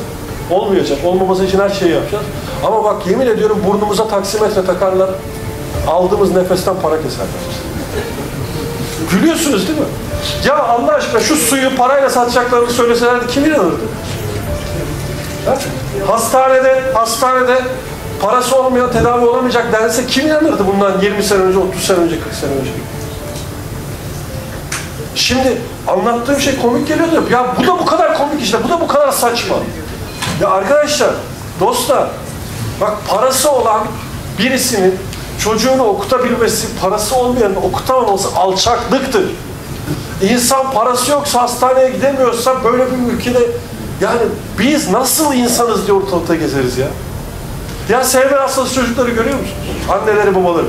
[SPEAKER 10] olmayacak. Olmaması için her şeyi yapacağız. Ama bak yemin ediyorum burnumuza taksimetre takarlar. Aldığımız nefesten para keserler. Gülüyorsunuz değil mi? Ya Allah aşkına şu suyu parayla satacaklarını söyleselerdi kim inanırdı? Ha? Hastanede, hastanede parası olmayan tedavi olamayacak dense kim inanırdı bundan 20 sene önce, 30 sene önce, 40 sene önce? Şimdi anlattığım şey komik geliyordu. Ya bu da bu kadar komik işte, bu da bu kadar saçma. Ya arkadaşlar, dostlar, bak parası olan birisinin çocuğunu okutabilmesi, parası olmayanın okutamaması alçaklıktır. İnsan parası yoksa hastaneye gidemiyorsa böyle bir ülkede yani biz nasıl insanız diye ortalıkta gezeriz ya. Ya sevme hastası çocukları görüyor musunuz? Anneleri babaları.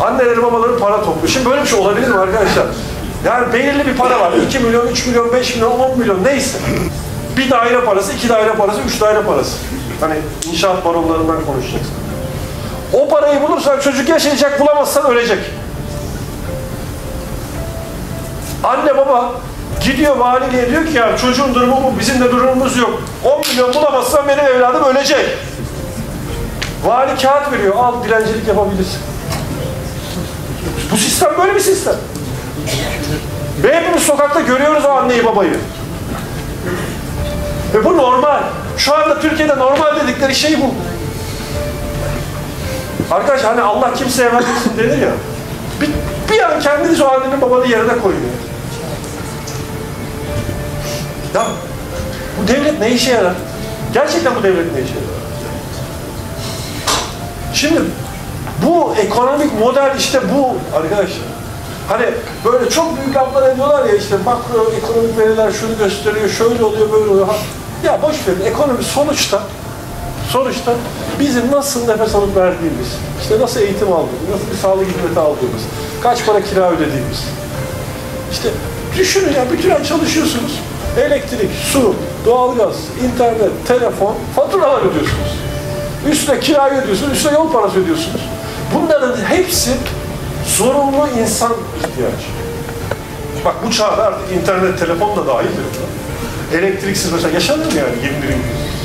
[SPEAKER 10] Anneleri babaları para topluyor. Şimdi böyle bir şey olabilir mi arkadaşlar? Yani belirli bir para var. 2 milyon, 3 milyon, 5 milyon, 10 milyon neyse. Bir daire parası, iki daire parası, üç daire parası. Hani inşaat baronlarından konuşacaksın. O parayı bulursan çocuk yaşayacak, bulamazsan ölecek. Anne baba gidiyor valiliğe diyor ki ya çocuğun durumu bu, bizim de durumumuz yok. 10 milyon bulamazsan benim evladım ölecek. Vali kağıt veriyor, al dilencilik yapabilirsin. Bu sistem böyle bir sistem. Ve hepimiz sokakta görüyoruz o anneyi babayı. Ve bu normal. Şu anda Türkiye'de normal dedikleri şey bu. Arkadaş hani Allah kimseye vermesin denir ya. Bir, bir an kendiniz o annenin babanın yerine koyun. ya. Ya bu devlet ne işe yarar? Gerçekten bu devlet ne işe yarar? Şimdi bu ekonomik model işte bu arkadaşlar. Hani böyle çok büyük laflar ediyorlar ya işte makro ekonomik veriler şunu gösteriyor, şöyle oluyor, böyle oluyor. Ya boş verin ekonomi sonuçta sonuçta bizim nasıl nefes alıp verdiğimiz, işte nasıl eğitim aldığımız, nasıl bir sağlık hizmeti aldığımız, kaç para kira ödediğimiz. İşte düşünün ya bütün ay çalışıyorsunuz. Elektrik, su, doğalgaz, internet, telefon, faturalar ödüyorsunuz. Üstüne kirayı ödüyorsunuz, üstüne yol parası ödüyorsunuz. Bunların hepsi zorunlu insan ihtiyacı. Bak bu çağda artık internet, telefon da dahildir. Elektriksiz mesela yaşanır mı yani 21. yüzyılda?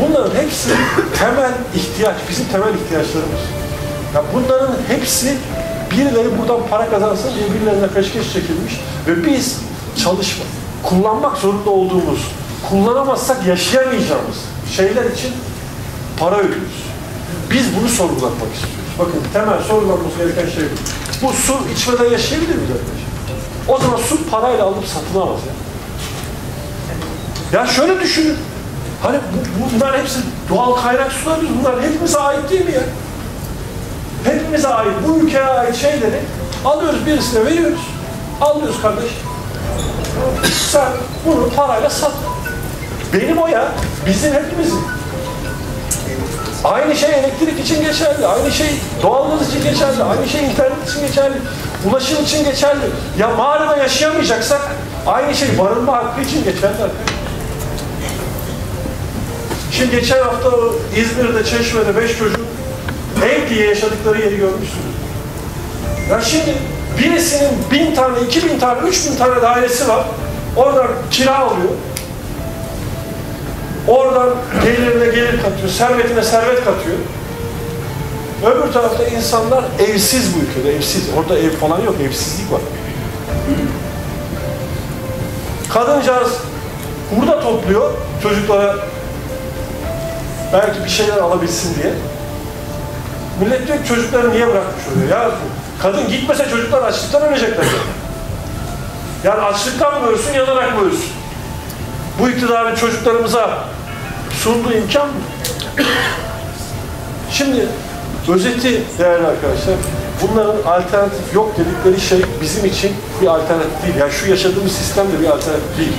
[SPEAKER 10] Bunların hepsi temel ihtiyaç, bizim temel ihtiyaçlarımız. Ya bunların hepsi birileri buradan para kazansın diye birilerine peşkeş çekilmiş ve biz çalışma, kullanmak zorunda olduğumuz, kullanamazsak yaşayamayacağımız şeyler için para ödüyoruz. Biz bunu sorgulatmak istiyoruz. Bakın temel sorgulanması gereken şey bu. Bu su içmeden yaşayabilir miyiz arkadaşlar? O zaman su parayla alıp satılamaz ya. Ya şöyle düşünün. Hani bu, bunlar hepsi doğal kaynak sularımız. Bunlar hepimize ait değil mi ya? Hepimize ait, bu ülkeye ait şeyleri Alıyoruz birisine veriyoruz. Alıyoruz kardeş. Sen bunu parayla sat. Benim o ya. Bizim hepimizin. Aynı şey elektrik için geçerli. Aynı şey doğalgaz için geçerli. Aynı şey internet için geçerli. Ulaşım için geçerli. Ya mağarada yaşayamayacaksak aynı şey barınma hakkı için geçerli arkadaşlar. Şimdi geçen hafta İzmir'de, Çeşme'de beş çocuk ev diye yaşadıkları yeri görmüşsünüz. Ya şimdi birisinin bin tane, iki bin tane, üç bin tane dairesi var. Oradan kira alıyor. Oradan gelirine gelir katıyor, servetine servet katıyor. Öbür tarafta insanlar evsiz bu ülkede, evsiz. Orada ev falan yok, evsizlik var. Kadıncağız hurda topluyor çocuklara belki bir şeyler alabilsin diye. Millet diyor çocukları niye bırakmış oraya? Ya kadın gitmese çocuklar açlıktan ölecekler. Yani açlıktan mı ölsün, yanarak mı ölsün? Bu iktidarın çocuklarımıza sunduğu imkan mı? Şimdi özeti değerli arkadaşlar, bunların alternatif yok dedikleri şey bizim için bir alternatif değil. Yani şu yaşadığımız sistem de bir alternatif değil.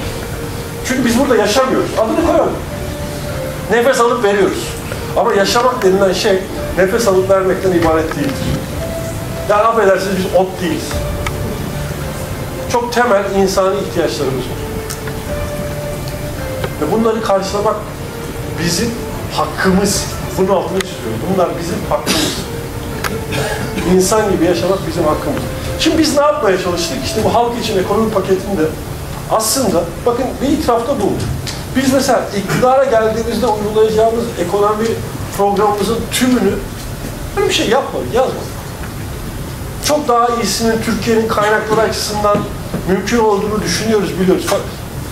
[SPEAKER 10] Çünkü biz burada yaşamıyoruz. Adını koyalım. Nefes alıp veriyoruz. Ama yaşamak denilen şey nefes alıp vermekten ibaret değildir. Yani affedersiniz biz ot değiliz. Çok temel insani ihtiyaçlarımız var. Ve bunları karşılamak bizim hakkımız. Bunun altını çiziyorum. Bunlar bizim hakkımız. İnsan gibi yaşamak bizim hakkımız. Şimdi biz ne yapmaya çalıştık? İşte bu halk için ekonomi paketinde aslında bakın bir itirafta bu. Biz mesela iktidara geldiğimizde uygulayacağımız ekonomi programımızın tümünü böyle bir şey yapmadık, yazmadık. Çok daha iyisinin Türkiye'nin kaynakları açısından mümkün olduğunu düşünüyoruz, biliyoruz.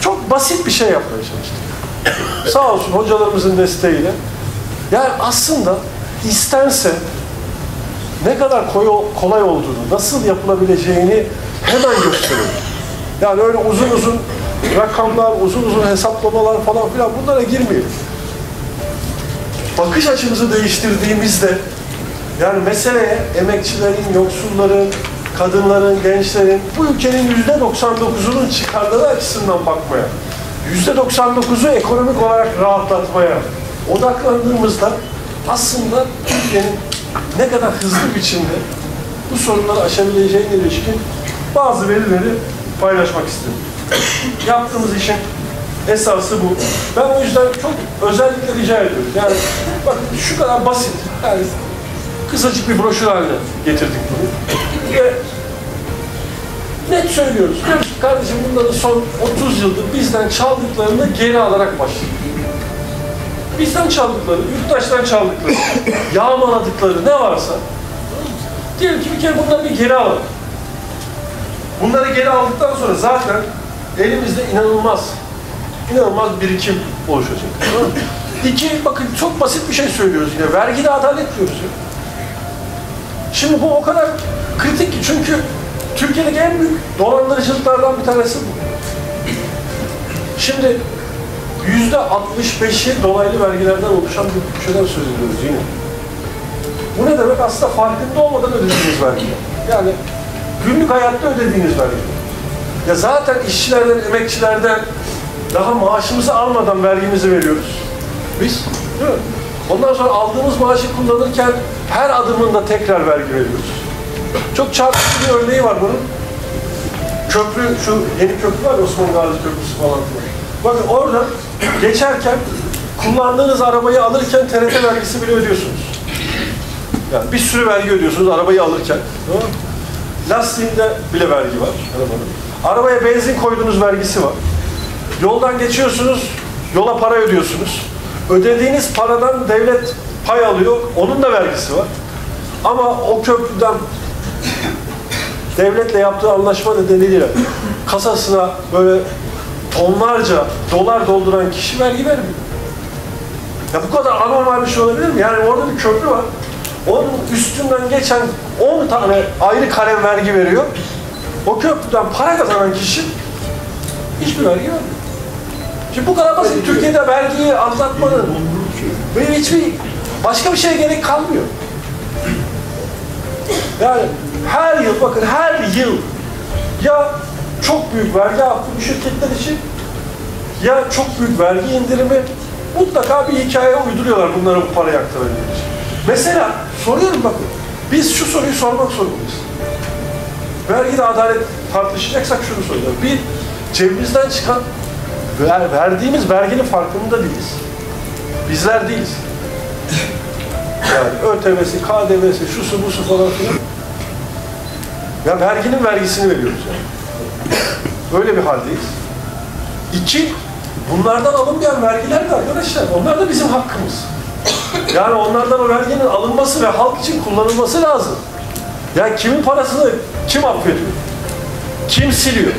[SPEAKER 10] Çok basit bir şey yapmaya çalıştık. Sağ olsun hocalarımızın desteğiyle. Yani aslında istense ne kadar kolay olduğunu, nasıl yapılabileceğini hemen gösteriyor. Yani öyle uzun uzun rakamlar, uzun uzun hesaplamalar falan filan bunlara girmeyelim. Bakış açımızı değiştirdiğimizde yani meseleye emekçilerin, yoksulların, kadınların, gençlerin, bu ülkenin yüzde 99'unun çıkarları açısından bakmaya, yüzde 99'u ekonomik olarak rahatlatmaya odaklandığımızda aslında Türkiye'nin ne kadar hızlı biçimde bu sorunları aşabileceğine ilişkin bazı verileri paylaşmak istedim. Yaptığımız işin esası bu. Ben o yüzden çok özellikle rica ediyorum. Yani bak şu kadar basit. Yani kısacık bir broşür haline getirdik bunu. Ve net söylüyoruz. Diyoruz ki kardeşim bunların son 30 yıldır bizden çaldıklarını geri alarak başladık. Bizden çaldıkları, yurttaştan çaldıkları, yağmaladıkları ne varsa diyelim ki bir kere bunları bir geri alalım. Bunları geri aldıktan sonra zaten elimizde inanılmaz, inanılmaz birikim oluşacak. İki, bakın çok basit bir şey söylüyoruz yine. Vergide adalet diyoruz ya. Şimdi bu o kadar kritik ki çünkü Türkiye'deki en büyük dolandırıcılıklardan bir tanesi bu. Şimdi yüzde 65'i dolaylı vergilerden oluşan bir bütçeden söz ediyoruz yine. Bu ne demek? Aslında farkında olmadan ödediğiniz vergiler. Yani günlük hayatta ödediğiniz vergiler. Ya zaten işçilerden, emekçilerden daha maaşımızı almadan vergimizi veriyoruz. Biz, değil mi? Ondan sonra aldığımız maaşı kullanırken her adımında tekrar vergi veriyoruz. Çok çarpıcı bir örneği var bunun. Köprü, şu yeni köprü var Osman Gazi Köprüsü falan filan. Bakın orada geçerken kullandığınız arabayı alırken TRT vergisi bile ödüyorsunuz. Yani bir sürü vergi ödüyorsunuz arabayı alırken. Lastiğinde bile vergi var arabanın. Arabaya benzin koyduğunuz vergisi var. Yoldan geçiyorsunuz, yola para ödüyorsunuz. Ödediğiniz paradan devlet pay alıyor, onun da vergisi var. Ama o köprüden devletle yaptığı anlaşma nedeniyle kasasına böyle tonlarca dolar dolduran kişi vergi vermiyor. Ya bu kadar anormal bir şey olabilir mi? Yani orada bir köprü var. Onun üstünden geçen 10 tane ayrı kalem vergi veriyor. O köprüden para kazanan kişi hiçbir vergi vermiyor. Şimdi bu kadar basit. Türkiye'de vergiyi anlatmanın ve hiçbir başka bir şeye gerek kalmıyor. Yani her yıl bakın her yıl ya çok büyük vergi affı bu şirketler için ya çok büyük vergi indirimi mutlaka bir hikaye uyduruyorlar bunlara bu parayı aktarabilmek için. Mesela soruyorum bakın biz şu soruyu sormak zorundayız. Vergide adalet tartışacaksak şunu soruyorum. Bir, cebimizden çıkan ver, verdiğimiz verginin farkında değiliz. Bizler değiliz. Yani ÖTV'si, KDV'si, şusu busu falan filan. Ya verginin vergisini veriyoruz yani. Öyle bir haldeyiz. İki, bunlardan alınmayan vergiler de arkadaşlar, onlar da bizim hakkımız. Yani onlardan o verginin alınması ve halk için kullanılması lazım. Yani kimin parasını kim affediyor? Kim siliyor?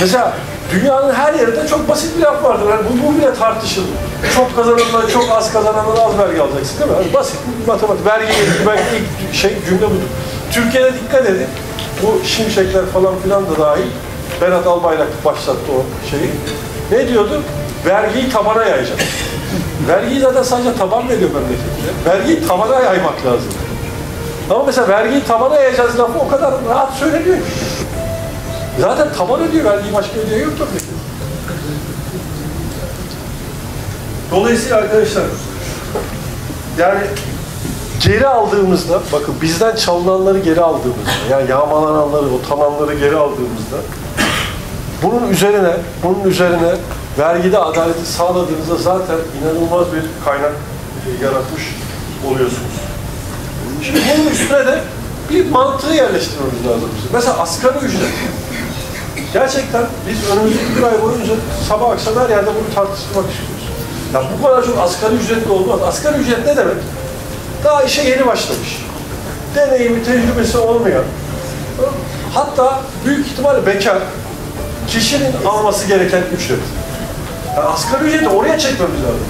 [SPEAKER 10] Mesela dünyanın her yerinde çok basit bir laf vardır. Yani bu, bu bile tartışılır. Çok kazananlar, çok az kazananlar az vergi alacaksın değil mi? Yani basit bir matematik. Vergi belki ilk şey cümle budur. Türkiye'de dikkat edin. Bu şimşekler falan filan da dahil. Berat Albayrak başlattı o şeyi. Ne diyordu? Vergiyi tabana yayacak. Vergiyi zaten sadece taban veriyor memlekette. Vergiyi tabana yaymak lazım. Ama mesela vergiyi tabana yayacağız lafı o kadar rahat söyleniyor. Zaten taban ödüyor, vergiyi başka ödüyor yok tabii ki. Dolayısıyla arkadaşlar, yani geri aldığımızda, bakın bizden çalınanları geri aldığımızda, yani yağmalananları, o talanları geri aldığımızda, bunun üzerine, bunun üzerine vergide adaleti sağladığınızda zaten inanılmaz bir kaynak yaratmış oluyorsunuz. Şimdi bunun üstüne de bir mantığı yerleştirmemiz lazım. Mesela asgari ücret. Gerçekten biz önümüzdeki bir ay boyunca sabah akşam her yerde bunu tartışmak istiyoruz. Ya bu kadar çok asgari ücretli olmaz. Asgari ücret ne demek? Daha işe yeni başlamış. Deneyimi, tecrübesi olmayan, hatta büyük ihtimalle bekar, kişinin alması gereken ücret. Yani asgari ücreti oraya çekmemiz lazım.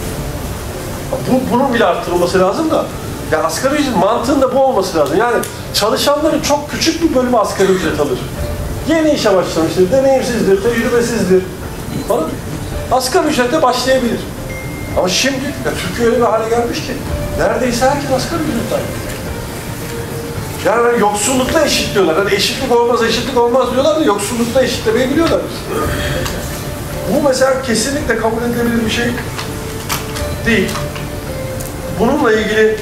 [SPEAKER 10] Bu, bunun bile arttırılması lazım da. Ya asgari ücret mantığında bu olması lazım. Yani çalışanların çok küçük bir bölümü asgari ücret alır. Yeni işe başlamıştır, deneyimsizdir, tecrübesizdir falan. Asgari ücretle başlayabilir. Ama şimdi ya Türkiye öyle bir hale gelmiş ki neredeyse herkes asgari ücret alıyor. Yani yoksullukla eşitliyorlar. Hani eşitlik olmaz, eşitlik olmaz diyorlar da yoksullukla eşitlemeyi biliyorlar. Bu mesela kesinlikle kabul edilebilir bir şey değil. Bununla ilgili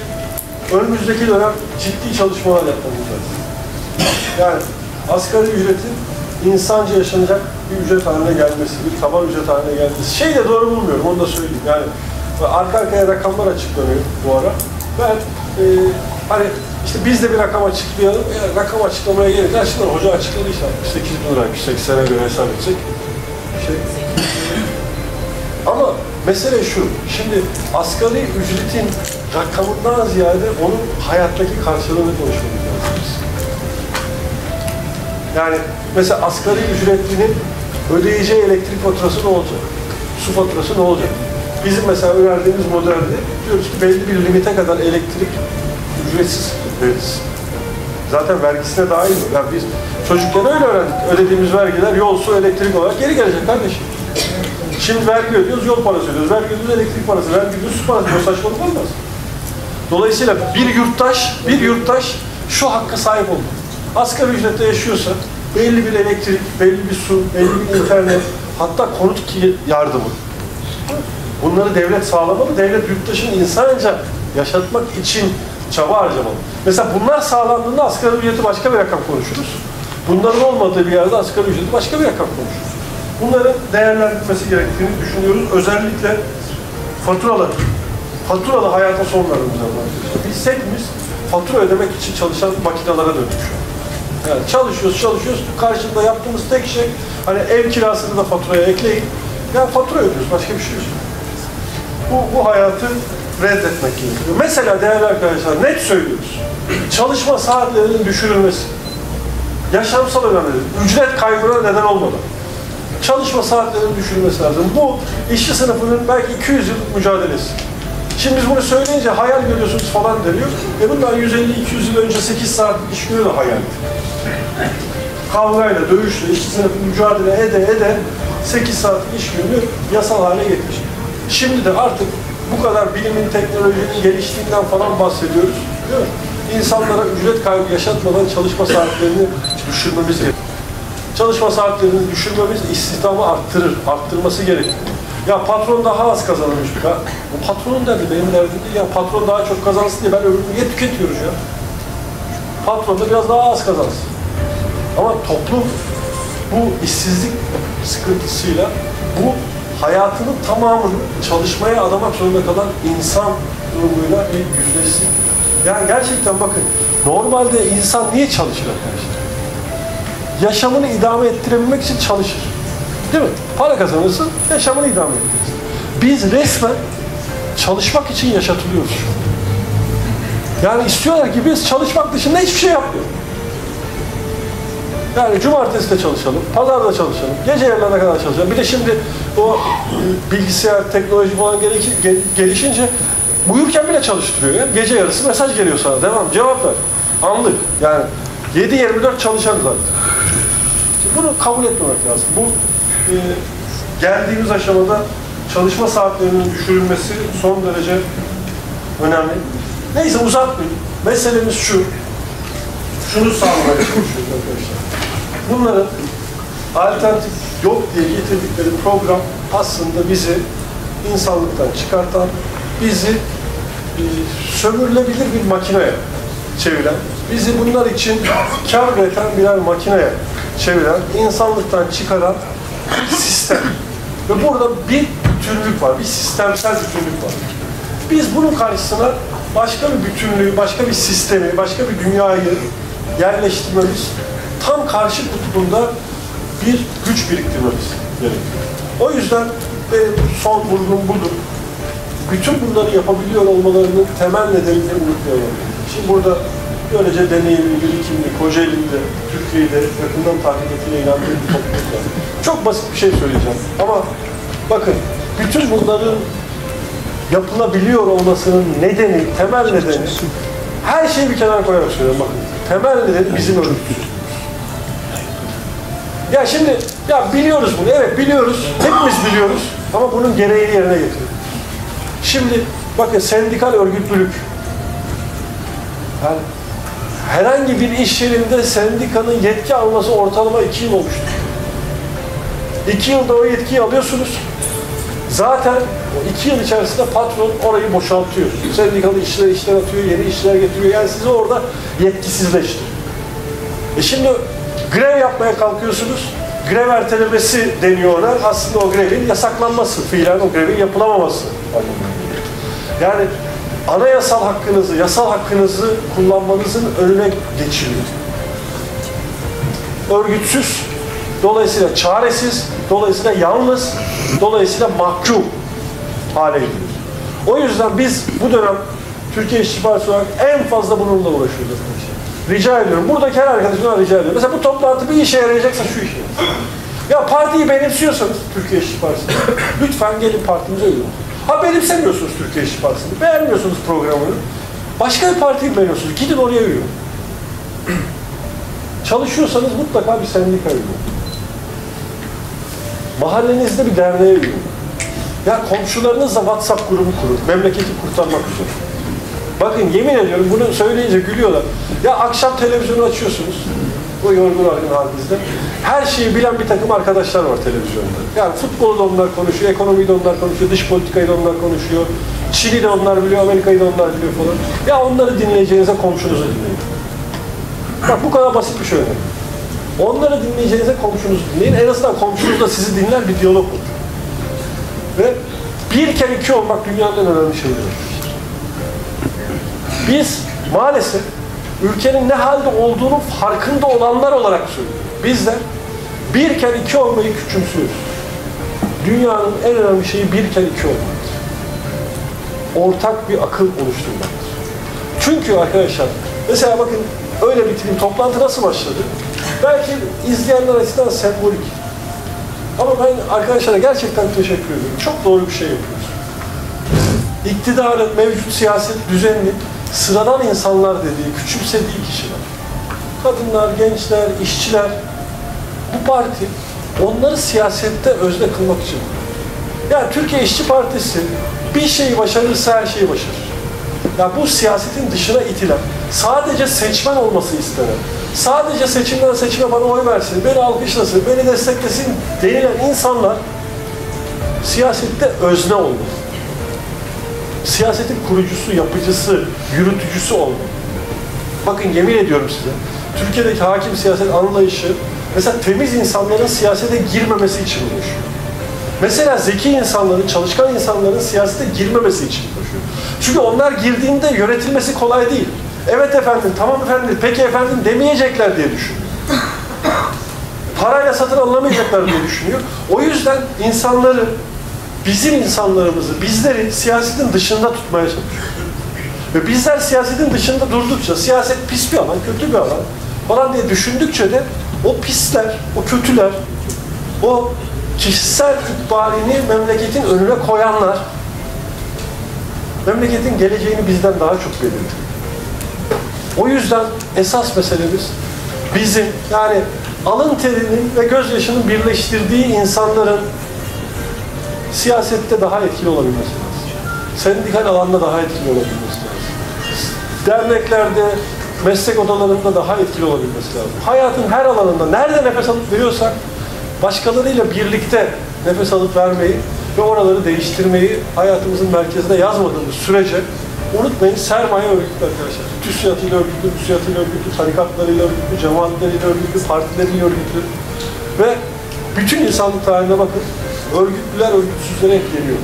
[SPEAKER 10] önümüzdeki dönem ciddi çalışmalar yapmamız lazım. Yani asgari ücretin insanca yaşanacak bir ücret haline gelmesi, bir taban ücret haline gelmesi. Şey de doğru bulmuyorum, onu da söyleyeyim. Yani arka arkaya rakamlar açıklanıyor bu ara. Ben e, hani işte biz de bir rakam açıklayalım. Eğer rakam açıklamaya gelince açıklar. Hoca açıkladı işte 68 bin lira, 80'e göre hesap etsek. Şey. Ama mesele şu, şimdi asgari ücretin rakamından ziyade onun hayattaki karşılığını konuşmamız lazım. Yani mesela asgari ücretlinin ödeyeceği elektrik faturası ne olacak? Su faturası ne olacak? Bizim mesela önerdiğimiz modelde diyoruz ki belli bir limite kadar elektrik ücretsiz veririz. Zaten vergisine dahil mi? Yani biz çocukken öyle öğrendik. Ödediğimiz vergiler yol, su, elektrik olarak geri gelecek kardeşim. Şimdi vergi ödüyoruz, yol parası ödüyoruz. Vergi ödüyoruz, elektrik parası, vergi ödüyoruz, su parası. Bu saçmalık olmaz. Dolayısıyla bir yurttaş, bir yurttaş şu hakka sahip olmalı. Asgari ücretle yaşıyorsa belli bir elektrik, belli bir su, belli bir internet, hatta konut ki- yardımı. Bunları devlet sağlamalı. Devlet yurttaşını insanca yaşatmak için çaba harcamalı. Mesela bunlar sağlandığında asgari ücreti başka bir rakam konuşuruz. Bunların olmadığı bir yerde asgari ücreti başka bir rakam konuşuruz. Bunların değerlendirilmesi gerektiğini düşünüyoruz. Özellikle faturalı, faturalı hayata son vermemiz lazım. Biz hepimiz fatura ödemek için çalışan makinalara döndük. Yani çalışıyoruz, çalışıyoruz. Karşında yaptığımız tek şey hani ev kirasını da faturaya ekleyin. Yani fatura ödüyoruz, başka bir şey yok. Bu, bu hayatı reddetmek gerekiyor. Mesela değerli arkadaşlar net söylüyoruz. Çalışma saatlerinin düşürülmesi. Yaşamsal önemlidir. Ücret kaybına neden olmadan. Çalışma saatlerinin düşürülmesi lazım. Bu işçi sınıfının belki 200 yıllık mücadelesi. Şimdi biz bunu söyleyince hayal görüyorsunuz falan deniyor. E bundan 150-200 yıl önce 8 saatlik iş günü de hayaldi. Kavgayla, dövüşle, işçi sınıfı mücadele ede ede 8 saatlik iş günü yasal hale getirmiş. Şimdi de artık bu kadar bilimin, teknolojinin geliştiğinden falan bahsediyoruz. Değil mi? insanlara ücret kaybı yaşatmadan çalışma saatlerini düşürmemiz gerekiyor. Çalışma saatlerini düşürmemiz istihdamı arttırır, arttırması gerekir. Ya patron daha az kazanmış. Ya, bu patronun derdi, benim derdim değil. Ya patron daha çok kazansın diye ben öbürünü niye tüketiyoruz ya? Patron da biraz daha az kazansın. Ama toplum bu işsizlik sıkıntısıyla bu hayatının tamamını çalışmaya adamak zorunda kalan insan durumuyla bir yüzleşsin. Yani gerçekten bakın normalde insan niye çalışır arkadaşlar? Yaşamını idame ettirebilmek için çalışır. Değil mi? Para kazanırsın, yaşamını idame ettirirsin. Biz resmen çalışmak için yaşatılıyoruz. Yani istiyorlar ki biz çalışmak dışında hiçbir şey yapmıyoruz. Yani cumartesi de çalışalım, pazar da çalışalım, gece yarılarına kadar çalışalım. Bir de şimdi o e, bilgisayar, teknoloji falan gelişi- gel- gelişince uyurken bile çalıştırıyor. Ya. Gece yarısı mesaj geliyor sana, devam, cevap ver. Anlık. Yani 7-24 çalışan zaten. Bunu kabul etmemek lazım. Bu e, geldiğimiz aşamada çalışma saatlerinin düşürülmesi son derece önemli. Neyse uzatmayayım. Meselemiz şu. Şunu sağlamaya çalışıyoruz arkadaşlar. Bunların alternatif yok diye getirdikleri program aslında bizi insanlıktan çıkartan, bizi e, sömürülebilir bir makineye çeviren, bizi bunlar için kar üreten birer makineye çeviren, insanlıktan çıkaran sistem. Ve burada bir bütünlük var, bir sistemsel bütünlük var. Biz bunun karşısına başka bir bütünlüğü, başka bir sistemi, başka bir dünyayı yerleştirmemiz, tam karşı kutbunda bir güç biriktirmemiz gerekiyor. O yüzden benim son vurgum budur. Bütün bunları yapabiliyor olmalarının temel nedenini unutmayalım. Şimdi burada böylece deneyimli, birikimli, Kocaeli'de, Türkiye'de yakından takip ettiğine inandığım bir topluluk var. Çok basit bir şey söyleyeceğim ama bakın bütün bunların yapılabiliyor olmasının nedeni, temel nedeni her şeyi bir kenara koyarak söylüyorum bakın. Temel nedeni bizim örgütümüz. Ya şimdi ya biliyoruz bunu. Evet biliyoruz. Hepimiz biliyoruz. Ama bunun gereğini yerine getiriyoruz. Şimdi bakın sendikal örgütlülük. Yani herhangi bir iş yerinde sendikanın yetki alması ortalama iki yıl olmuştur. İki yılda o yetkiyi alıyorsunuz. Zaten iki yıl içerisinde patron orayı boşaltıyor. Sendikalı işler işler atıyor, yeni işler getiriyor. Yani sizi orada yetkisizleştiriyor. E şimdi grev yapmaya kalkıyorsunuz. Grev ertelemesi deniyor ona. Aslında o grevin yasaklanması, fiilen o grevin yapılamaması. Yani anayasal hakkınızı, yasal hakkınızı kullanmanızın önüne geçiliyor. Örgütsüz, dolayısıyla çaresiz, dolayısıyla yalnız, dolayısıyla mahkum hale geliyor. O yüzden biz bu dönem Türkiye İşçi olarak en fazla bununla uğraşıyoruz. Rica ediyorum. Buradaki her arkadaşımdan rica ediyorum. Mesela bu toplantı bir işe yarayacaksa şu işe. Ya partiyi benimsiyorsanız Türkiye İşçi Partisi lütfen gelin partimize uyun. Ha benimsemiyorsunuz Türkiye İşçi Partisi'ni. Beğenmiyorsunuz programını. Başka bir partiyi beğeniyorsunuz. Gidin oraya uyun. Çalışıyorsanız mutlaka bir sendika uyun. Mahallenizde bir derneğe uyun. Ya komşularınızla WhatsApp grubu kurun. Memleketi kurtarmak üzere. Bakın yemin ediyorum bunu söyleyince gülüyorlar. Ya akşam televizyonu açıyorsunuz. O yorgun argın halinizde. Her şeyi bilen bir takım arkadaşlar var televizyonda. Yani futbolu da onlar konuşuyor, ekonomiyi de onlar konuşuyor, dış politikayı da onlar konuşuyor. Çin'i de onlar biliyor, Amerika'yı da onlar biliyor falan. Ya onları dinleyeceğinize komşunuzu dinleyin. Bak bu kadar basit bir şey önemli. Onları dinleyeceğinize komşunuzu dinleyin. En azından komşunuz da sizi dinler bir diyalog olur. Ve bir iken iki olmak dünyanın en önemli şeyleri. Biz maalesef ülkenin ne halde olduğunun farkında olanlar olarak söylüyoruz. Bizler birken iki olmayı küçümsüyoruz. Dünyanın en önemli şeyi birken iki olmaktır. Ortak bir akıl oluşturmaktır. Çünkü arkadaşlar mesela bakın öyle bitireyim. Toplantı nasıl başladı? Belki izleyenler açısından sembolik. Ama ben arkadaşlara gerçekten teşekkür ediyorum. Çok doğru bir şey yapıyoruz. İktidarın mevcut siyaset düzenini sıradan insanlar dediği, küçümsediği kişiler, kadınlar, gençler, işçiler, bu parti onları siyasette özne kılmak için. Yani Türkiye İşçi Partisi bir şeyi başarırsa her şeyi başarır. Ya bu siyasetin dışına itilen, sadece seçmen olması istenen, sadece seçimden seçime bana oy versin, beni alkışlasın, beni desteklesin denilen insanlar siyasette özne olmalı. Siyasetin kurucusu, yapıcısı, yürütücüsü olmalı. Bakın yemin ediyorum size, Türkiye'deki hakim siyaset anlayışı mesela temiz insanların siyasete girmemesi için uğraşıyor. Mesela zeki insanların, çalışkan insanların siyasete girmemesi için uğraşıyor. Çünkü onlar girdiğinde yönetilmesi kolay değil. Evet efendim, tamam efendim, peki efendim demeyecekler diye düşünüyor. Parayla satın alınamayacaklar diye düşünüyor. O yüzden insanları, bizim insanlarımızı, bizleri siyasetin dışında tutmaya çalışıyor. Ve bizler siyasetin dışında durdukça, siyaset pis bir alan, kötü bir alan falan diye düşündükçe de o pisler, o kötüler, o kişisel ikbalini memleketin önüne koyanlar memleketin geleceğini bizden daha çok belirtiyor. O yüzden esas meselemiz bizim yani alın terinin ve gözyaşının birleştirdiği insanların siyasette daha etkili olabilmesi lazım. Sendikal alanda daha etkili olabilmesi lazım. Derneklerde, meslek odalarında daha etkili olabilmesi lazım. Hayatın her alanında nerede nefes alıp veriyorsak başkalarıyla birlikte nefes alıp vermeyi ve oraları değiştirmeyi hayatımızın merkezine yazmadığımız sürece unutmayın sermaye örgütlü arkadaşlar. TÜSİAD'ıyla örgütlü, TÜSİAD'ıyla örgütlü, tarikatlarıyla örgütlü, cemaatleriyle örgütlü, partileriyle örgütlü ve bütün insanlık tarihine bakın örgütlüler örgütsüzlere ekleniyor.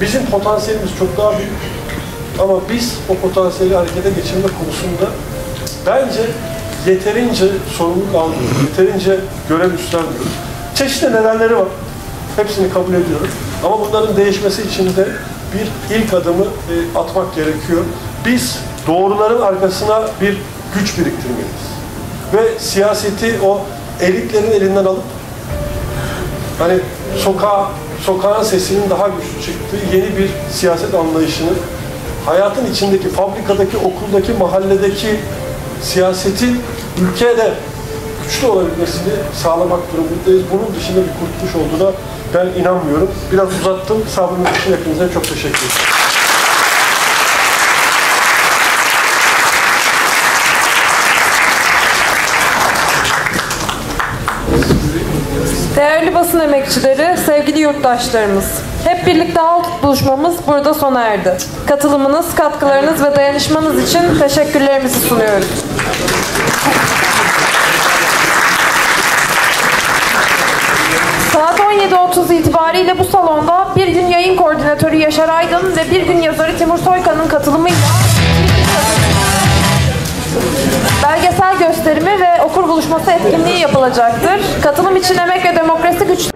[SPEAKER 10] Bizim potansiyelimiz çok daha büyük ama biz o potansiyeli harekete geçirme konusunda bence yeterince sorumluluk almıyoruz, yeterince görev üstlenmiyoruz. Çeşitli nedenleri var. Hepsini kabul ediyorum. Ama bunların değişmesi için de bir ilk adımı e, atmak gerekiyor. Biz doğruların arkasına bir güç biriktirmeliyiz. Ve siyaseti o elitlerin elinden alıp hani sokağa, sokağın sesinin daha güçlü çıktığı yeni bir siyaset anlayışını hayatın içindeki, fabrikadaki, okuldaki, mahalledeki siyasetin ülkede güçlü olabilmesini sağlamak durumundayız. Bunun dışında bir kurtuluş olduğuna ben inanmıyorum. Biraz uzattım. Sabrınız için hepinize çok teşekkür ederim.
[SPEAKER 1] Değerli basın emekçileri, sevgili yurttaşlarımız. Hep birlikte halk buluşmamız burada sona erdi. Katılımınız, katkılarınız ve dayanışmanız için teşekkürlerimizi sunuyoruz. Saat 17.30 itibariyle bu salonda bir gün yayın koordinatörü Yaşar Aydın ve bir gün yazarı Timur Soykan'ın katılımıyla belgesel gösterimi ve okur buluşması etkinliği yapılacaktır. Katılım için Emek ve Demokrasi Güç